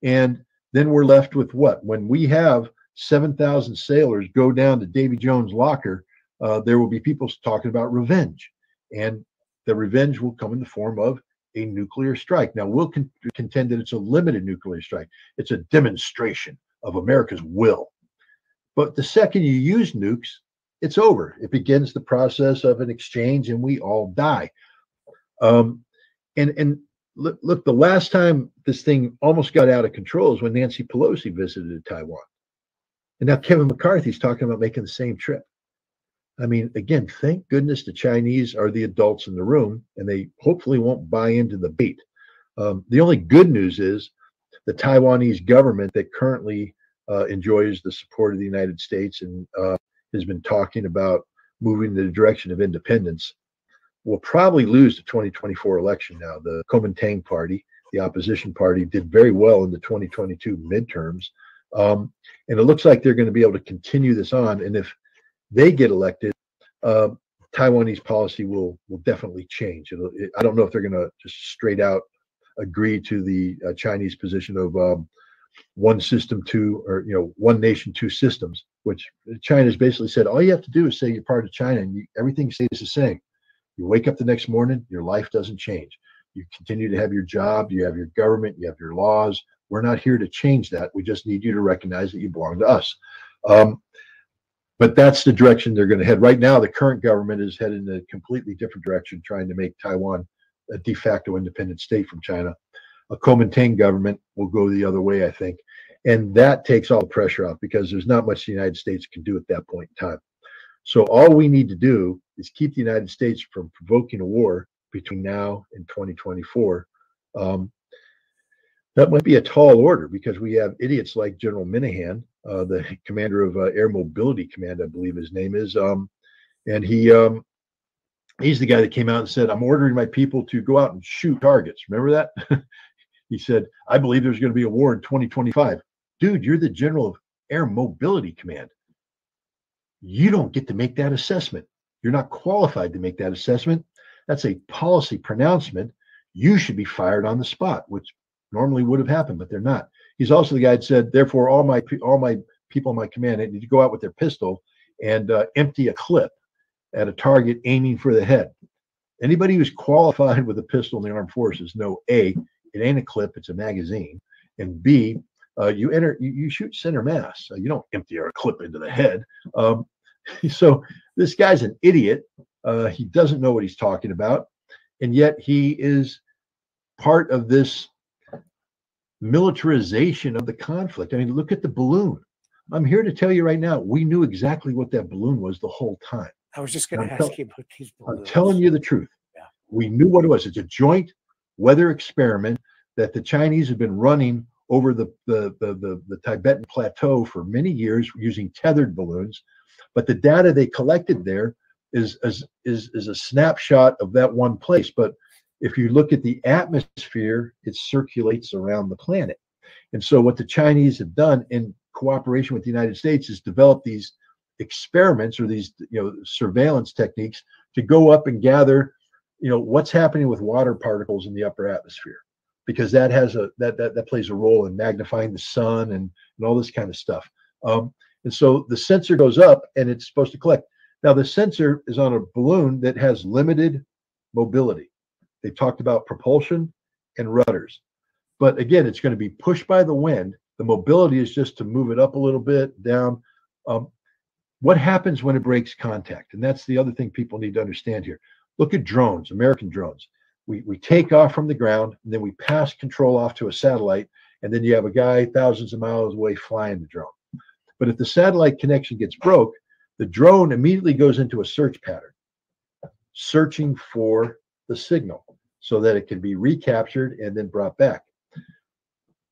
and then we're left with what? When we have 7,000 sailors go down to Davy Jones' locker, uh, there will be people talking about revenge. And the revenge will come in the form of a nuclear strike. Now, we'll con- contend that it's a limited nuclear strike, it's a demonstration of America's will. But the second you use nukes, it's over. It begins the process of an exchange, and we all die. Um, and and look, look, the last time this thing almost got out of control is when Nancy Pelosi visited Taiwan, and now Kevin McCarthy's talking about making the same trip. I mean, again, thank goodness the Chinese are the adults in the room, and they hopefully won't buy into the bait. Um, the only good news is the Taiwanese government that currently uh, enjoys the support of the United States and uh, has been talking about moving in the direction of independence will probably lose the 2024 election now. The Kuomintang party, the opposition party, did very well in the 2022 midterms. Um, and it looks like they're going to be able to continue this on. And if they get elected, uh, Taiwanese policy will will definitely change. It, I don't know if they're going to just straight out agree to the uh, Chinese position of um, one system, two, or you know, one nation, two systems, which China's basically said all you have to do is say you're part of China, and you, everything stays the same. You wake up the next morning, your life doesn't change. You continue to have your job, you have your government, you have your laws. We're not here to change that. We just need you to recognize that you belong to us. Um, but that's the direction they're going to head. Right now, the current government is heading in a completely different direction, trying to make Taiwan a de facto independent state from China. a Kuomintang government will go the other way, I think. And that takes all the pressure off because there's not much the United States can do at that point in time. So all we need to do is keep the United States from provoking a war between now and 2024. Um, that might be a tall order because we have idiots like General Minihan, uh, the commander of uh, Air Mobility Command, I believe his name is, um, and he um, he's the guy that came out and said, "I'm ordering my people to go out and shoot targets." Remember that? he said, "I believe there's going to be a war in 2025." Dude, you're the general of Air Mobility Command. You don't get to make that assessment. You're not qualified to make that assessment. That's a policy pronouncement. You should be fired on the spot, which normally would have happened, but they're not. He's also the guy that said, therefore, all my all my people in my command need to go out with their pistol and uh, empty a clip at a target aiming for the head. Anybody who's qualified with a pistol in the armed forces know a it ain't a clip, it's a magazine, and b uh, you enter you, you, shoot center mass. You don't empty a clip into the head. Um, so this guy's an idiot. Uh, he doesn't know what he's talking about, and yet he is part of this militarization of the conflict. I mean, look at the balloon. I'm here to tell you right now, we knew exactly what that balloon was the whole time. I was just going to ask tell, you about these balloons. I'm telling you the truth. Yeah. We knew what it was. It's a joint weather experiment that the Chinese have been running over the, the, the, the, the Tibetan plateau for many years using tethered balloons. But the data they collected there is, is, is, is a snapshot of that one place. But if you look at the atmosphere, it circulates around the planet. And so, what the Chinese have done in cooperation with the United States is develop these experiments or these you know surveillance techniques to go up and gather you know what's happening with water particles in the upper atmosphere because that has a that that, that plays a role in magnifying the sun and and all this kind of stuff. Um, and so the sensor goes up and it's supposed to collect. Now the sensor is on a balloon that has limited mobility they talked about propulsion and rudders. But again, it's going to be pushed by the wind. The mobility is just to move it up a little bit, down. Um, what happens when it breaks contact? And that's the other thing people need to understand here. Look at drones, American drones. We, we take off from the ground, and then we pass control off to a satellite, and then you have a guy thousands of miles away flying the drone. But if the satellite connection gets broke, the drone immediately goes into a search pattern, searching for the signal so that it can be recaptured and then brought back.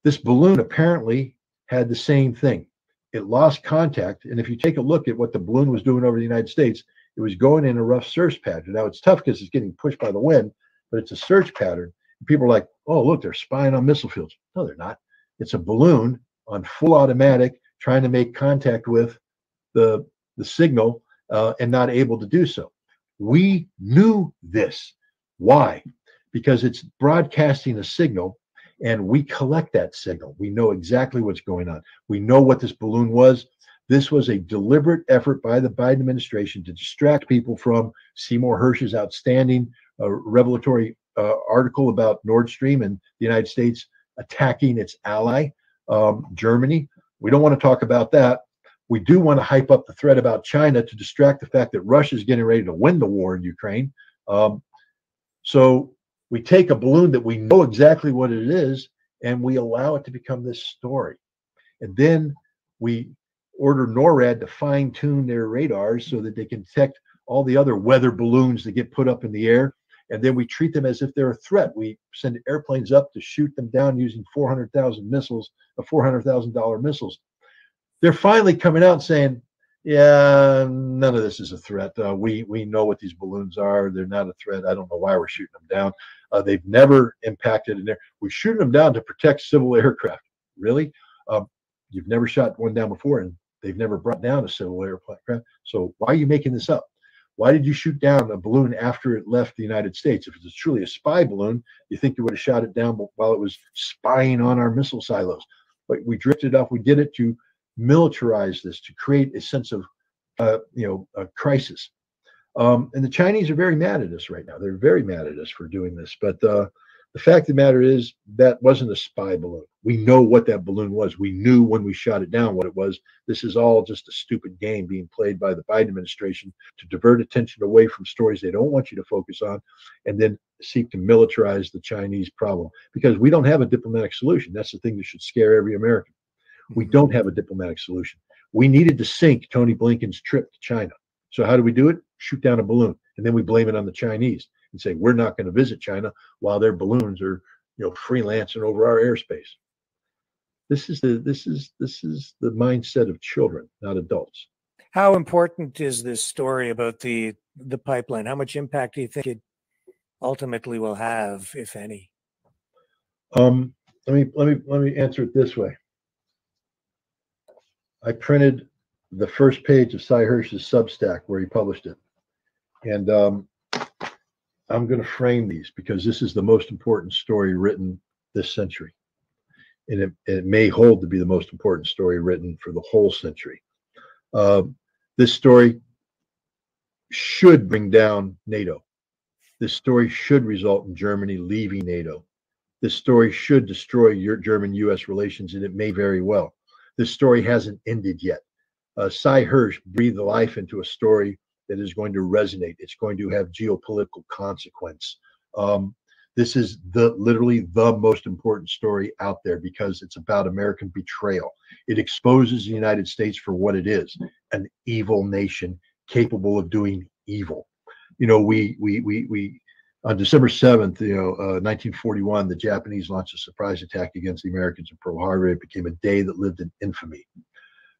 This balloon apparently had the same thing. It lost contact. And if you take a look at what the balloon was doing over the United States, it was going in a rough search pattern. Now it's tough because it's getting pushed by the wind, but it's a search pattern. People are like, oh, look, they're spying on missile fields. No, they're not. It's a balloon on full automatic trying to make contact with the, the signal uh, and not able to do so. We knew this. Why? Because it's broadcasting a signal and we collect that signal. We know exactly what's going on. We know what this balloon was. This was a deliberate effort by the Biden administration to distract people from Seymour Hersh's outstanding uh, revelatory uh, article about Nord Stream and the United States attacking its ally, um, Germany. We don't want to talk about that. We do want to hype up the threat about China to distract the fact that Russia is getting ready to win the war in Ukraine. Um, so we take a balloon that we know exactly what it is and we allow it to become this story. And then we order NORAD to fine tune their radars so that they can detect all the other weather balloons that get put up in the air. And then we treat them as if they're a threat. We send airplanes up to shoot them down using 400,000 missiles, uh, $400,000 missiles. They're finally coming out saying, yeah, none of this is a threat. Uh, we we know what these balloons are. They're not a threat. I don't know why we're shooting them down. Uh, they've never impacted in there. We're shooting them down to protect civil aircraft. Really? Um, you've never shot one down before, and they've never brought down a civil aircraft. So why are you making this up? Why did you shoot down a balloon after it left the United States? If it's truly a spy balloon, you think you would have shot it down while it was spying on our missile silos. But we drifted off. We did it to militarize this, to create a sense of, uh, you know, a crisis. Um, and the Chinese are very mad at us right now. They're very mad at us for doing this. But uh, The fact of the matter is that wasn't a spy balloon. We know what that balloon was. We knew when we shot it down what it was. This is all just a stupid game being played by the Biden administration to divert attention away from stories they don't want you to focus on and then seek to militarize the Chinese problem because we don't have a diplomatic solution. That's the thing that should scare every American. We Mm-hmm. don't have a diplomatic solution. We needed to sink Tony Blinken's trip to China. So how do we do it? Shoot down a balloon, and then we blame it on the Chinese and say we're not going to visit China while their balloons are, you know, freelancing over our airspace. This is the this is this is the mindset of children, not adults. How important is this story about the the pipeline? How much impact do you think it ultimately will have, if any? Um, let me let me let me answer it this way. I printed the first page of Sy Hersh's Substack where he published it, and um, I'm going to frame these because this is the most important story written this century, and it, it may hold to be the most important story written for the whole century. Um, this story should bring down NATO. This story should result in Germany leaving NATO this story should destroy your German US relations, and it may very well. This story hasn't ended yet. Uh, Sy Hersh breathed life into a story that is going to resonate. It's going to have geopolitical consequence. Um, this is the literally the most important story out there because it's about American betrayal. It exposes the United States for what it is, an evil nation capable of doing evil. You know, we we we we on December 7th, you know, uh, 1941, the Japanese launched a surprise attack against the Americans in Pearl Harbor. It became a day that lived in infamy.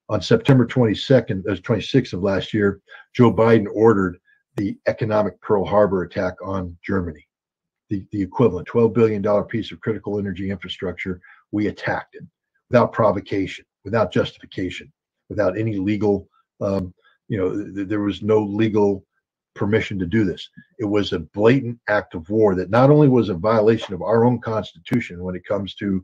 On September 22nd, uh, 26th of last year, Joe Biden ordered the economic Pearl Harbor attack on Germany, the, the equivalent $12 billion piece of critical energy infrastructure. We attacked it without provocation, without justification, without any legal, um, you know, th- there was no legal permission to do this. It was a blatant act of war that not only was a violation of our own constitution when it comes to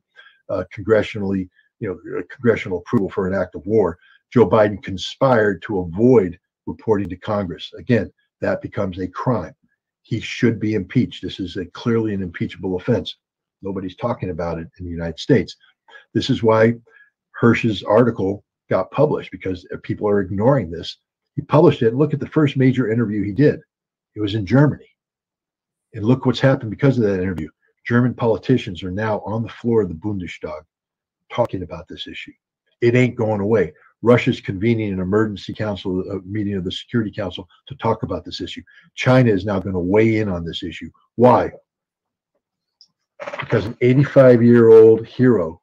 uh, congressionally, you know, congressional approval for an act of war. Joe Biden conspired to avoid reporting to Congress. Again, that becomes a crime. He should be impeached. This is a clearly an impeachable offense. Nobody's talking about it in the United States. This is why Hersh's article got published because people are ignoring this he published it. Look at the first major interview he did. It was in Germany. And look what's happened because of that interview. German politicians are now on the floor of the Bundestag talking about this issue. It ain't going away. Russia's convening an emergency council a meeting of the Security Council to talk about this issue. China is now going to weigh in on this issue. Why? Because an 85 year old hero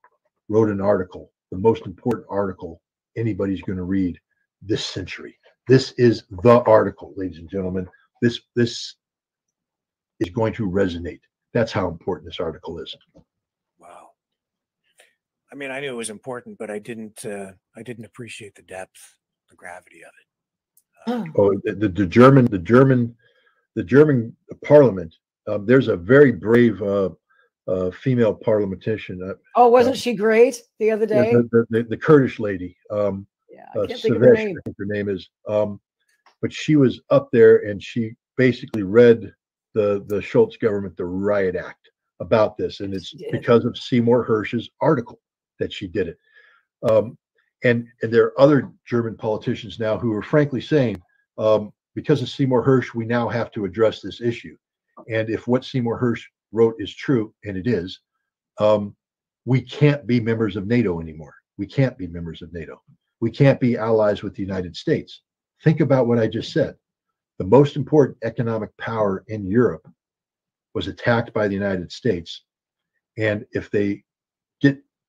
wrote an article, the most important article anybody's going to read this century. This is the article, ladies and gentlemen. This this is going to resonate. That's how important this article is. Wow. I mean, I knew it was important, but I didn't. Uh, I didn't appreciate the depth, the gravity of it. Oh, the, the, the German, the German, the German Parliament. Um, there's a very brave uh, uh, female parliamentarian. Uh, Oh, wasn't she great the other day? the, the, the, the Kurdish lady. Um, Yeah, I uh, can't think of her name. I think her name is. Um, but she was up there and she basically read the the Scholz government the riot act about this, and it's because of Seymour Hersh's article that she did it. Um, and and there are other German politicians now who are frankly saying, um, because of Seymour Hersh, we now have to address this issue. And if what Seymour Hersh wrote is true, and it is, um, we can't be members of NATO anymore. We can't be members of NATO we can't be allies with the United States. Think about what I just said. The most important economic power in Europe was attacked by the United States. And if they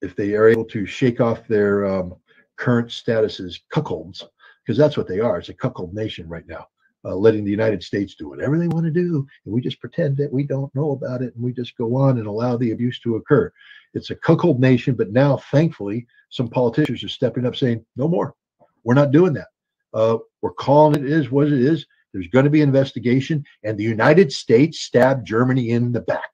if they are able to shake off their um, current status as cuckolds, because that's what they are, it's a cuckold nation right now, uh, letting the United States do whatever they want to do. And we just pretend that we don't know about it and we just go on and allow the abuse to occur. It's a cuckold nation, but now, thankfully, some politicians are stepping up saying, no more. We're not doing that. Uh, we're calling it is what it is. There's going to be investigation, and the United States stabbed Germany in the back.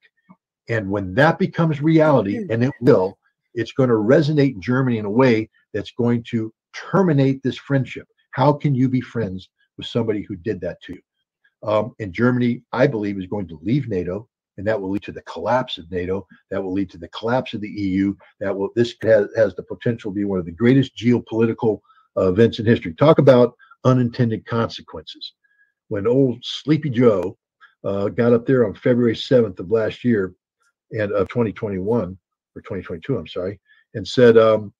And when that becomes reality, and it will, it's going to resonate in Germany in a way that's going to terminate this friendship. How can you be friends with somebody who did that to you? Um, and Germany, I believe, is going to leave NATO and that will lead to the collapse of NATO. That will lead to the collapse of the EU. That will this has, has the potential to be one of the greatest geopolitical uh, events in history. Talk about unintended consequences. When old Sleepy Joe uh, got up there on February 7th of last year and of 2021 or 2022, I'm sorry, and said, um,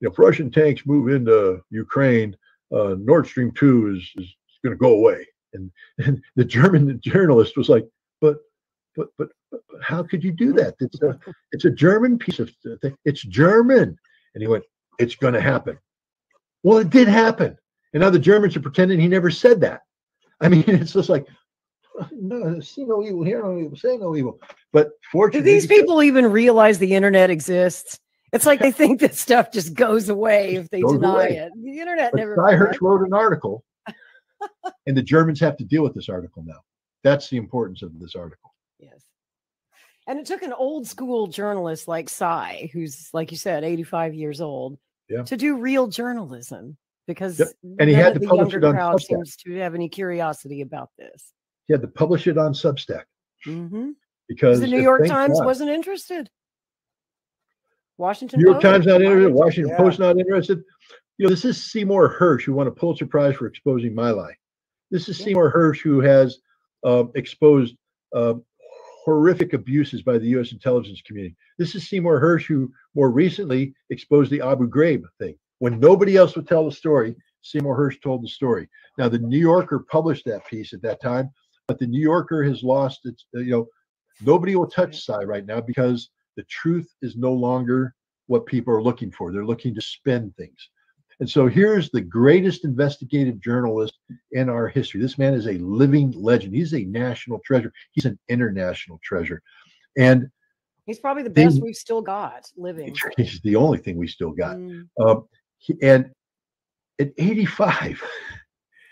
you know, if Russian tanks move into Ukraine, uh, Nord Stream 2 is, is going to go away. And, and the German journalist was like, but, but, but, but how could you do that? It's a, it's a German piece of thing. It's German. And he went, it's going to happen. Well, it did happen. And now the Germans are pretending he never said that. I mean, it's just like, no, see no evil, hear no evil, say no evil. But Do fortunately, these people even realize the internet exists? It's like they think that stuff just goes away if they deny away. it. The internet But never. Sy Hersh wrote an article, and the Germans have to deal with this article now. That's the importance of this article. Yes. And it took an old school journalist like Sy, who's like you said, 85 years old, Yeah. to do real journalism because Yep. And he had to the publish younger it on crowd seems to have any curiosity about this. He had to publish it on Substack Mm-hmm. because The New York Times wasn't interested. Washington New York Post? Times not interested. Washington yeah. Post not interested. You know, this is Seymour Hersh who won a Pulitzer Prize for exposing my lie. This is Yeah. Seymour Hersh who has um, exposed uh, horrific abuses by the U.S. intelligence community. This is Seymour Hersh who more recently exposed the Abu Ghraib thing. When nobody else would tell the story, Seymour Hersh told the story. Now, the New Yorker published that piece at that time, but the New Yorker has lost its, uh, you know, nobody will touch Sy right now because the truth is no longer what people are looking for. They're looking to spin things. And so here's the greatest investigative journalist in our history. This man is a living legend. He's a national treasure. He's an international treasure. And He's probably the They- best we've still got living. he's the only thing we still got. Mm, Um, he- and at 85,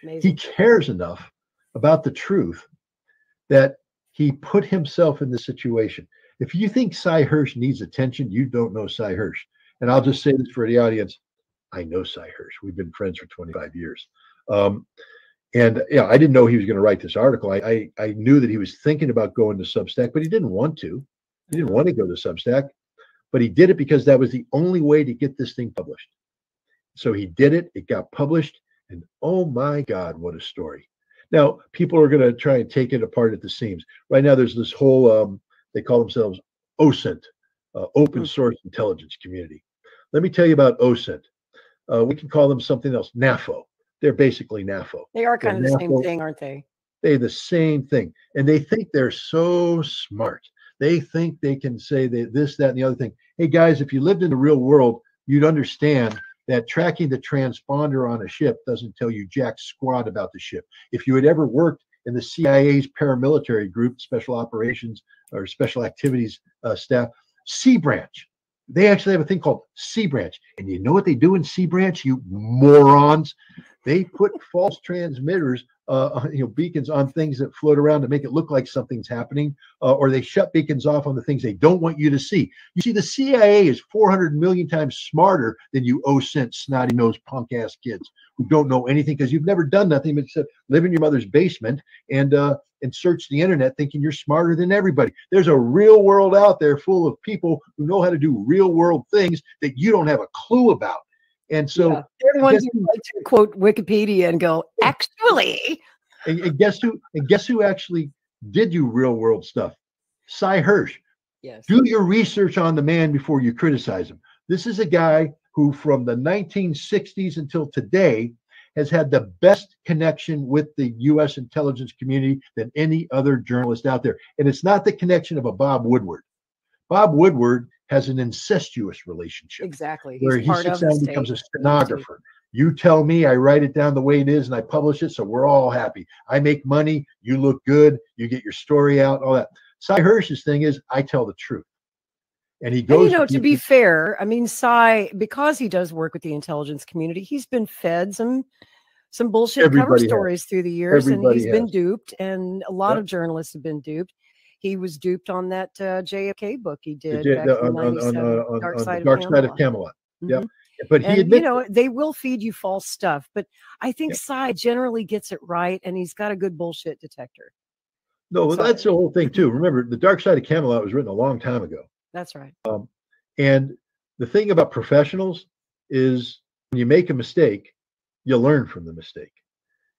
he cares enough about the truth that he put himself in the situation. If you think Sy Hersh needs attention, you don't know Sy Hersh. And I'll just say this for the audience I know Sy Hersh. We've been friends for 25 years. Um, and yeah, I didn't know he was going to write this article. I, I I knew that he was thinking about going to Substack, but he didn't want to. He didn't want to go to Substack, but he did it because that was the only way to get this thing published. So he did it. It got published, and oh my God, what a story! Now people are going to try and take it apart at the seams. Right now, there's this whole um, they call themselves OSINT, uh, Open Hmm. Source Intelligence Community. Let me tell you about OSINT. Uh, we can call them something else. NAFO. They're basically NAFO. They are kind of the same thing, aren't they? They the same thing, and they think they're so smart. They think they can say that this, that, and the other thing. Hey guys, if you lived in the real world, you'd understand that tracking the transponder on a ship doesn't tell you jack squat about the ship. If you had ever worked in the CIA's paramilitary group, Special Operations or Special Activities uh, staff, C branch, they actually have a thing called C branch. And you know what they do in C branch, you morons? They put false transmitters, uh, you know, beacons on things that float around to make it look like something's happening, uh, or they shut beacons off on the things they don't want you to see. You see, the CIA is 400 million times smarter than you OSINT snotty nosed punk ass kids who don't know anything because you've never done nothing except live in your mother's basement and uh, and search the internet thinking you're smarter than everybody. There's a real world out there full of people who know how to do real world things that you don't have a clue about. And so, Yeah. They're the ones guess who like to quote Wikipedia and go, actually. and, and guess who? And guess who actually did do real world stuff? Sy Hersh. Yes. Do your research on the man before you criticize him. This is a guy who, from the 1960s until today, has had the best connection with the U.S. intelligence community than any other journalist out there. And it's not the connection of a Bob Woodward. Bob Woodward has an incestuous relationship Exactly. where He's he sits down and becomes a stenographer. You tell me, I write it down the way it is, and I publish it, so we're all happy. I make money, you look good, you get your story out, all that. Sy Hersh's thing is, I tell the truth, and he And, you know, to be fair, I mean, Sy, because he does work with the intelligence community, he's been fed some some bullshit cover has. stories through the years, and Everybody he's been duped, and a lot Yep. of journalists have been duped. He was duped on that uh, JFK book he did J- back the- in on, on, on, 97, uh, on, Dark Side the of dark side of Camelot. Mhm. Yep. But he and you know they will feed you false stuff but i think Yep. Sy generally gets it right and he's got a good bullshit detector No, well, So- that's the whole thing too. Remember, the Dark Side of Camelot was written a long time ago. That's right. Um, And the thing about professionals is when you make a mistake, you learn from the mistake.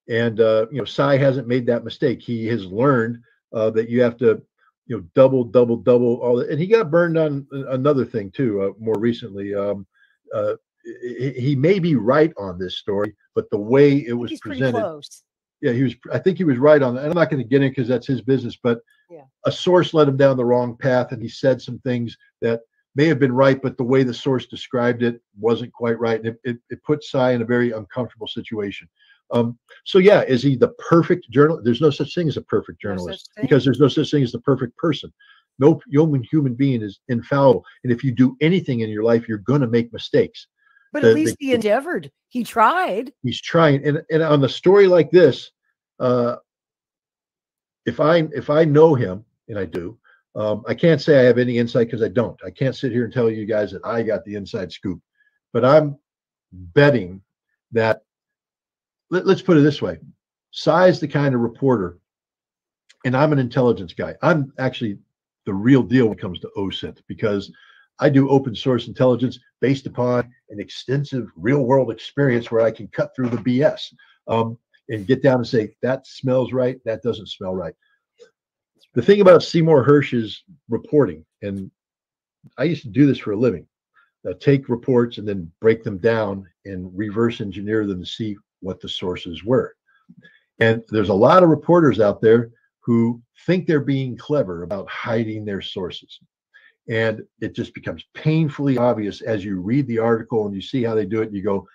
And uh, you know, Sy hasn't made that mistake. He has learned uh, that you have to, you know, double, double, double all that. And he got burned on another thing too. Uh, more recently, um, uh, he, may be right on this story, but the way it was He's presented, close. yeah, he was. I think he was right on that. And I'm not going to get in because that's his business. But Yeah. a source led him down the wrong path, and he said some things that may have been right, but the way the source described it wasn't quite right, and it it, it put Sy in a very uncomfortable situation. Um, so yeah, is he the perfect journalist? There's no such thing as a perfect journalist thing. because there's no such thing as the perfect person. No human human being is infallible, and if you do anything in your life, you're going to make mistakes. But the- at least the- he endeavored. He tried. he's trying and, and on a story like this uh if i if i know him and i do um i can't say i have any insight because i don't. I can't sit here and tell you guys that i got the inside scoop. But i'm betting that let, let's put it this way. Sy's the kind of reporter and i'm an intelligence guy. I'm actually the real deal when it comes to osint because i do open source intelligence based upon an extensive real world experience where I can cut through the BS um, and get down and say, that smells right, that doesn't smell right. The thing about Seymour Hersh's reporting, and I used to do this for a living, uh, take reports and then break them down and reverse engineer them to see what the sources were. And there's a lot of reporters out there who think they're being clever about hiding their sources. And it just becomes painfully obvious as you read the article and you see how they do it. And you go,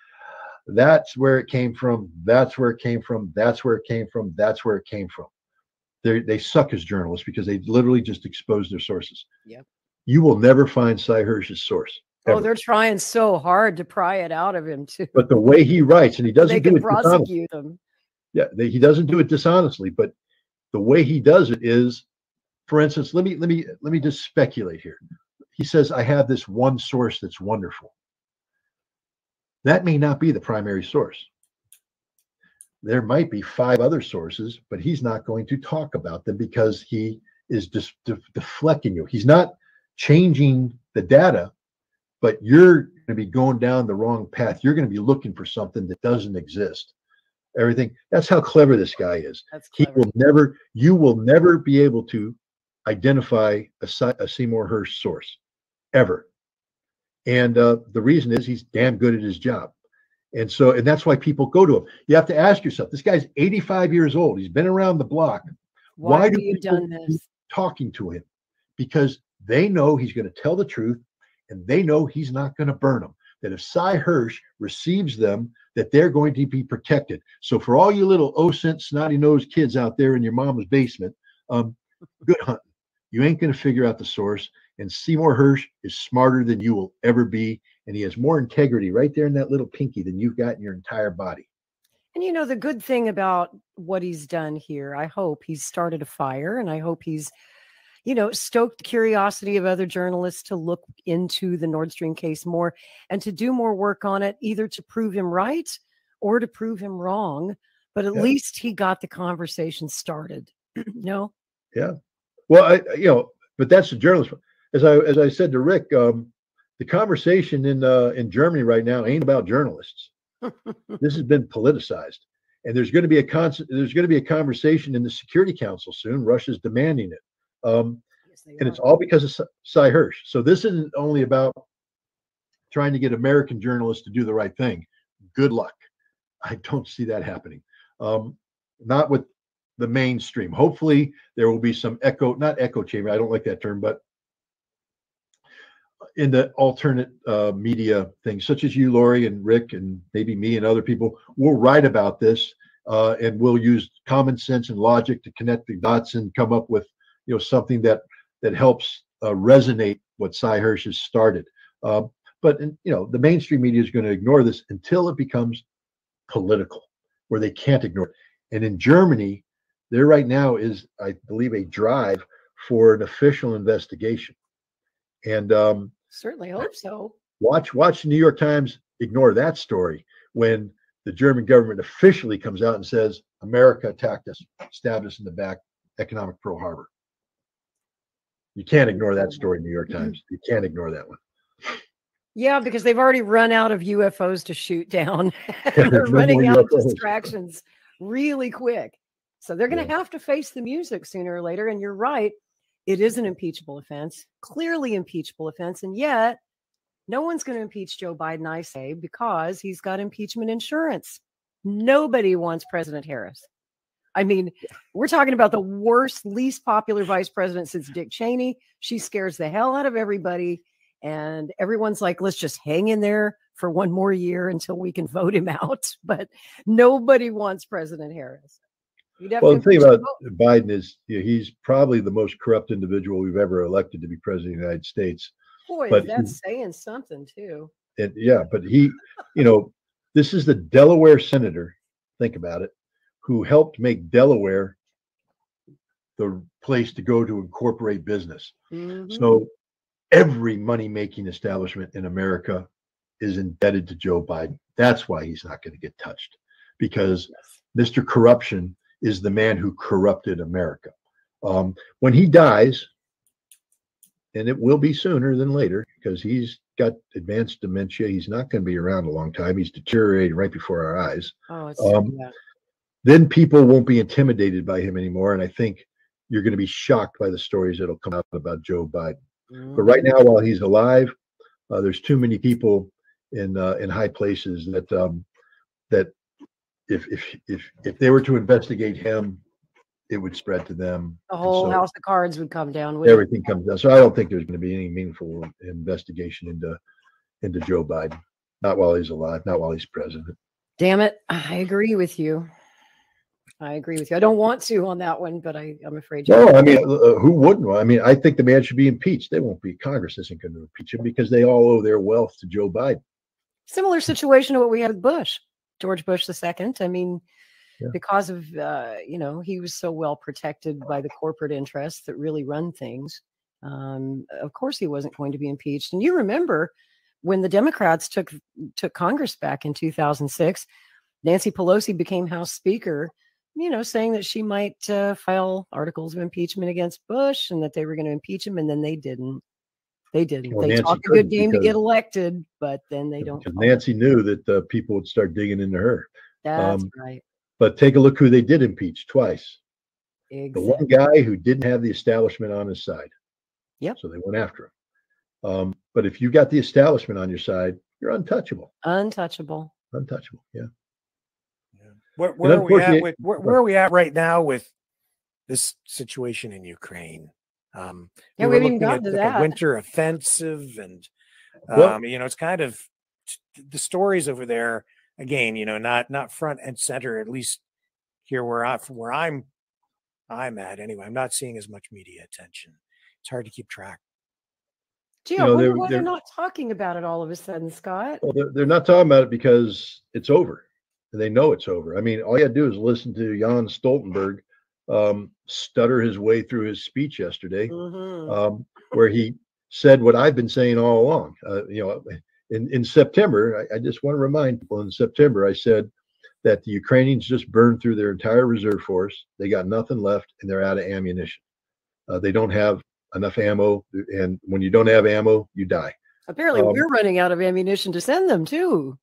that's where it came from. That's where it came from. That's where it came from. That's where it came from. They they suck as journalists because they literally just expose their sources. Yep. You will never find Sy Hersh's source. Oh, they're trying so hard to pry it out of him too. But the way he writes, and he doesn't they do can it prosecute them. Yeah, they, he doesn't do it dishonestly, but the way he does it is, for instance, let me let me let me just speculate here. He says, "I have this one source that's wonderful." That may not be the primary source. There might be five other sources, but he's not going to talk about them because he is just def- deflecting you. He's not changing the data, but you're going to be going down the wrong path. You're going to be looking for something that doesn't exist everything. That's how clever this guy is. He will never, you will never be able to identify a, a Seymour Hersh source ever. And uh, the reason is he's damn good at his job. And so, and that's why people go to him. You have to ask yourself this guy's 85 years old. He's been around the block Why, why have do you done this? talking to him because they know he's going to tell the truth and they know he's not going to burn them. That if Sy Hersh receives them, that they're going to be protected. So for all you little OSINT snotty nosed kids out there in your mama's basement, um, good hunting. You ain't going to figure out the source. And Seymour Hersh is smarter than you will ever be. And he has more integrity right there in that little pinky than you've got in your entire body. And you know, the good thing about what he's done here, I hope he's started a fire and I hope he's, you know, stoked the curiosity of other journalists to look into the Nord Stream case more and to do more work on it, either to prove him right or to prove him wrong. But at Yeah. least he got the conversation started. no? Yeah. Well, I, I- you know, but that's the journalist. As I as I said to Rick, um, the conversation in uh, in Germany right now ain't about journalists. this has been politicized, and there's going to be a con- there's going to be a conversation in the Security Council soon. Russia's demanding it, um, Yes, and are. it's all because of Sy- Hersh. So this isn't only about trying to get American journalists to do the right thing. Good luck. I don't see that happening. Um, not with the mainstream. Hopefully, there will be some echo, not echo chamber. I don't like that term, but in the alternate uh, media things, such as you, Lori, and Rick, and maybe me and other people, will write about this, uh, and we'll use common sense and logic to connect the dots and come up with, you know, something that that helps uh, resonate what Sy Hersh has started. Uh, but in, you know, the mainstream media is going to ignore this until it becomes political, where they can't ignore it. And in Germany, there right now is, I believe, a drive for an official investigation. And um, Certainly hope so. watch watch the New York Times ignore that story when the German government officially comes out and says America attacked us, stabbed us in the back, economic Pearl Harbor. You can't ignore that story New York mm-hmm. Times. You can't ignore that one. Yeah, because they've already run out of UFOs to shoot down. They're running out of distractions really quick. So they're going to have to face the music sooner or later. And you're right. It is an impeachable offense, clearly impeachable offense. And yet, no one's going to impeach Joe Biden, I say, because he's got impeachment insurance. Nobody wants President Harris. I mean, we're talking about the worst, least popular vice president since Dick Cheney. She scares the hell out of everybody. And everyone's like, let's just hang in there for one more year until we can vote him out. But nobody wants President Harris. Well, the thing about both. Biden is you know, he's probably the most corrupt individual we've ever elected to be president of the United States. boy, but that's saying something too. And yeah, but he, you know, this is the Delaware senator. Think about it, who helped make Delaware the place to go to incorporate business. Mhm. So every money making establishment in America is indebted to Joe Biden. That's why he's not going to get touched because Yes. Mr. Corruption is the man who corrupted America. Um, when he dies, and it will be sooner than later because he's got advanced dementia, he's not going to be around a long time. He's deteriorating right before our eyes. Oh, um, yeah. Then people won't be intimidated by him anymore. And I think you're going to be shocked by the stories that'll come out about Joe Biden. But right now, while he's alive, uh, there's too many people in uh, in high places that um, that if if if if they were to investigate him, it would spread to them. the whole so house of cards would come down. wouldn't it? everything comes down. So I don't think there's going to be any meaningful investigation into into Joe Biden. Not while he's alive. Not while he's president. Damn it. I agree with you. I agree with you. I don't want to on that one, but I, I'm afraid. No. I mean, uh, who wouldn't? I mean, I think the man should be impeached. They won't be. Congress isn't going to impeach him because they all owe their wealth to Joe Biden. Similar situation to what we had with Bush, George Bush the second. I mean, Yeah. because of uh, you know he was so well protected by the corporate interests that really run things. Um, of course, he wasn't going to be impeached. And you remember when the Democrats took took Congress back in 2006, Nancy Pelosi became House Speaker. You know, saying that she might uh, file articles of impeachment against Bush and that they were going to impeach him, and then they didn't. They didn't. Well, they Nancy talk a good game to get elected, but then they don't. Because. Nancy knew that uh, people would start digging into her. That's um, right. But take a look who they did impeach twice. The one guy who didn't have the establishment on his side. Yep. So they went after him. Um, but if you got the establishment on your side, you're untouchable. Untouchable. Untouchable. Yeah. Where, where are we at with where, where are we at right now with this situation in Ukraine? Um, Yeah, we were haven't even looking gotten at to the that. winter offensive, and Well- um, you know, it's kind of the stories over there again. You know, not not front and center. At least here where I from where I'm I'm at anyway. I'm not seeing as much media attention. It's hard to keep track. Gee, You know, they're- why they're they're- not talking about it all of a sudden, Scott. Well, they're, they're not talking about it because it's over. And they know it's over. I mean, all you got to do is listen to Jens Stoltenberg um, stutter his way through his speech yesterday. Mhm. um, where he said what I've been saying all along. Uh, you know, in, in September, I, I just want to remind people in September, I said that the Ukrainians just burned through their entire reserve force. They got nothing left and they're out of ammunition. Uh, they don't have enough ammo. And when you don't have ammo, you die. Apparently, um, we're running out of ammunition to send them too.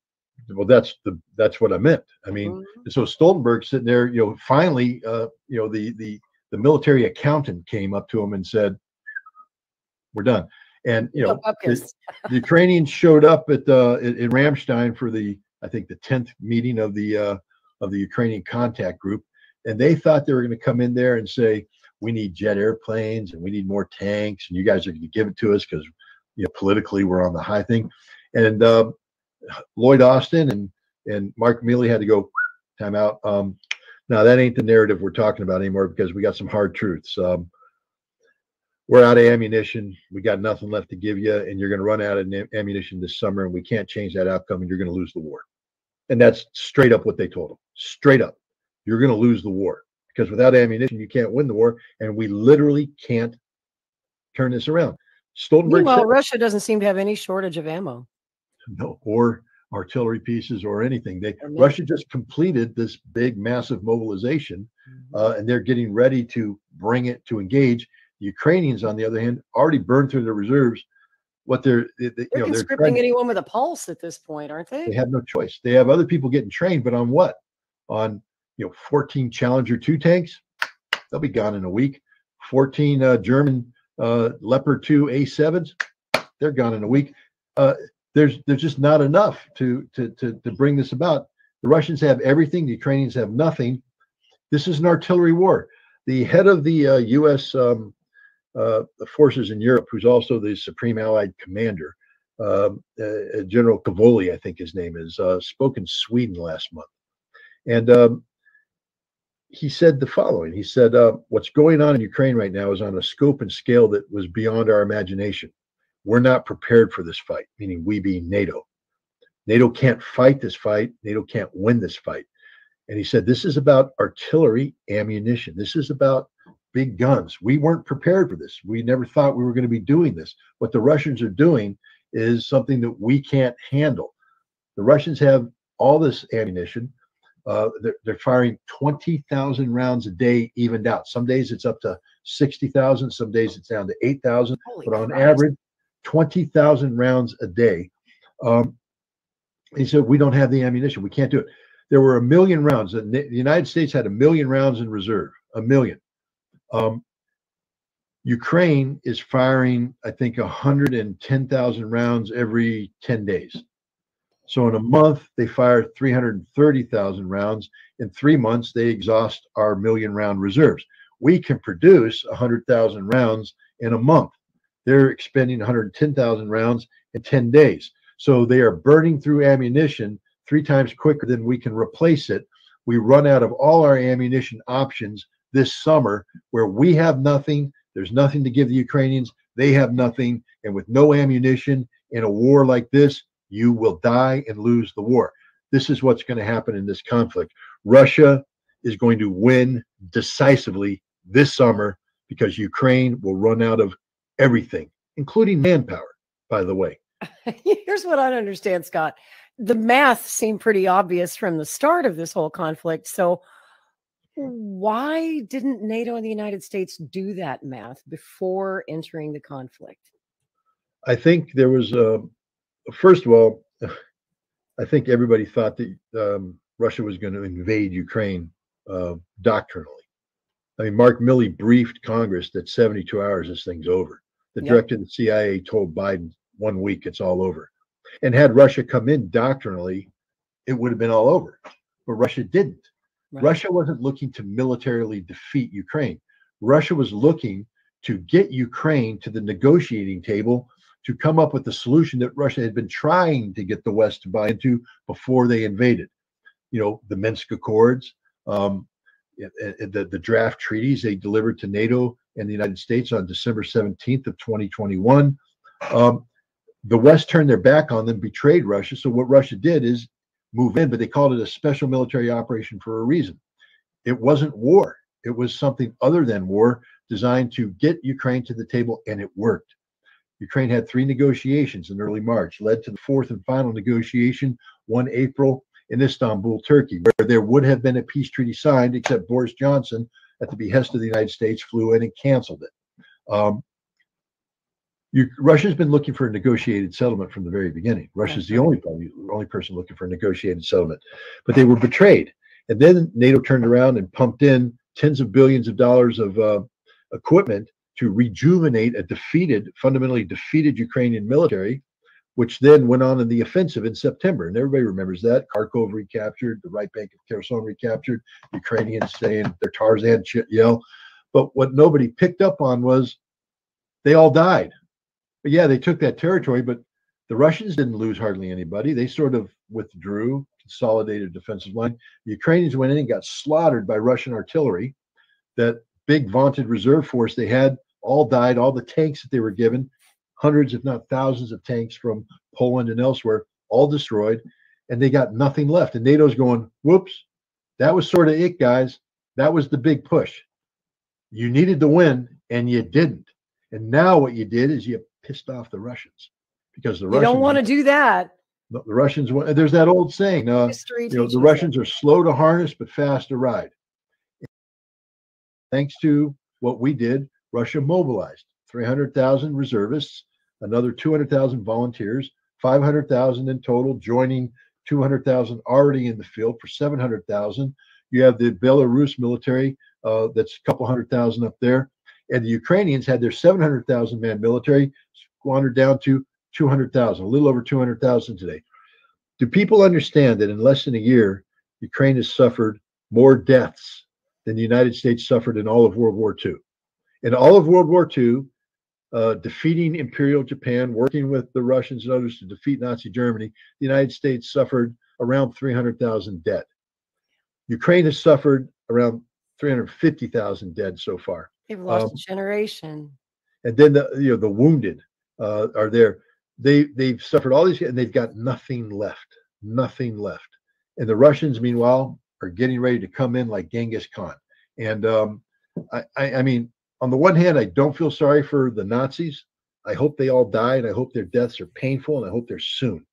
Well, that's the that's what I meant. I mean, Mhm. So Stoltenberg sitting there, you know, finally, uh, you know, the the the military accountant came up to him and said, "We're done." And you know, Go the, the Ukrainians showed up at uh, in, in Ramstein for the I think the tenth meeting of the uh, of the Ukrainian contact group, and they thought they were going to come in there and say, "We need jet airplanes and we need more tanks, and you guys are going to give it to us because you know politically we're on the high thing." And uh, Lloyd Austin and and Mark Milley had to go time out. Um, now that ain't the narrative we're talking about anymore because we got some hard truths. Um, we're out of ammunition. We got nothing left to give you, and you're going to run out of ammunition this summer, and we can't change that outcome, and you're going to lose the war. And that's straight up what they told them. Straight up, you're going to lose the war because without ammunition, you can't win the war, and we literally can't turn this around. Stoltenberg Meanwhile, said, Russia doesn't seem to have any shortage of ammo. No, or artillery pieces or anything. They Russia just completed this big, massive mobilization, uh, and they're getting ready to bring it to engage. The Ukrainians, on the other hand, already burned through their reserves. What they're, they, they, they're know, they're conscripting trying- anyone with a pulse at this point, aren't they? they have no choice. They have other people getting trained, but on what? On you know, 14 Challenger two tanks. They'll be gone in a week. 14 uh, German uh, Leopard 2 A7s. They're gone in a week. Uh, there's there's just not enough to, to to to bring this about. The Russians have everything. The Ukrainians have nothing. This is an artillery war. The head of the uh, U.S. Um, uh, forces in Europe, who's also the Supreme Allied Commander, um, uh, General Cavoli, I think his name is, uh, spoke in Sweden last month. And um, he said the following He said, uh, What's going on in Ukraine right now is on a scope and scale that was beyond our imagination. We're not prepared for this fight, meaning we being NATO. NATO can't fight this fight, NATO can't win this fight. And he said, This is about artillery ammunition. This is about big guns. We weren't prepared for this. We never thought we were going to be doing this. What the Russians are doing is something that we can't handle. The Russians have all this ammunition. Uh, they're, they're firing 20,000 rounds a day, evened out. Some days it's up to 60,000. Some days it's down to 8,000. But on Christ. average, 20,000 rounds a day. Um, he said, We don't have the ammunition. We can't do it. There were a million rounds. The United States had a million rounds in reserve, a million. Um, Ukraine is firing, I think, 110,000 rounds every 10 days. So in a month, they fire 330,000 rounds. In three months, they exhaust our million round reserves. We can produce 100,000 rounds in a month. They're expending 110,000 rounds in 10 days. So they are burning through ammunition three times quicker than we can replace it. We run out of all our ammunition options this summer where we have nothing. There's nothing to give the Ukrainians. They have nothing. And with no ammunition in a war like this, you will die and lose the war. This is what's going to happen in this conflict. Russia is going to win decisively this summer because Ukraine will run out of everything, including manpower, by the way. Here's what I understand, Scott. The math seemed pretty obvious from the start of this whole conflict. So, why didn't NATO and the United States do that math before entering the conflict? I think there was a, first of all, I think everybody thought that um, Russia was going to invade Ukraine uh, doctrinally. I mean, Mark Milley briefed Congress that 72 hours, this thing's over. The Yep. director of the CIA told Biden one week, it's all over. And had Russia come in doctrinally, it would have been all over. But Russia didn't. Right. Russia wasn't looking to militarily defeat Ukraine. Russia was looking to get Ukraine to the negotiating table to come up with the solution that Russia had been trying to get the West to buy into before they invaded. You know, the Minsk Accords, um, the, the draft treaties they delivered to NATO and the United States on December 17th of 2021. Um, the West turned their back on them, betrayed Russia. So what Russia did is move in, but they called it a special military operation for a reason. It wasn't war. It was something other than war designed to get Ukraine to the table, and it worked. Ukraine had three negotiations in early March, led to the fourth and final negotiation, 1 April in Istanbul, Turkey, where there would have been a peace treaty signed, except Boris Johnson, at the behest of the United States, flew in and canceled it. Um, you, Russia's been looking for a negotiated settlement from the very beginning. Russia's the only party, only person looking for a negotiated settlement, but they were betrayed. And then NATO turned around and pumped in tens of billions of dollars of uh, equipment to rejuvenate a defeated, fundamentally defeated Ukrainian military, which then went on in the offensive in September. And everybody remembers that. Kharkov recaptured, the right bank of Kherson recaptured, Ukrainians saying their Tarzan yell. But what nobody picked up on was they all died. But yeah, they took that territory, but the Russians didn't lose hardly anybody. They sort of withdrew, consolidated defensive line. The Ukrainians went in and got slaughtered by Russian artillery. That big vaunted reserve force they had all died. All the tanks that they were given, hundreds, if not thousands of tanks from Poland and elsewhere, all destroyed. And they got nothing left. And NATO's going, whoops, that was sort of it, guys. That was the big push. You needed to win, and you didn't. And now what you did is you pissed off the Russians because the You Russians don't want to do that. the Russians. There's that old saying, uh, you know, the us. Russians are slow to harness but fast to ride. Thanks to what we did, Russia mobilized 300,000 reservists, another 200,000 volunteers, 500,000 in total, joining 200,000 already in the field for 700,000. You have the Belarus military, uh, that's a couple hundred thousand up there. And the Ukrainians had their 700,000 man military squandered down to 200,000, a little over 200,000 today. Do people understand that in less than a year, Ukraine has suffered more deaths than the United States suffered in all of World War II? In all of World War II, uh, defeating Imperial Japan, working with the Russians and others to defeat Nazi Germany, the United States suffered around 300,000 dead. Ukraine has suffered around 350,000 dead so far. They've lost Um, a generation. And then the you know the wounded uh, are there. They they've suffered all these and they've got nothing left, nothing left. And the Russians, meanwhile, are getting ready to come in like Genghis Khan. And um, I, I I mean, on the one hand, I don't feel sorry for the Nazis. I hope they all die, and I hope their deaths are painful, and I hope they're soon.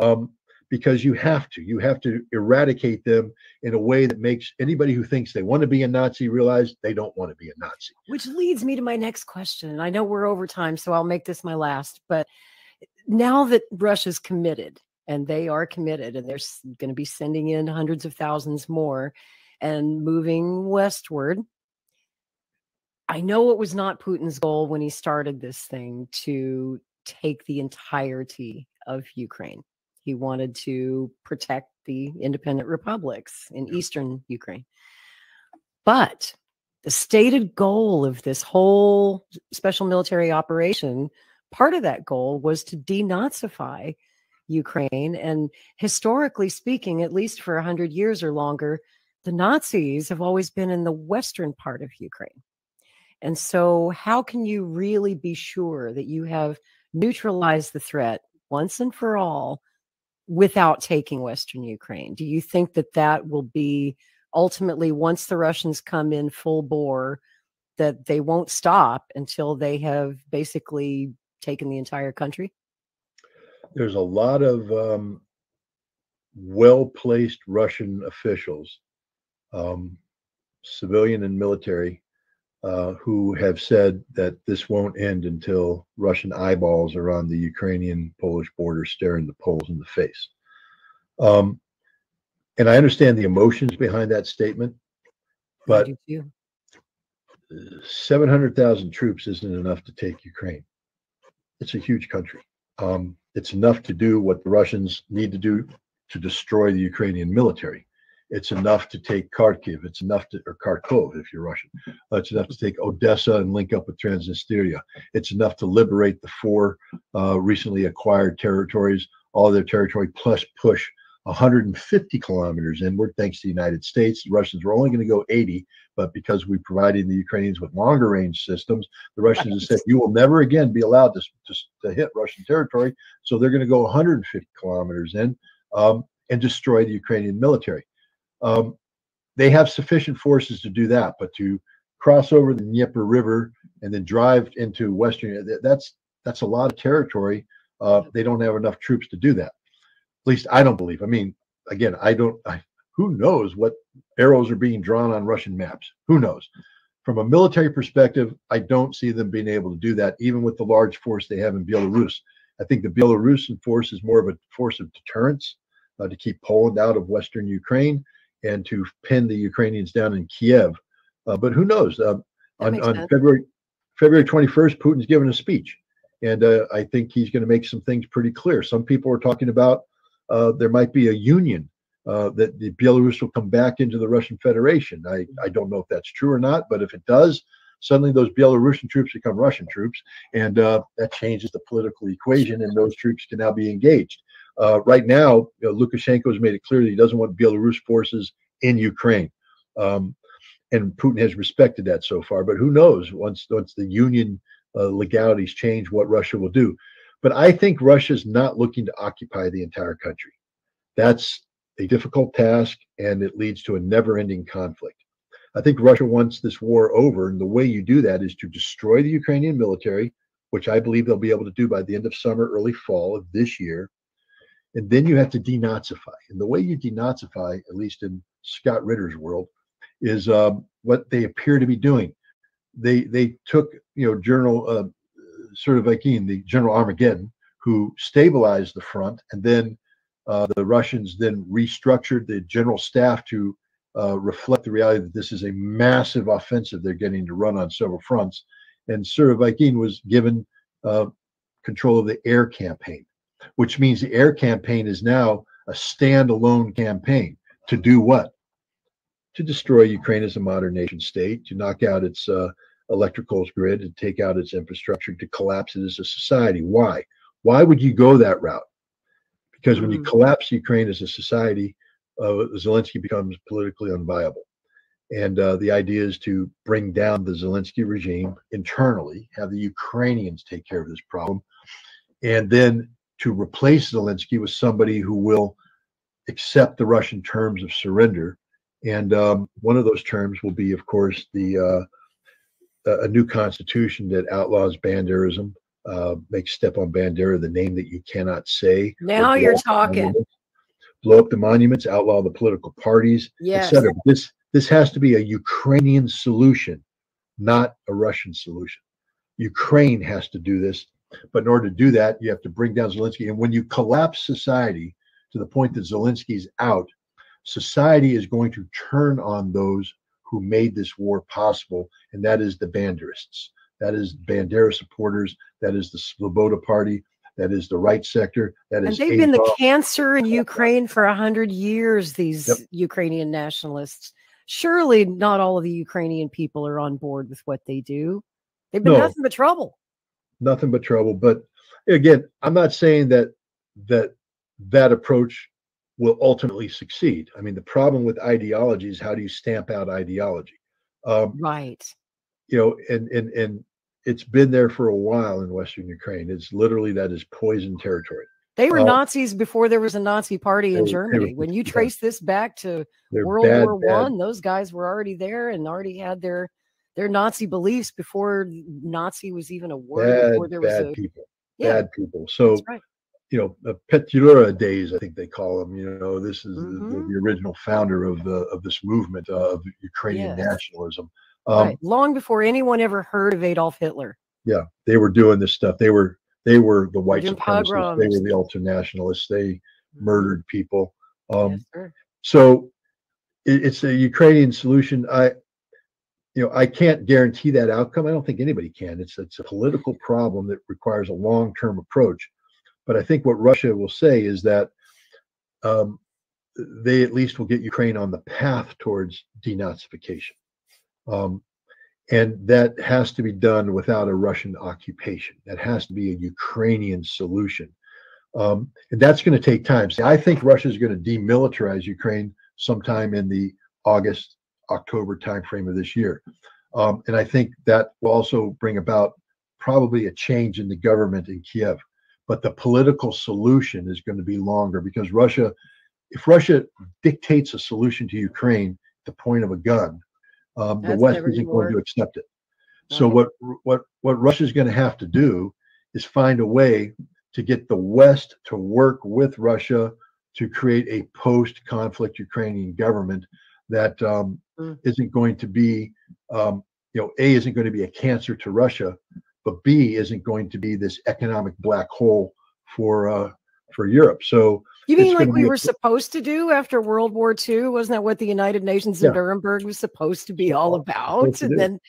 Um, because you have to, you have to eradicate them in a way that makes anybody who thinks they want to be a Nazi realize they don't want to be a Nazi. Which leads me to my next question. And I know we're over time, so I'll make this my last. But now that Russia's committed, and they are committed, and they're going to be sending in hundreds of thousands more and moving westward. I know it was not Putin's goal when he started this thing to take the entirety of Ukraine. He wanted to protect the independent republics in eastern Ukraine. But the stated goal of this whole special military operation, part of that goal was to denazify Ukraine. And historically speaking, at least for 100 years or longer, the Nazis have always been in the western part of Ukraine. And so, how can you really be sure that you have neutralized the threat once and for all without taking Western Ukraine? Do you think that that will be ultimately once the Russians come in full bore, that they won't stop until they have basically taken the entire country? There's a lot of um, well placed Russian officials, um, civilian and military, uh, who have said that this won't end until Russian eyeballs are on the Ukrainian Polish border staring the Poles in the face. Um, and I understand the emotions behind that statement, but I do too. 700,000 troops isn't enough to take Ukraine. It's a huge country. Um, it's enough to do what the Russians need to do to destroy the Ukrainian military. It's enough to take Kharkiv. It's enough to, or Kharkov if you're Russian. Uh, it's enough to take Odessa and link up with Transnistria. It's enough to liberate the four uh, recently acquired territories, all their territory, plus push 150 kilometers inward, thanks to the United States. The Russians were only going to go 80, but because we provided the Ukrainians with longer range systems, the Russians have said, you will never again be allowed to, to, to hit Russian territory. So they're going to go 150 kilometers in um, and destroy the Ukrainian military. Um, they have sufficient forces to do that, but to cross over the Dnieper River and then drive into Western, that's that's a lot of territory. Uh, they don't have enough troops to do that. At least I don't believe. I mean, again, I don't. I, who knows what arrows are being drawn on Russian maps? Who knows? From a military perspective, I don't see them being able to do that, even with the large force they have in Belarus. I think the Belarusian force is more of a force of deterrence uh, to keep Poland out of Western Ukraine and to pin the Ukrainians down in Kiev. Uh, but who knows? Uh, on, on February February 21st, Putin's given a speech, and uh, I think he's going to make some things pretty clear. Some people are talking about uh, there might be a union uh, that the Belarus will come back into the Russian Federation. I, I don't know if that's true or not, but if it does, suddenly those Belarusian troops become Russian troops, and uh, that changes the political equation, and those troops can now be engaged. Uh, right now, you know, Lukashenko has made it clear that he doesn't want Belarus forces in Ukraine, um, and Putin has respected that so far. But who knows? Once once the union uh, legalities change, what Russia will do. But I think Russia's not looking to occupy the entire country. That's a difficult task, and it leads to a never-ending conflict. I think Russia wants this war over, and the way you do that is to destroy the Ukrainian military, which I believe they'll be able to do by the end of summer, early fall of this year and then you have to denazify. And the way you denazify, at least in Scott Ritter's world, is um, what they appear to be doing. they they took you know General uh, Surovikin, the General Armageddon, who stabilized the front, and then uh, the Russians then restructured the general staff to uh, reflect the reality that this is a massive offensive they're getting to run on several fronts. And Surovikin was given uh, control of the air campaign, which means the air campaign is now a standalone campaign to do what? To destroy Ukraine as a modern nation state, to knock out its uh, electrical grid, to take out its infrastructure, to collapse it as a society. Why? Why would you go that route? Because mm-hmm. when you mm. collapse Ukraine as a society, uh, Zelensky becomes politically unviable. And uh, the idea is to bring down the Zelensky regime internally, have the Ukrainians take care of this problem, and then to replace Zelensky with somebody who will accept the Russian terms of surrender. And um, one of those terms will be, of course, the uh, a new constitution that outlaws Banderism, uh, makes Stepan Bandera the name that you cannot say. Now you're talking blow up the monuments, outlaw the political parties, yes. etc. This this has to be a Ukrainian solution, not a Russian solution. Ukraine has to do this, but in order to do that, you have to bring down Zelensky. And when you collapse society to the point that Zelensky's out, society is going to turn on those who made this war possible, and that is the Banderists. That is Bandera supporters. That is the Svoboda Party that is the right sector. That is. And they've been the cancer in Ukraine for a hundred years. These yep. Ukrainian nationalists. Surely, not all of the Ukrainian people are on board with what they do. They've been no, nothing but trouble. Nothing but trouble. But again, I'm not saying that that that approach will ultimately succeed. I mean, the problem with ideology is how do you stamp out ideology? Um, right. You know, and and and it's been there for a while in Western Ukraine. It's literally that is poison territory. They were uh, Nazis before there was a Nazi party in Germany. Were, when you trace this back to World bad, War One, those guys were already there and already had their their Nazi beliefs before Nazi was even a word. Bad, there was bad a, people. Yeah, bad people. So right. you know, the days, I think they call them. You know, this is mm-hmm. the, the, original founder of the of this movement uh, of Ukrainian yes. nationalism. Um, right. Long before anyone ever heard of Adolf Hitler. Yeah, they were doing this stuff. They were they were the white supremacists. They were the ultra nationalists. They mm-hmm. murdered people. Um, yes, so it, it's a Ukrainian solution. I, you know, I can't guarantee that outcome. I don't think anybody can. It's it's a political problem that requires a long term approach. But I think what Russia will say is that um, they at least will get Ukraine on the path towards denazification. Um, and that has to be done without a Russian occupation. That has to be a Ukrainian solution. Um, and that's going to take time. See, I think Russia is going to demilitarize Ukraine sometime in the August, October timeframe of this year. Um, and I think that will also bring about probably a change in the government in Kiev. But the political solution is going to be longer because Russia, if Russia dictates a solution to Ukraine, the point of a gun, um, the West isn't going to accept it. So what what what Russia's going to have to do is find a way to get the West to work with Russia to create a post-conflict Ukrainian government that um, mm. not going to be, um, you know, A isn't going to be a cancer to Russia, but B isn't going to be this economic black hole for uh, for Europe. So you mean like we were a, supposed to do after World War II? Wasn't that what the United Nations in Nuremberg was supposed to be all about? And then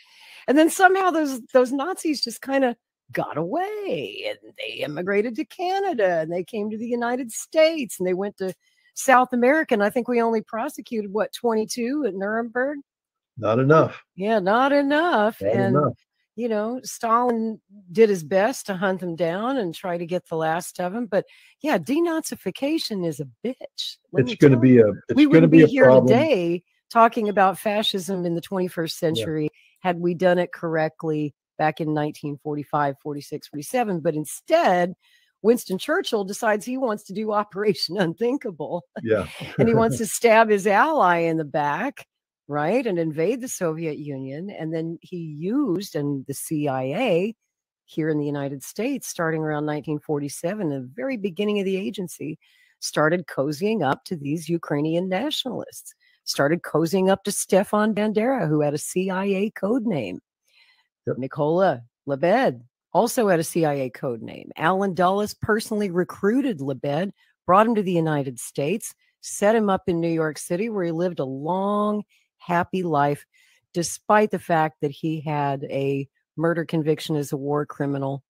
and then somehow those those Nazis just kind of got away and they immigrated to Canada and they came to the United States and they went to South American. I think we only prosecuted what 22 at Nuremberg. Not enough. Yeah, not enough. Not and enough you know, Stalin did his best to hunt them down and try to get the last of them. But yeah, denazification is a bitch. It's going to be a. we wouldn't be, be here problem. today talking about fascism in the 21st century yeah. had we done it correctly back in 1945, 46, 47. But instead, Winston Churchill decides he wants to do Operation Unthinkable. Yeah. and he wants to stab his ally in the back right, and invade the Soviet Union. And then he used, and the CIA here in the United States, starting around 1947, the very beginning of the agency, started cozying up to these Ukrainian nationalists, started cozying up to Stefan Bandera, who had a CIA code name. Yep. Nicola Lebed also had a CIA code name. Allen Dulles personally recruited Lebed, brought him to the United States, set him up in New York City, where he lived a long, happy life, despite the fact that he had a murder conviction as a war criminal.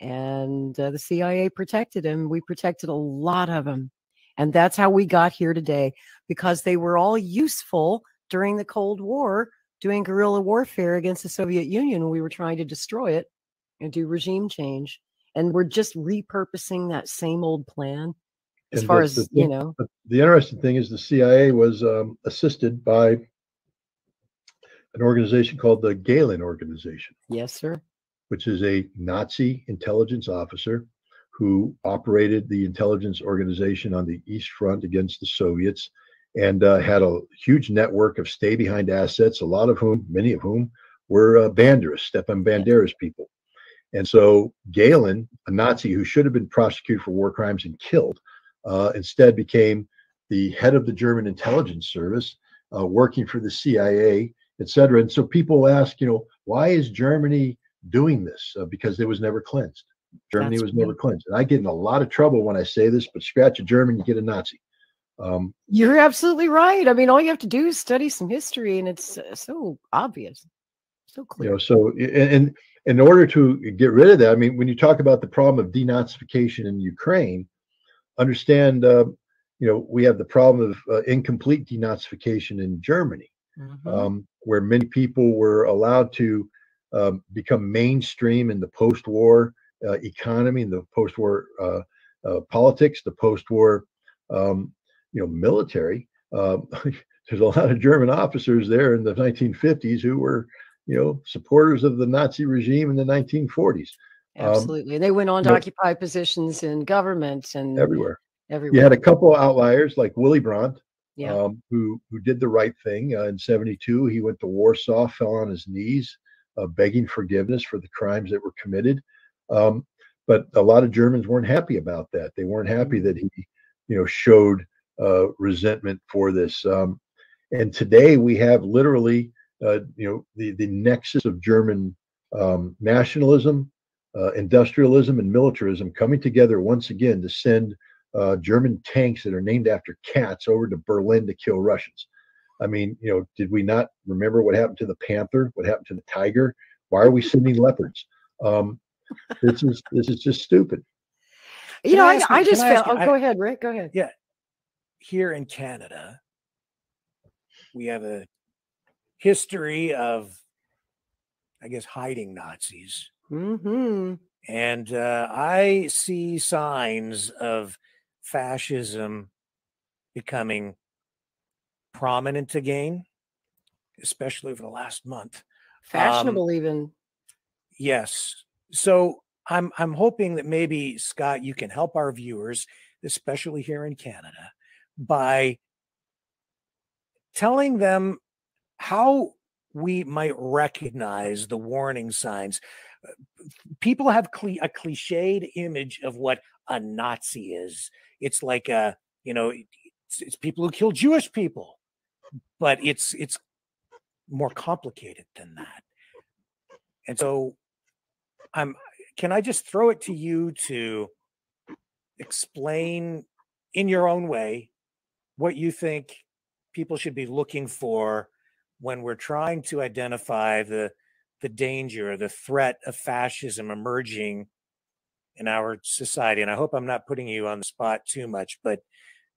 And uh, the CIA protected him. We protected a lot of them. And that's how we got here today because they were all useful during the Cold War doing guerrilla warfare against the Soviet Union when we were trying to destroy it and do regime change. And we're just repurposing that same old plan as And far as, the you know, the interesting thing is the CIA was um, assisted by an organization called the Gehlen Organization, yes, sir. which is a Nazi intelligence officer who operated the intelligence organization on the East Front against the Soviets and uh, had a huge network of stay behind assets, a lot of whom, many of whom, were uh, Banderas, Stepan Banderas people. And so Gehlen, a Nazi who should have been prosecuted for war crimes and killed, uh, instead became the head of the German intelligence service, uh, working for the CIA, et cetera. And so people ask, you know, why is Germany doing this? Uh, because it was never cleansed. Germany That's was never cleansed. And I get in a lot of trouble when I say this, but scratch a German, you get a Nazi. Um, You're absolutely right. I mean, all you have to do is study some history, and it's uh, so obvious, so clear. you know, so i- and in order to get rid of that, I mean, when you talk about the problem of denazification in Ukraine, understand, uh, you know, we have the problem of uh, incomplete denazification in Germany. Mhm. um, where many people were allowed to um, become mainstream in the post-war uh, economy, in the post-war uh, uh, politics, the post-war, um, you know, military. Um, there's a lot of German officers there in the 1950s who were, you know, supporters of the Nazi regime in the 1940s um, Absolutely. they went on to occupy positions in government and everywhere. everywhere. You had a couple outliers like Willy Brandt, yeah. um, who who did the right thing uh, in '72. He went to Warsaw, fell on his knees, uh, begging forgiveness for the crimes that were committed. Um, but a lot of Germans weren't happy about that. They weren't happy that he, you know, showed uh, resentment for this. Um, and today we have literally, you know, the the nexus of German um, nationalism, uh, industrialism, and militarism coming together once again to send uh, German tanks that are named after cats over to Berlin to kill Russians. I mean, you know, did we not remember what happened to the panther? What happened to the tiger? Why are we sending leopards? Um, this is this is just stupid. You Can know, I I, ask I just can felt. you- Oh, I- go ahead, Rick. Go ahead. Yeah, here in Canada, we have a history of, I guess, hiding Nazis. hmm And uh, I see signs of fascism becoming prominent again, especially over the last month. Fashionable, even. Yes. So I'm I'm hoping that maybe Scott, you can help our viewers, especially here in Canada, by telling them how we might recognize the warning signs. Uh, People have cli a cliched image of what a Nazi is. It's like a, you know, it's, it's people who kill Jewish people, but it's it's more complicated than that. And so I'm can I just throw it to you to explain in your own way what you think people should be looking for when we're trying to identify the the danger the threat of fascism emerging in our society and I hope I'm not putting you on the spot too much but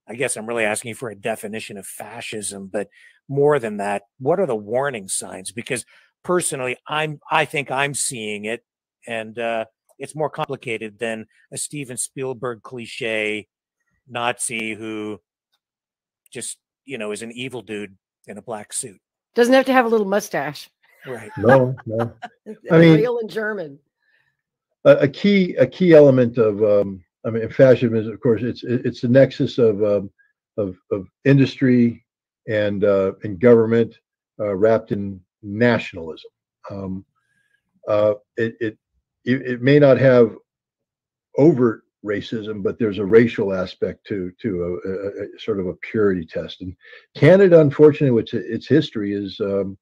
I guess I'm really asking for a definition of fascism but more than that what are the warning signs? Because personally i'm i think i'm seeing it and uh it's more complicated than a steven spielberg cliche nazi who just you know is an evil dude in a black suit Doesn't have to have a little mustache. right No, no. I mean- real and German. a, a key a key element of um, I mean fascism is of course it's it's the nexus of um, of of industry and uh, and government uh, wrapped in nationalism. Um, uh, it, it it it may not have overt racism, but there's a racial aspect to to a, a, a sort of a purity test. And Canada, unfortunately, which its history is, um,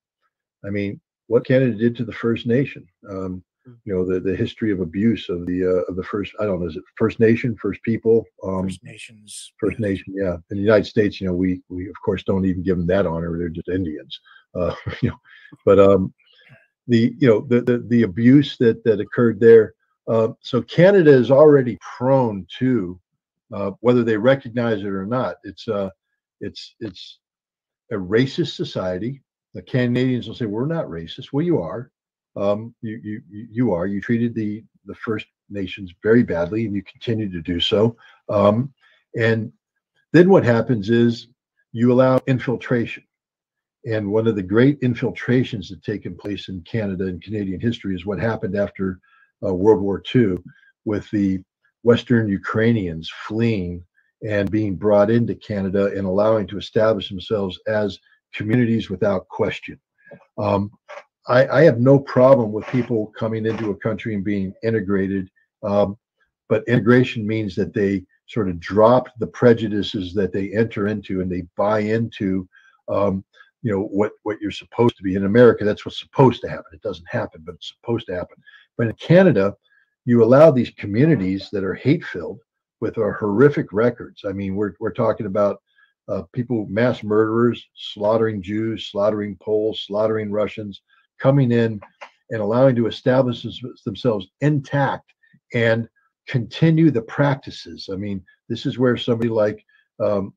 I mean, what Canada did to the First Nation. Um, you know the the history of abuse of the uh, of the first I don't know is it First Nation, First People, um, First Nations. First Nation, yeah. In the United States, you know, we we of course don't even give them that honor. They're just Indians, uh, you know. But um, the you know the the, the abuse that that occurred there. Uh, so Canada is already prone to uh, whether they recognize it or not. It's uh it's it's a racist society. The Canadians will say we're not racist. Well, you are. Um, you you you you are. You treated the the First Nations very badly, and you continue to do so. Um, and then what happens is you allow infiltration. And one of the great infiltrations that taken place in Canada and Canadian history is what happened after uh, World War II with the Western Ukrainians fleeing and being brought into Canada and allowing to establish themselves as communities without question. Um, I, I, have no problem with people coming into a country and being integrated, um, but integration means that they sort of drop the prejudices that they enter into and they buy into um, you know what what you're supposed to be. In america that's what's supposed to happen. It doesn't happen but it's supposed to happen but in canada you allow these communities that are hate filled with our horrific records i mean we're, we're talking about uh, people mass murderers slaughtering jews slaughtering poles slaughtering russians coming in and allowing to establish themselves intact and continue the practices i mean this is where somebody like um,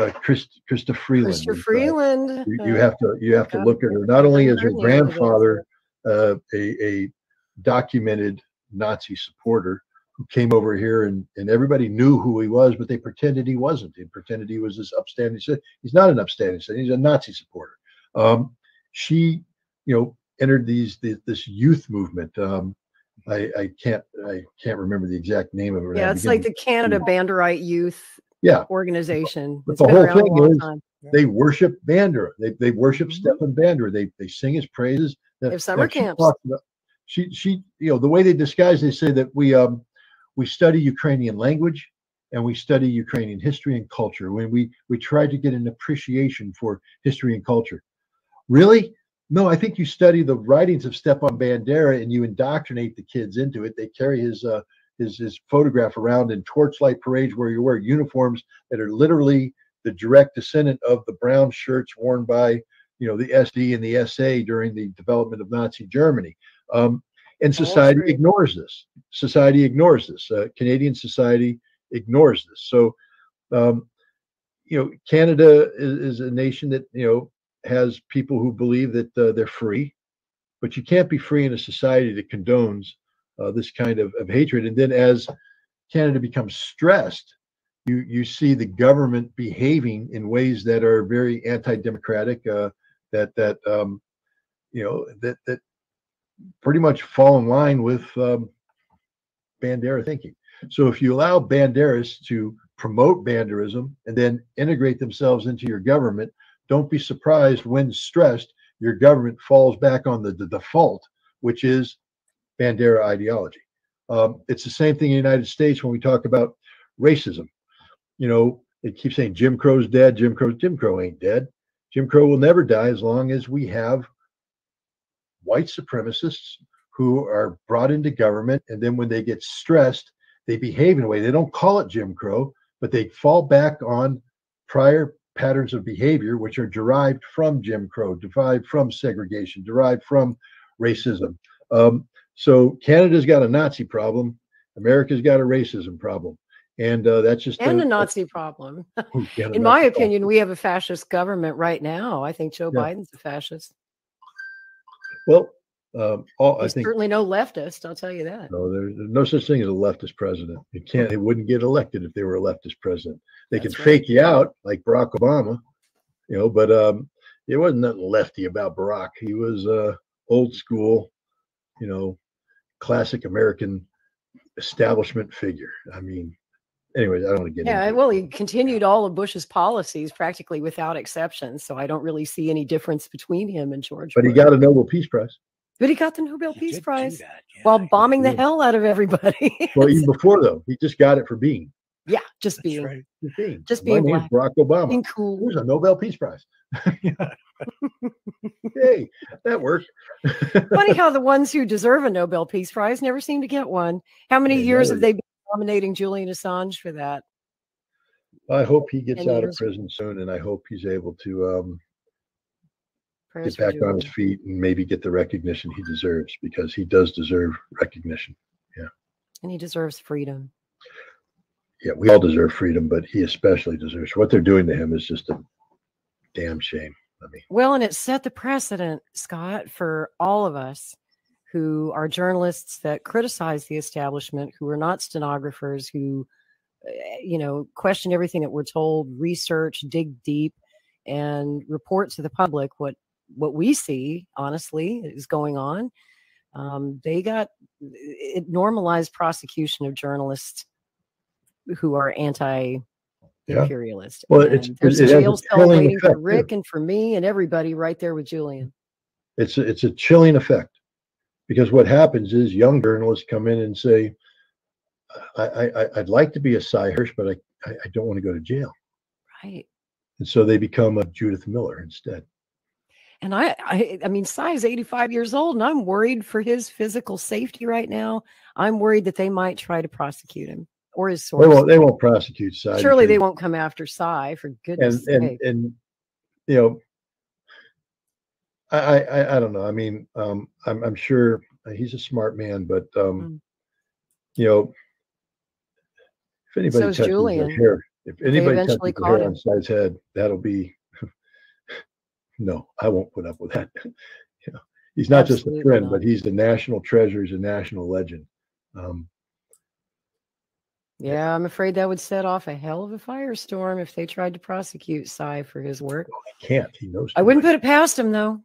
uh, Chris, Krista Freeland. Krista uh, Freeland. Uh, you, you, have to you have to look at her not only as her grandfather, uh, a, a documented Nazi supporter who came over here and, and everybody knew who he was, but they pretended he wasn't. They pretended he was this upstanding. He's not an upstanding citizen. He's a Nazi supporter. Um, she, you know, entered these this youth movement. Um, I, I can't I can't remember the exact name of it. Yeah, it's like the Canada Banderite Youth yeah organization. But the whole thing is time. they worship Bandera. They they worship mm-hmm. Stephan Bandera. They they sing his praises. That, they have summer camps. She, she she you know the way they disguise they say that we um we study Ukrainian language and we study Ukrainian history and culture. When we we try to get an appreciation for history and culture. Really? No, I think you study the writings of Stepan Bandera and you indoctrinate the kids into it. They carry his uh, his his photograph around in torchlight parades where you wear uniforms that are literally the direct descendant of the brown shirts worn by you know the SD and the SA during the development of Nazi Germany. Um, and society ignores this. Society ignores this. Uh, Canadian society ignores this. So, um, you know, Canada is, is, a nation that you know has people who believe that uh, they're free, but you can't be free in a society that condones uh, this kind of, of hatred. And then as Canada becomes stressed, you you see the government behaving in ways that are very anti-democratic, uh, that that um, you know that that pretty much fall in line with um, Bandera thinking. So if you allow Banderas to promote Banderism and then integrate themselves into your government, don't be surprised when stressed, your government falls back on the, the default, which is Bandera ideology. Um, it's the same thing in the United States when we talk about racism. You know, it keeps saying Jim Crow's dead. Jim Crow, Jim Crow ain't dead. Jim Crow will never die as long as we have white supremacists who are brought into government, and then when they get stressed, they behave in a way. They don't call it Jim Crow, but they fall back on prior patterns of behavior, which are derived from Jim Crow, derived from segregation, derived from racism. Um, so Canada's got a Nazi problem. America's got a racism problem. And uh, that's just and a, a Nazi problem. In my opinion, problem. we have a fascist government right now. I think Joe yeah. Biden's a fascist. Well, um, all, I think certainly no leftist. I'll tell you that. No, there's, there's, no such thing as a leftist president. It can't. They wouldn't get elected if they were a leftist president. They That's could right. fake you out like Barack Obama, you know. But um, it wasn't nothing lefty about Barack. He was uh, old school, you know, classic American establishment figure. I mean, anyways, I don't want to get yeah, into well, he continued all of Bush's policies practically without exception. So I don't really see any difference between him and George. But Bush. he got a Nobel Peace Prize. But he got the Nobel he Peace Prize yeah, while bombing the hell out of everybody. well, even before though, he just got it for being. Yeah, just being, right. just being, just being My Barack Obama. Being cool. There's a Nobel Peace Prize. hey, that worked. Funny how the ones who deserve a Nobel Peace Prize never seem to get one. How many They years have they been nominating Julian Assange for that? I hope he gets Ten out of prison soon, and I hope he's able to um, get back on his feet and maybe get the recognition he deserves because he does deserve recognition. Yeah. And he deserves freedom. Yeah, we all deserve freedom, but he especially deserves. What they're doing to him is just a damn shame. I mean, Well, and it set the precedent, Scott, for all of us who are journalists that criticize the establishment, who are not stenographers, who, uh, you know, question everything that we're told, research, dig deep, and report to the public what what we see. Honestly, is going on. Um, they got it normalized prosecution of journalists who are anti-imperialist. Well, it's- there's it a jail cell waiting for effect, too. Rick and for me and everybody right there with Julian. it's a, it's a chilling effect because what happens is young journalists come in and say, I, I, I'd like to be a Sy Hersh, but I, I, don't want to go to jail. Right. And so they become a Judith Miller instead. And I, I, I mean, Sy is 85 years old, and I'm worried for his physical safety right now. I'm worried that they might try to prosecute him or his They source. won't, they won't prosecute Sy. Surely they won't come after Sy for goodness and sake. and you know I, I I- don't know. I mean, um, I'm I'm sure he's a smart man, but um, Mm. you know, if anybody So's touches Julian. the hair, if anybody touches eventually the caught hair him. on Sy's head, that'll be no. I won't put up with that. you know, he's not just a friend, not. but he's the national treasure. He's a national legend. Um, Yeah, I'm afraid that would set off a hell of a firestorm if they tried to prosecute Sy for his work. he can't. He knows. I wouldn't much. put it past him, though.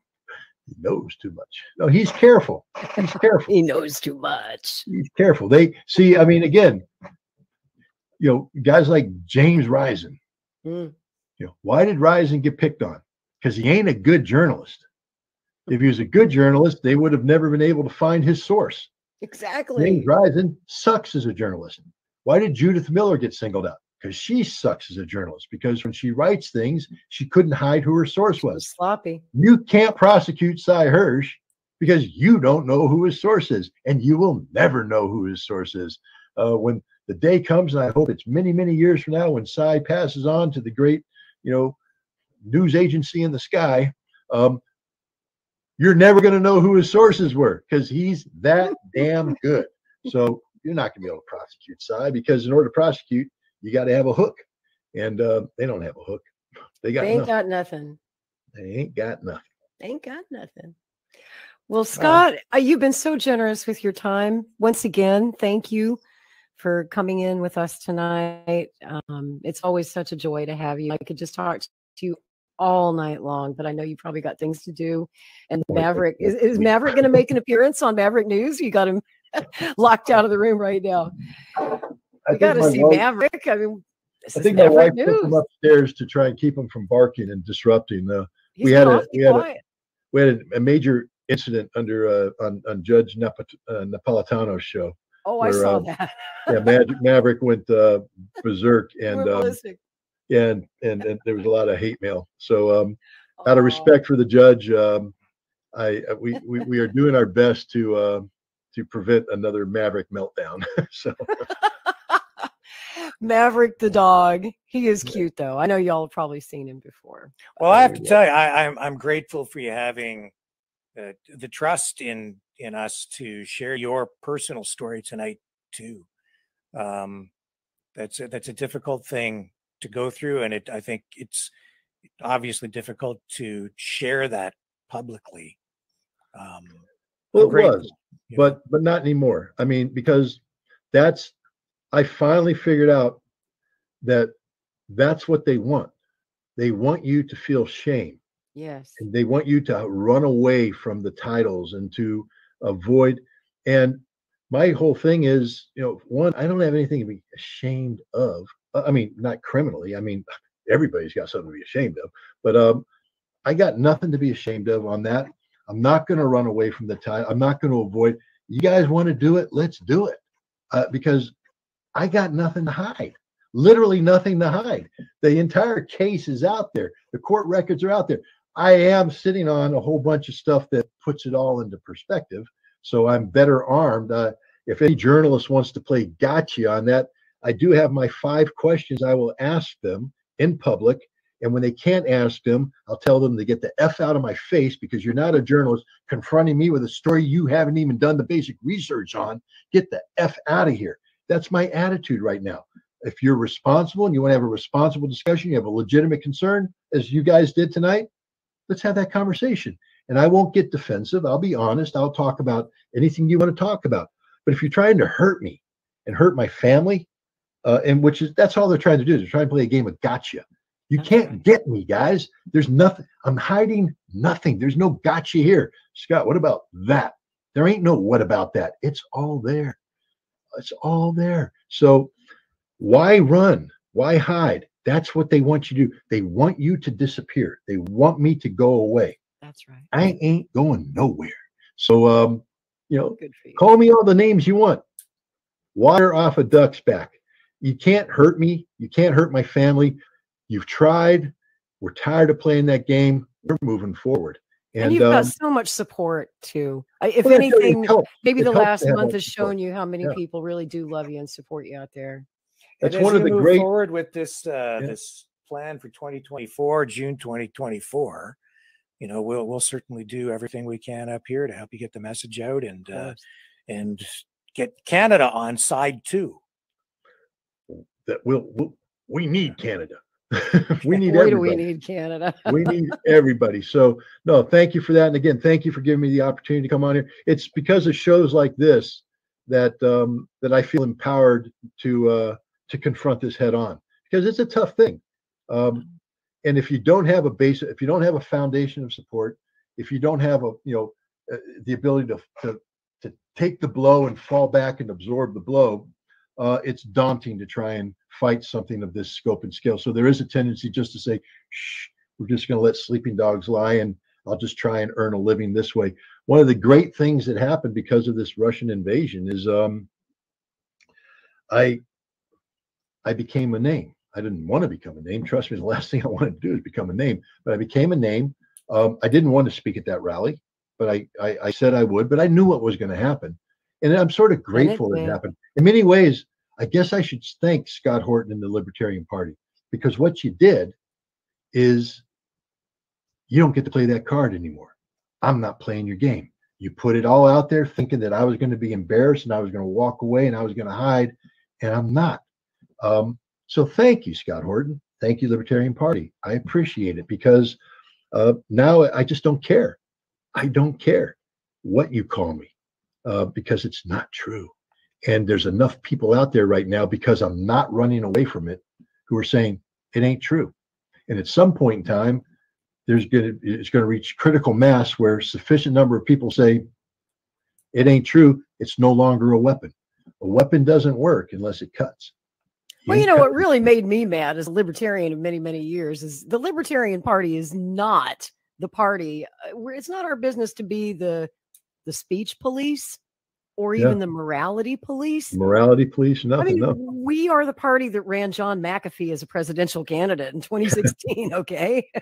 He knows too much. No, he's careful. He's careful. He knows too much. He's careful. They see. I mean, again, you know, guys like James Risen. Mm. You know, why did Risen get picked on? Because he ain't a good journalist. If he was a good journalist, they would have never been able to find his source. Exactly. James Risen sucks as a journalist. Why did Judith Miller get singled out? Because she sucks as a journalist. Because when she writes things, she couldn't hide who her source was. Sloppy. You can't prosecute Sy Hersh because you don't know who his source is, and you will never know who his source is. Uh, when the day comes, and I hope it's many, many years from now, when Sy passes on to the great, you know, news agency in the sky, um, you're never going to know who his sources were because he's that damn good. So you're not going to be able to prosecute Sy because in order to prosecute, you got to have a hook, and uh, they don't have a hook. They got They ain't nothing. got nothing. they ain't got nothing. They ain't got nothing. Well, Scott, uh, you've been so generous with your time. Once again, thank you for coming in with us tonight. Um, it's always such a joy to have you. I could just talk to you all night long, but I know you probably got things to do. And Maverick is, is Maverick going to make an appearance on Maverick News? You got him locked out of the room right now. I got to see wife- Maverick. I mean, I think my wife Maverick took him upstairs to try and keep him from barking and disrupting. Uh, He's we had a- we had a- we had a, major incident under uh, on on Judge Nap- uh, Napolitano's show. Oh, I saw uh, that. Yeah, Magic Maverick went uh, berserk, and um, and, and and there was a lot of hate mail. So um, out of respect for the judge, um, I uh, we, we we are doing our best to uh, to prevent another Maverick meltdown. so Maverick the dog. He is cute though. I know y'all have probably seen him before. Well, I have to tell you, I, I'm I'm grateful for you having uh, the trust in in us to share your personal story tonight too. Um, that's a, that's a difficult thing to go through, and it I think it's obviously difficult to share that publicly. Um, well, it grateful, was. you but but not anymore. I mean, because that's I finally figured out that that's what they want. They want you to feel shame. Yes. And they want you to run away from the titles and to avoid. And my whole thing is, you know, one, I don't have anything to be ashamed of. I mean, not criminally. I mean, everybody's got something to be ashamed of. But um, I got nothing to be ashamed of on that. I'm not going to run away from the title. I'm not going to avoid. You guys want to do it? Let's do it. Uh, because I got nothing to hide. literally nothing to hide. The entire case is out there. The court records are out there. I am sitting on a whole bunch of stuff that puts it all into perspective. So I'm better armed. Uh, if any journalist wants to play gotcha on that, I do have my five questions I will ask them in public. And when they can't ask them, I'll tell them to get the F out of my face because you're not a journalist confronting me with a story you haven't even done the basic research on. Get the F out of here. That's my attitude right now. If you're responsible and you want to have a responsible discussion, you have a legitimate concern, as you guys did tonight, let's have that conversation. And I won't get defensive. I'll be honest. I'll talk about anything you want to talk about. But if you're trying to hurt me and hurt my family, uh, and which is that's all they're trying to do. They're trying to play a game of gotcha. You can't get me, guys. There's nothing. I'm hiding nothing. There's no gotcha here. Scott, what about that? There ain't no what about that. It's all there. It's all there. So why run? Why hide? That's what they want you to do. They want you to disappear. They want me to go away. That's right. I ain't going nowhere. So um, you know, you. Call me all the names you want. Water off a duck's back. You can't hurt me. You can't hurt my family. You've tried. We're tired of playing that game. We're moving forward. And, And, you've um, got so much support too. If well, that's what it anything, helps. maybe it the last month has support. shown you how many Yeah. people really do love you and support you out there. That's and one as of you the move great- forward with this uh, Yeah. this plan for 2024, June 2024. You know, we'll we'll certainly do everything we can up here to help you get the message out and uh, and get Canada on side two. That we'll, we'll we need Canada. we need Boy, everybody. we need Canada. we need everybody. So no, thank you for that. And again, thank you for giving me the opportunity to come on here. It's because of shows like this that um, that I feel empowered to uh, to confront this head on because it's a tough thing. Um, and if you don't have a base, if you don't have a foundation of support, if you don't have a you know uh, the ability to, to to take the blow and fall back and absorb the blow, uh, it's daunting to try and fight something of this scope and scale. So there is a tendency just to say, "Shh, we're just going to let sleeping dogs lie, and I'll just try and earn a living this way." One of the great things that happened because of this Russian invasion is um, I I became a name. I didn't want to become a name. Trust me, the last thing I wanted to do is become a name. But I became a name. Um, I didn't want to speak at that rally, but I I, I said I would. But I knew what was going to happen, and I'm sort of grateful it happened. In many ways, I guess I should thank Scott Horton and the Libertarian Party because what you did is you don't get to play that card anymore. I'm not playing your game. You put it all out there thinking that I was going to be embarrassed and I was going to walk away and I was going to hide, and I'm not. Um, so thank you, Scott Horton. Thank you, Libertarian Party. I appreciate it because uh, now I just don't care. I don't care what you call me uh, because it's not true. And there's enough people out there right now because I'm not running away from it who are saying it ain't true. And at some point in time, there's going to it's going to reach critical mass where sufficient number of people say it ain't true. It's no longer a weapon. A weapon doesn't work unless it cuts. Well, you know what really made me mad as a libertarian of many, many years is the Libertarian Party is not the party. uh, Where it's not our business to be the the speech police or Yeah. even the morality police. morality police, nothing. I mean, no. we are the party that ran John McAfee as a presidential candidate in 2016. okay,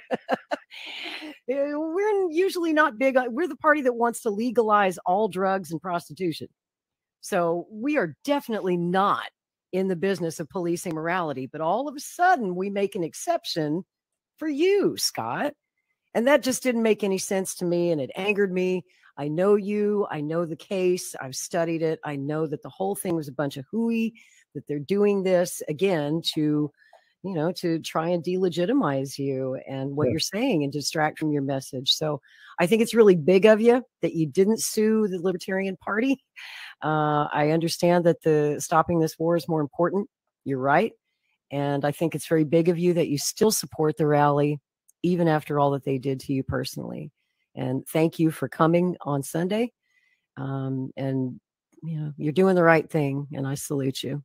Eh, we're usually not big. We're the party that wants to legalize all drugs and prostitution. So we are definitely not in the business of policing morality. But all of a sudden, we make an exception for you, Scott, and that just didn't make any sense to me, and it angered me. I know you. I know the case. I've studied it. I know that the whole thing was a bunch of hooey, that they're doing this again to, you know, to try and delegitimize you and what Yeah. you're saying and distract from your message. So I think it's really big of you that you didn't sue the Libertarian Party. Uh, I understand that the stopping this war is more important. You're right. And I think it's very big of you that you still support the rally, even after all that they did to you personally. And thank you for coming on Sunday. Um, and you know, you're doing the right thing, and I salute you.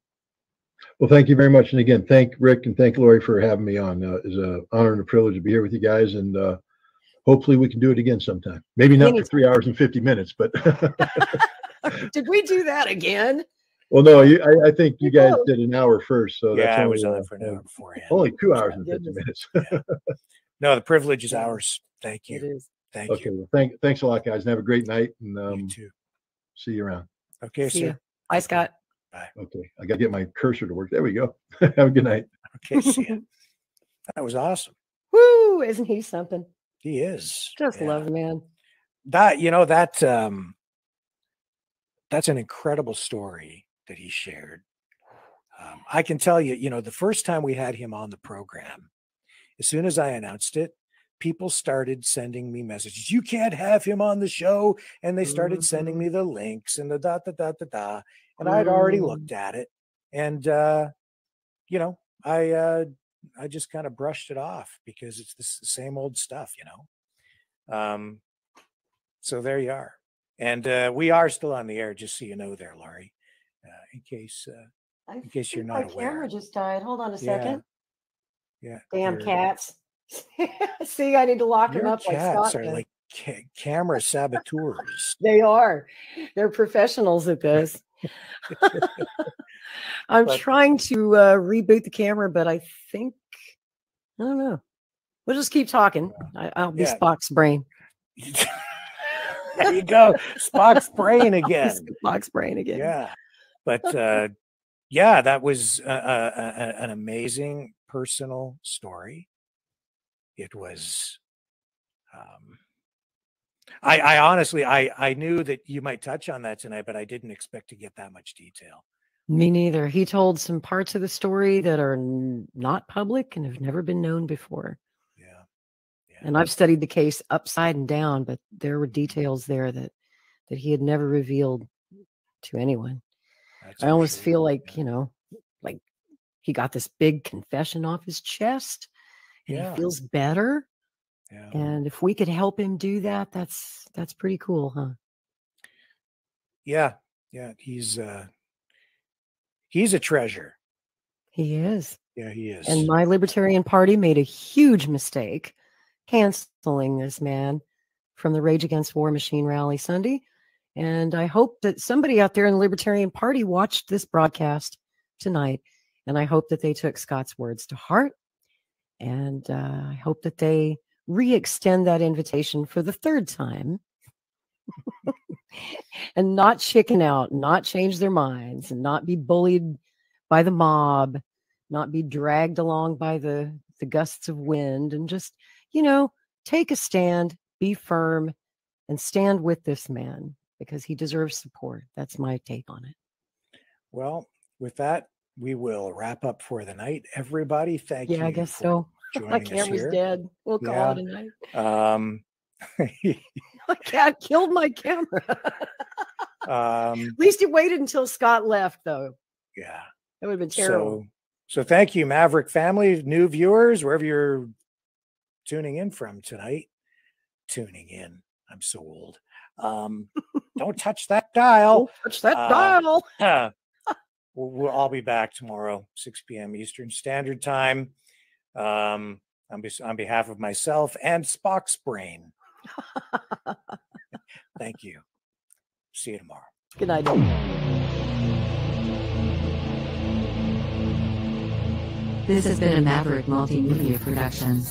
Well, thank you very much. And again, thank Rick and thank Lori for having me on. Uh, it's an honor and a privilege to be here with you guys. And uh, hopefully we can do it again sometime. Maybe not for three hours and 50 minutes, but Did we do that again? Well, no, you, I, I think you guys did an hour first, so that's yeah, I only, was on uh, for an hour beforehand. only two hours and fifty goodness. minutes. No, the privilege is ours. Thank you. is. Thank okay, you. well, thank, thanks a lot, guys, and have a great night, and You um, too. see you around. Okay, See ya. sir. Bye, Scott. Bye. Okay, I gotta get my cursor to work. There we go. have a good night. Okay, see you. That was awesome. Woo! Isn't he something? He is. Just Yeah. love the man. that you know that um that's an incredible story that he shared um, i can tell you you know the first time we had him on the program as soon as i announced it people started sending me messages you can't have him on the show and they started sending me the links and the da da da da da and i'd already Mm. looked at it and uh you know i uh i just kind of brushed it off because it's the same old stuff you know um so there you are. And uh, we are still on the air, just so you know there, Laurie, uh, in case. Uh, I case you're not my aware. camera just died. Hold on a second. yeah. Damn your- cats. See, I need to lock them Your up like cats Scott are like ca- camera saboteurs. They are. They're professionals at this. I'm But- trying to uh, reboot the camera, but I think I don't know. We'll just keep talking. I, I'll be Yeah. Spock's brain. there you go, Spock's brain again. Spock's brain again. Yeah, but uh, yeah, that was uh, uh, uh, an amazing personal story. It was. Um, I, I honestly, I, I knew that you might touch on that tonight, but I didn't expect to get that much detail. Me neither. He told some parts of the story that are not public and have never been known before. Yeah, yeah. And I've studied the case upside and down, but there were details there that that he had never revealed to anyone. That's I almost feel like, yeah. you know, like he got this big confession off his chest and Yeah. he feels better. yeah. And if we could help him do that, that's that's pretty cool, huh? yeah, yeah. He's uh, he's a treasure. He is. Yeah, he is. And my Libertarian Party made a huge mistake canceling this man from the Rage Against War Machine rally Sunday. And I hope that somebody out there in the Libertarian Party watched this broadcast tonight. And I hope that they took Scott's words to heart. And uh, I hope that they re extend that invitation for the third time. And not chicken out, not change their minds, and not be bullied by the mob not be dragged along by the the gusts of wind and just you know take a stand be firm and stand with this man because he deserves support. That's my take on it. Well, with that, we will wrap up for the night. Everybody, thank you. yeah i guess so my camera's here. dead we'll call Yeah. it a night Um, my cat killed my camera um, at least he waited until scott left though yeah. that would have been terrible So, so thank you, Maverick family, new viewers, wherever you're tuning in from tonight. Tuning in. I'm so old. Um, don't touch that dial. Don't touch that uh, dial we'll, we'll all be back tomorrow, 6 p.m. Eastern Standard Time. Um, on, bes- on behalf of myself and Spock's brain. Thank you. See you tomorrow. good night This has been a Maverick Multimedia production.